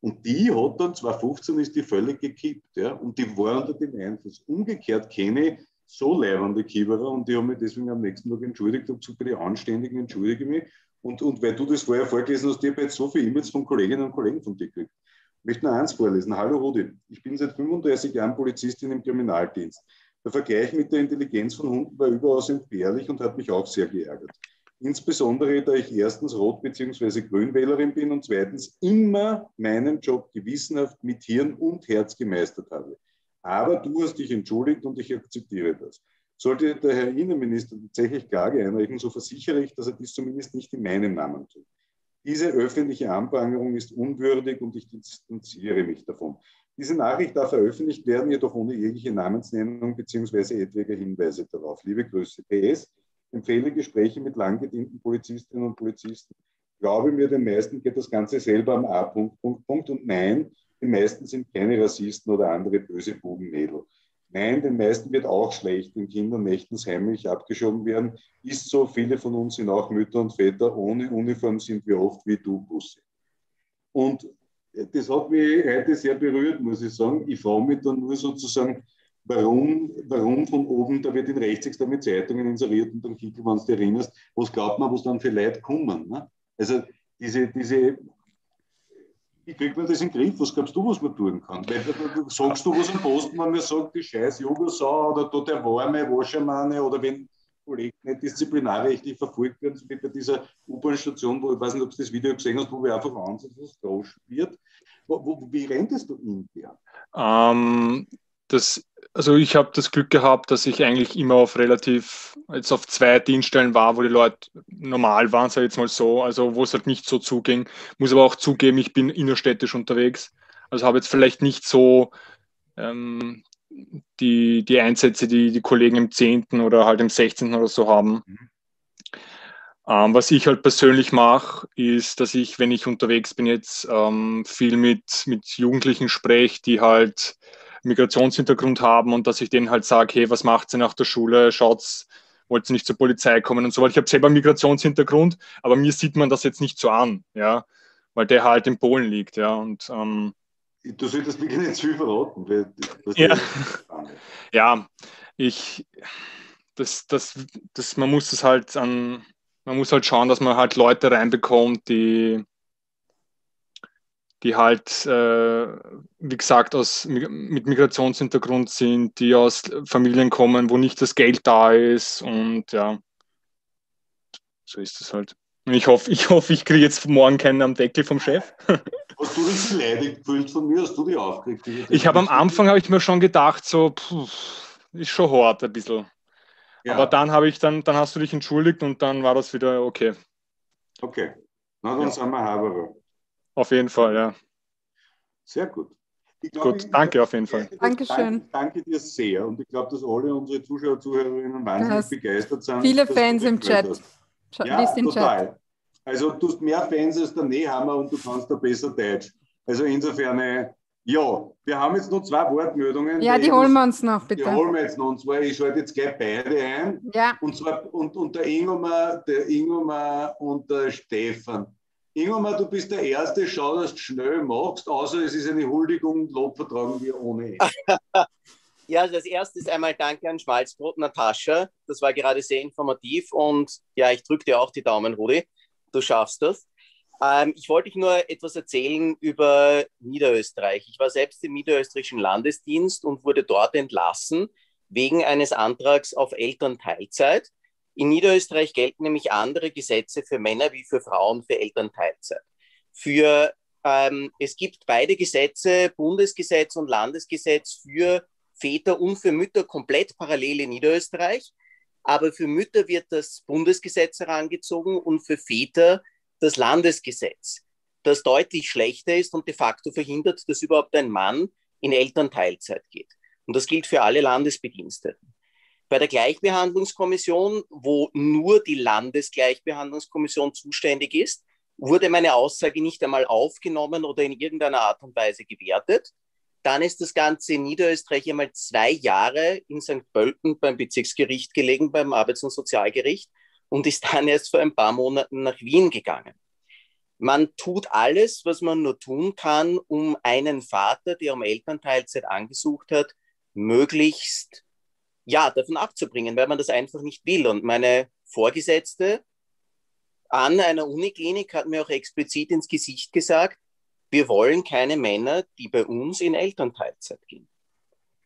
Und die hat dann, 2015 ist die völlig gekippt, ja, und die war unter dem Einfluss. Umgekehrt kenne ich so leibende Kieberer und die haben mich deswegen am nächsten Tag entschuldigt und gesagt, den Anständigen entschuldige mich. Und, und weil du das vorher vorgelesen hast, ich habe jetzt so viele E-Mails von Kolleginnen und Kollegen von dir gekriegt. Ich möchte nur eins vorlesen. Hallo Rudi, ich bin seit 35 Jahren Polizistin im Kriminaldienst. Der Vergleich mit der Intelligenz von Hunden war überaus entbehrlich und hat mich auch sehr geärgert. Insbesondere, da ich erstens Rot- bzw. Grünwählerin bin und zweitens immer meinen Job gewissenhaft mit Hirn und Herz gemeistert habe. Aber du hast dich entschuldigt und ich akzeptiere das. Sollte der Herr Innenminister tatsächlich Klage einreichen, so versichere ich, dass er dies zumindest nicht in meinem Namen tut. Diese öffentliche Anprangerung ist unwürdig und ich distanziere mich davon. Diese Nachricht darf veröffentlicht werden, jedoch ohne jegliche Namensnennung bzw. etwaige Hinweise darauf. Liebe Grüße. PS, empfehle Gespräche mit lang gedienten Polizistinnen und Polizisten. Glaube mir, den meisten geht das Ganze selber am A-Punkt, Punkt, Punkt. Und nein, die meisten sind keine Rassisten oder andere böse Bubenmädel. Nein, den meisten wird auch schlecht, wenn Kinder nächtens heimlich abgeschoben werden. Ist so, viele von uns sind auch Mütter und Väter. Ohne Uniform sind wir oft wie du, Busse. Und das hat mich heute sehr berührt, muss ich sagen. Ich frage mich dann nur sozusagen, warum, warum von oben, da wird in Rechtsextreme Zeitungen inseriert und dann Kickel, wenn du dich erinnerst, was glaubt man, was dann für Leute kommen. Ne? Also diese, diese, wie kriegt man das in den Griff? Was glaubst du, was man tun kann? Weil, sagst du was am Posten, wenn man sagt, die scheiß Jugosau oder da der warme Waschermann oder wenn Kollegen nicht disziplinarrechtlich verfolgt werden, wie bei dieser U-Bahn-Station, wo ich weiß nicht, ob du das Video gesehen hast, wo wir einfach es groß wird. Wo, wo, wie renntest du intern? Ähm, das, also ich habe das Glück gehabt, dass ich eigentlich immer auf relativ, jetzt auf zwei Dienststellen war, wo die Leute normal waren, sag ich jetzt mal so, also wo es halt nicht so zuging. Muss aber auch zugeben, ich bin innerstädtisch unterwegs. Also habe jetzt vielleicht nicht so ähm, die, die Einsätze, die die Kollegen im 10. oder halt im 16. oder so haben. Mhm. Ähm, was ich halt persönlich mache, ist, dass ich, wenn ich unterwegs bin, jetzt ähm, viel mit, mit Jugendlichen spreche, die halt Migrationshintergrund haben und dass ich denen halt sage, hey, was macht ihr nach der Schule? Schaut's, wollt ihr nicht zur Polizei kommen und so weiter. Ich habe selber Migrationshintergrund, aber mir sieht man das jetzt nicht so an, ja, weil der halt in Polen liegt, ja. Und ähm, du solltest mir nicht zu viel verraten. Ja. ja, ich, das, das, das, man muss es halt an, man muss halt schauen, dass man halt Leute reinbekommt, die, die halt, äh, wie gesagt, aus, mit Migrationshintergrund sind, die aus Familien kommen, wo nicht das Geld da ist und ja, so ist es halt. Und ich hoffe, ich, hoffe, ich kriege jetzt morgen keinen am Deckel vom Chef. Hast du dich beleidigt gefühlt von mir? Hast du die aufgeregt? Ich habe am Anfang habe ich mir schon gedacht, so puh, ist schon hart ein bisschen. Ja. Aber dann habe ich dann, dann hast du dich entschuldigt und dann war das wieder okay. Okay. Na, dann ja. sind wir Haberer. Auf jeden Fall, ja. Sehr gut. Glaub, gut, ich, danke auf jeden Fall. Dankeschön. Danke, danke dir sehr. Und ich glaube, dass alle unsere Zuschauer und Zuhörerinnen wahnsinnig begeistert sind. Viele Fans im Chat. Ja, total. Chat. Also du hast mehr Fans als der Nehammer und du kannst da besser Deutsch. Also insofern, äh, ja, wir haben jetzt noch zwei Wortmeldungen. Ja, die holen wir uns noch, bitte. Die holen wir jetzt noch. Und zwar, ich schalte jetzt gleich beide ein. Ja. Und zwar, und, und der Ingomar, der Ingomar und der Stefan. Ingomar, du bist der Erste, schau, dass du schnell machst, außer es ist eine Huldigung Lob vertragen wir ohne. ja, also das erste ist einmal Danke an Schmalzbrot Natascha. Das war gerade sehr informativ und ja, ich drücke dir auch die Daumen, Rudi. Du schaffst das. Ähm, ich wollte dich nur etwas erzählen über Niederösterreich. Ich war selbst im niederösterreichischen Landesdienst und wurde dort entlassen wegen eines Antrags auf Elternteilzeit. In Niederösterreich gelten nämlich andere Gesetze für Männer wie für Frauen für Elternteilzeit. Für, ähm, es gibt beide Gesetze, Bundesgesetz und Landesgesetz für Väter und für Mütter komplett parallel in Niederösterreich. Aber für Mütter wird das Bundesgesetz herangezogen und für Väter das Landesgesetz, das deutlich schlechter ist und de facto verhindert, dass überhaupt ein Mann in Elternteilzeit geht. Und das gilt für alle Landesbediensteten. Bei der Gleichbehandlungskommission, wo nur die Landesgleichbehandlungskommission zuständig ist, wurde meine Aussage nicht einmal aufgenommen oder in irgendeiner Art und Weise gewertet. Dann ist das Ganze in Niederösterreich einmal zwei Jahre in St. Pölten beim Bezirksgericht gelegen, beim Arbeits- und Sozialgericht und ist dann erst vor ein paar Monaten nach Wien gegangen. Man tut alles, was man nur tun kann, um einen Vater, der um Elternteilzeit angesucht hat, möglichst ja, davon abzubringen, weil man das einfach nicht will. Und meine Vorgesetzte an einer Uniklinik hat mir auch explizit ins Gesicht gesagt, wir wollen keine Männer, die bei uns in Elternteilzeit gehen.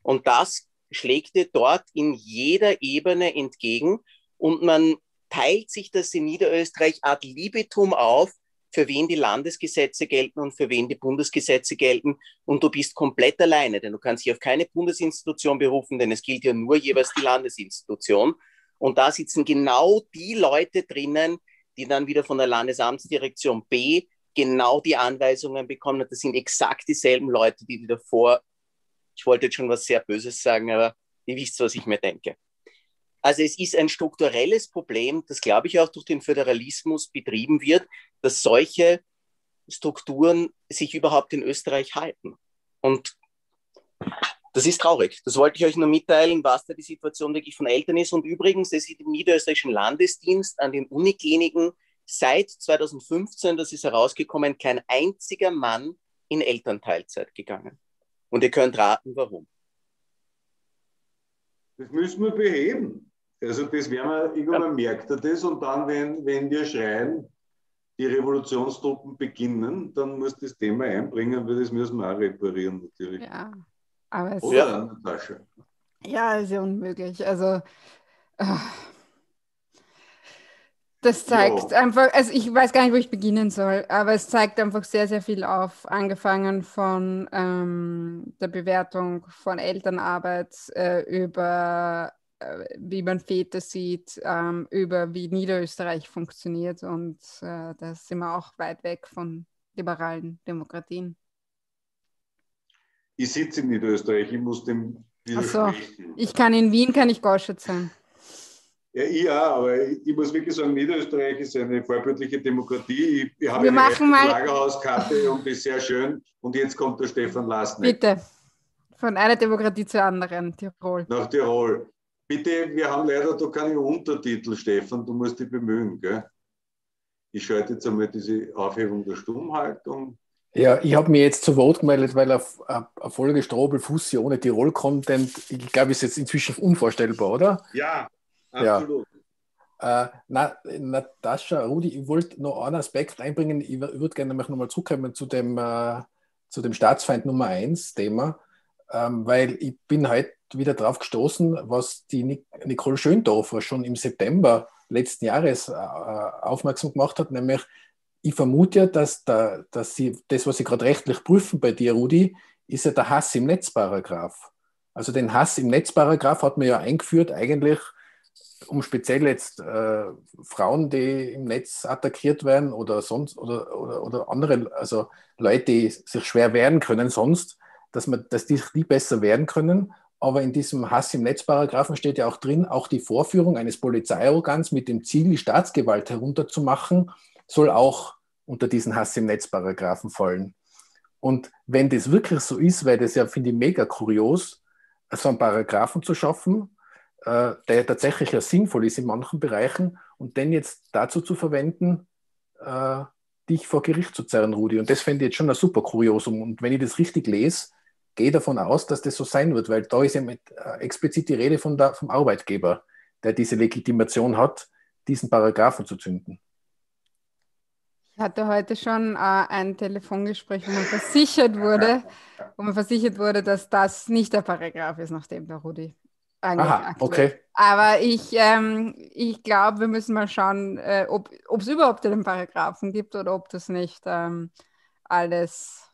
Und das schlägt dir dort in jeder Ebene entgegen und man teilt sich das in Niederösterreich ad libitum auf, für wen die Landesgesetze gelten und für wen die Bundesgesetze gelten. Und du bist komplett alleine, denn du kannst dich auf keine Bundesinstitution berufen, denn es gilt ja nur jeweils die Landesinstitution. Und da sitzen genau die Leute drinnen, die dann wieder von der Landesamtsdirektion B genau die Anweisungen bekommen. Das sind exakt dieselben Leute, die, die davor, ich wollte jetzt schon was sehr Böses sagen, aber ihr wisst, was ich mir denke. Also es ist ein strukturelles Problem, das, glaube ich, auch durch den Föderalismus betrieben wird, dass solche Strukturen sich überhaupt in Österreich halten. Und das ist traurig. Das wollte ich euch nur mitteilen, was da die Situation wirklich von Eltern ist. Und übrigens, es ist im Niederösterreichischen Landesdienst an den Unikliniken seit 2015, das ist herausgekommen, kein einziger Mann in Elternteilzeit gegangen. Und ihr könnt raten, warum. Das müssen wir beheben. Also das werden wir, irgendwann merkt er das und dann, wenn, wenn wir schreien, die Revolutionstruppen beginnen, dann muss das Thema einbringen, weil das müssen wir auch reparieren natürlich. Ja, aber es Oder ja. Natascha? Ja, ist ja unmöglich. Also äh, das zeigt Ja. einfach, also ich weiß gar nicht, wo ich beginnen soll, aber es zeigt einfach sehr, sehr viel auf, angefangen von ähm, der Bewertung von Elternarbeit äh, über wie man Väter sieht, ähm, über wie Niederösterreich funktioniert und äh, da sind wir auch weit weg von liberalen Demokratien. Ich sitze in Niederösterreich, ich muss dem Ach so, widersprechen. ich kann in Wien, kann ich Goschet sein. Ja, ich auch, aber ich, muss wirklich sagen, Niederösterreich ist eine vorbildliche Demokratie. Ich, ich habe Wir eine machen mal- Lagerhauskarte und ist sehr schön. Und jetzt kommt der Stefan Lasnik Bitte, von einer Demokratie zur anderen, Tirol. nach Tirol. Bitte, wir haben leider da keine Untertitel, Stefan, du musst dich bemühen. Gell? Ich schalte jetzt einmal diese Aufhebung der Stummhaltung. Ja, ich habe mir jetzt zu Wort gemeldet, weil auf eine Folge Strobel Fussi ohne Tirol-Content, ich glaube, ist jetzt inzwischen unvorstellbar, oder? Ja, Ja. absolut. Äh, na, Natascha, Rudi, ich wollte noch einen Aspekt einbringen. Ich, wür- würde gerne nochmal zurückkommen zu dem, äh, zu dem Staatsfeind Nummer 1 Thema, ähm, weil ich bin heute wieder drauf gestoßen, was die Nic Nicole Schöndorfer schon im September letzten Jahres äh, aufmerksam gemacht hat, nämlich ich vermute ja, dass, da, dass sie das, was sie gerade rechtlich prüfen bei dir, Rudi, ist ja der Hass im Netzparagraph. Also den Hass im Netzparagraph hat man ja eingeführt, eigentlich um speziell jetzt äh, Frauen, die im Netz attackiert werden oder sonst oder, oder, oder andere, also Leute, die sich schwer wehren können sonst, dass man, dass die, die besser wehren können. Aber in diesem Hass im Netzparagraphen steht ja auch drin, auch die Vorführung eines Polizeiorgans mit dem Ziel, die Staatsgewalt herunterzumachen, soll auch unter diesen Hass im Netzparagraphen fallen. Und wenn das wirklich so ist, weil das ja, finde ich, mega kurios, so einen Paragraphen zu schaffen, äh, der ja tatsächlich ja sinnvoll ist in manchen Bereichen und den jetzt dazu zu verwenden, äh, dich vor Gericht zu zerren, Rudi. Und das fände ich jetzt schon ein super Kuriosum. Und wenn ich das richtig lese, gehe davon aus, dass das so sein wird, weil da ist ja mit, äh, explizit die Rede von der, vom Arbeitgeber, der diese Legitimation hat, diesen Paragraphen zu zünden. Ich hatte heute schon äh, ein Telefongespräch, wo man versichert wurde, wo man versichert wurde, dass das nicht der Paragraph ist, nachdem der Rudi Aha, okay. Aber ich, ähm, ich glaube, wir müssen mal schauen, äh, ob es überhaupt einen Paragraphen gibt oder ob das nicht ähm, alles,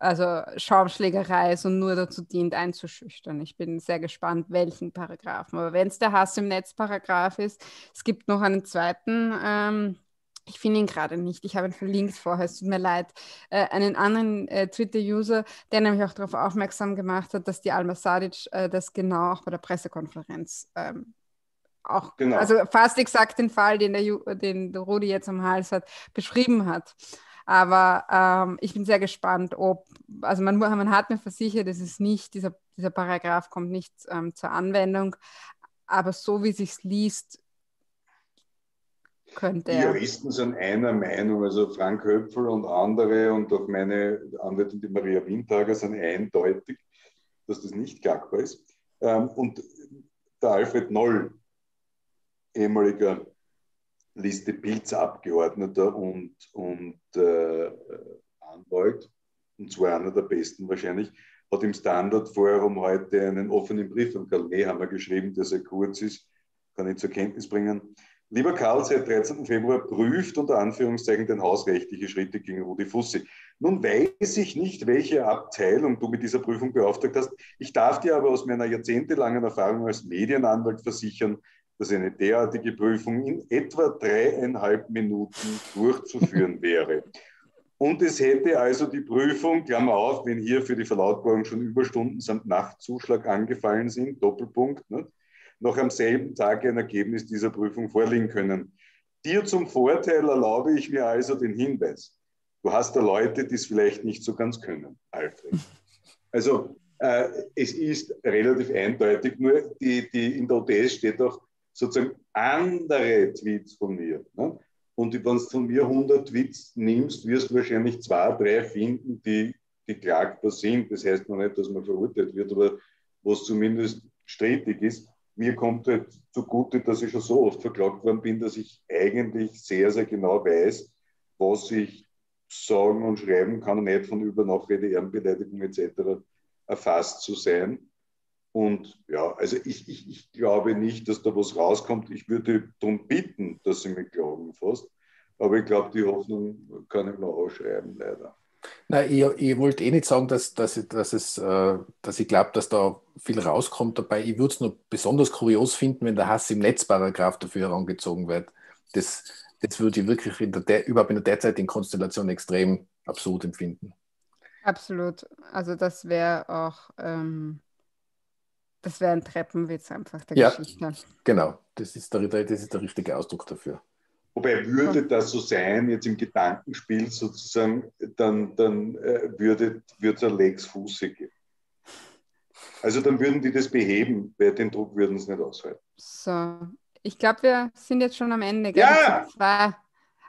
also Schaumschlägerei ist und nur dazu dient, einzuschüchtern. Ich bin sehr gespannt, welchen Paragraphen. Aber wenn es der Hass im Netz Paragraph ist, es gibt noch einen zweiten. Ähm, ich finde ihn gerade nicht. Ich habe ihn verlinkt vorher, es tut mir leid. Äh, einen anderen äh, Twitter-User, der nämlich auch darauf aufmerksam gemacht hat, dass die Alma Sadic äh, das genau auch bei der Pressekonferenz ähm, auch, Genau. also fast exakt den Fall, den der, Ju den der Rudi jetzt am Hals hat, beschrieben hat. Aber ähm, ich bin sehr gespannt, ob, also man, man hat mir versichert, es ist nicht, dieser, dieser Paragraph kommt nicht ähm, zur Anwendung, aber so wie sich liest, könnte Die er. Juristen sind einer Meinung, also Frank Höpfel und andere und auch meine Anwältin, die Maria Windhager, sind eindeutig, dass das nicht klagbar ist. Ähm, Und der Alfred Noll, ehemaliger Liste Pilz-Abgeordneter und, und äh, Anwalt, und zwar einer der besten wahrscheinlich, hat im Standard-Forum heute einen offenen Brief an Karl Nehammer geschrieben, der sehr kurz ist, kann ich zur Kenntnis bringen. Lieber Karl, seit 13. Februar prüft unter Anführungszeichen den hausrechtliche Schritte gegen Rudi Fussi. Nun weiß ich nicht, welche Abteilung du mit dieser Prüfung beauftragt hast. Ich darf dir aber aus meiner jahrzehntelangen Erfahrung als Medienanwalt versichern, dass eine derartige Prüfung in etwa dreieinhalb Minuten durchzuführen wäre. Und es hätte also die Prüfung, Klammer auf, wenn hier für die Verlautbarung schon Überstunden samt Nachtzuschlag angefallen sind, Doppelpunkt, ne, noch am selben Tag ein Ergebnis dieser Prüfung vorliegen können. Dir zum Vorteil erlaube ich mir also den Hinweis. Du hast da Leute, die es vielleicht nicht so ganz können, Alfred. Also äh, es ist relativ eindeutig, nur die, die, in der ODS steht auch sozusagen andere Tweets von mir. Ne? Und wenn du von mir 100 Tweets nimmst, wirst du wahrscheinlich zwei, drei finden, die, die sind. Das heißt noch nicht, dass man verurteilt wird, aber was zumindest strittig ist. Mir kommt halt zugute, dass ich schon so oft verklagt worden bin, dass ich eigentlich sehr, sehr genau weiß, was ich sagen und schreiben kann, nicht von Über- Ehrenbeleidigung etc. erfasst zu sein. Und ja, also ich, ich, ich glaube nicht, dass da was rauskommt. Ich würde darum bitten, dass sie mich glauben fast. Aber ich glaube, die Hoffnung kann ich noch ausschreiben, leider. Nein, ich, ich wollte eh nicht sagen, dass, dass, ich, dass, es, äh, dass ich glaube, dass da viel rauskommt dabei. Ich würde es nur besonders kurios finden, wenn der Hass im Netzparagraf dafür herangezogen wird. Das, das würde ich wirklich in der, überhaupt in der derzeitigen Konstellation extrem absurd empfinden. Absolut. Also das wäre auch, ähm, das wäre ein Treppenwitz einfach der Ja. Geschichte. Genau, das ist, der, das ist der richtige Ausdruck dafür. Wobei würde das so sein, jetzt im Gedankenspiel sozusagen, dann, dann äh, würde es ein Lex Fuße geben. Also dann würden die das beheben, weil den Druck würden sie nicht aushalten. So, ich glaube, wir sind jetzt schon am Ende. Gell? Ja! Die Zwei.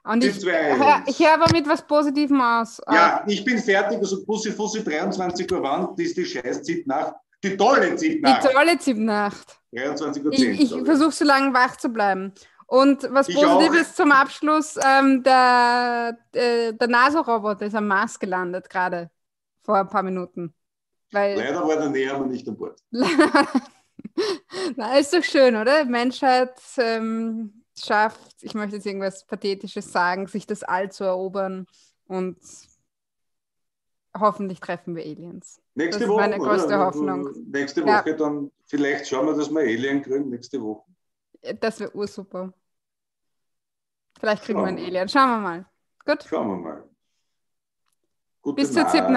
Und Die ich, hör- ich höre aber mit was Positivem aus. Ja, ich bin fertig. Also Bussi Fussi 23 Uhr wann? Das ist die scheiß Zitnacht. Die tolle Die Zitnacht. tolle Zipnacht. 23 Uhr Ich, 10. ich versuche so lange wach zu bleiben. Und was Ich Positives zum Abschluss, ähm, der, äh, der NASA-Roboter ist am Mars gelandet, gerade vor ein paar Minuten. Weil, Leider war der Näher nicht an Bord. Na, ist doch schön, oder? Menschheit ähm, schafft, ich möchte jetzt irgendwas Pathetisches sagen, sich das All zu erobern und hoffentlich treffen wir Aliens. Nächste das ist Woche. meine größte oder? Hoffnung. Nächste Ja. Woche dann, vielleicht schauen wir, dass wir Alien kriegen. Nächste Woche. Das wäre ursuper. Vielleicht kriegen wir Schauen einen wir. Alien. Schauen wir mal. Gut. Schauen wir mal. Gute Bis zur Nacht. Zipnacht.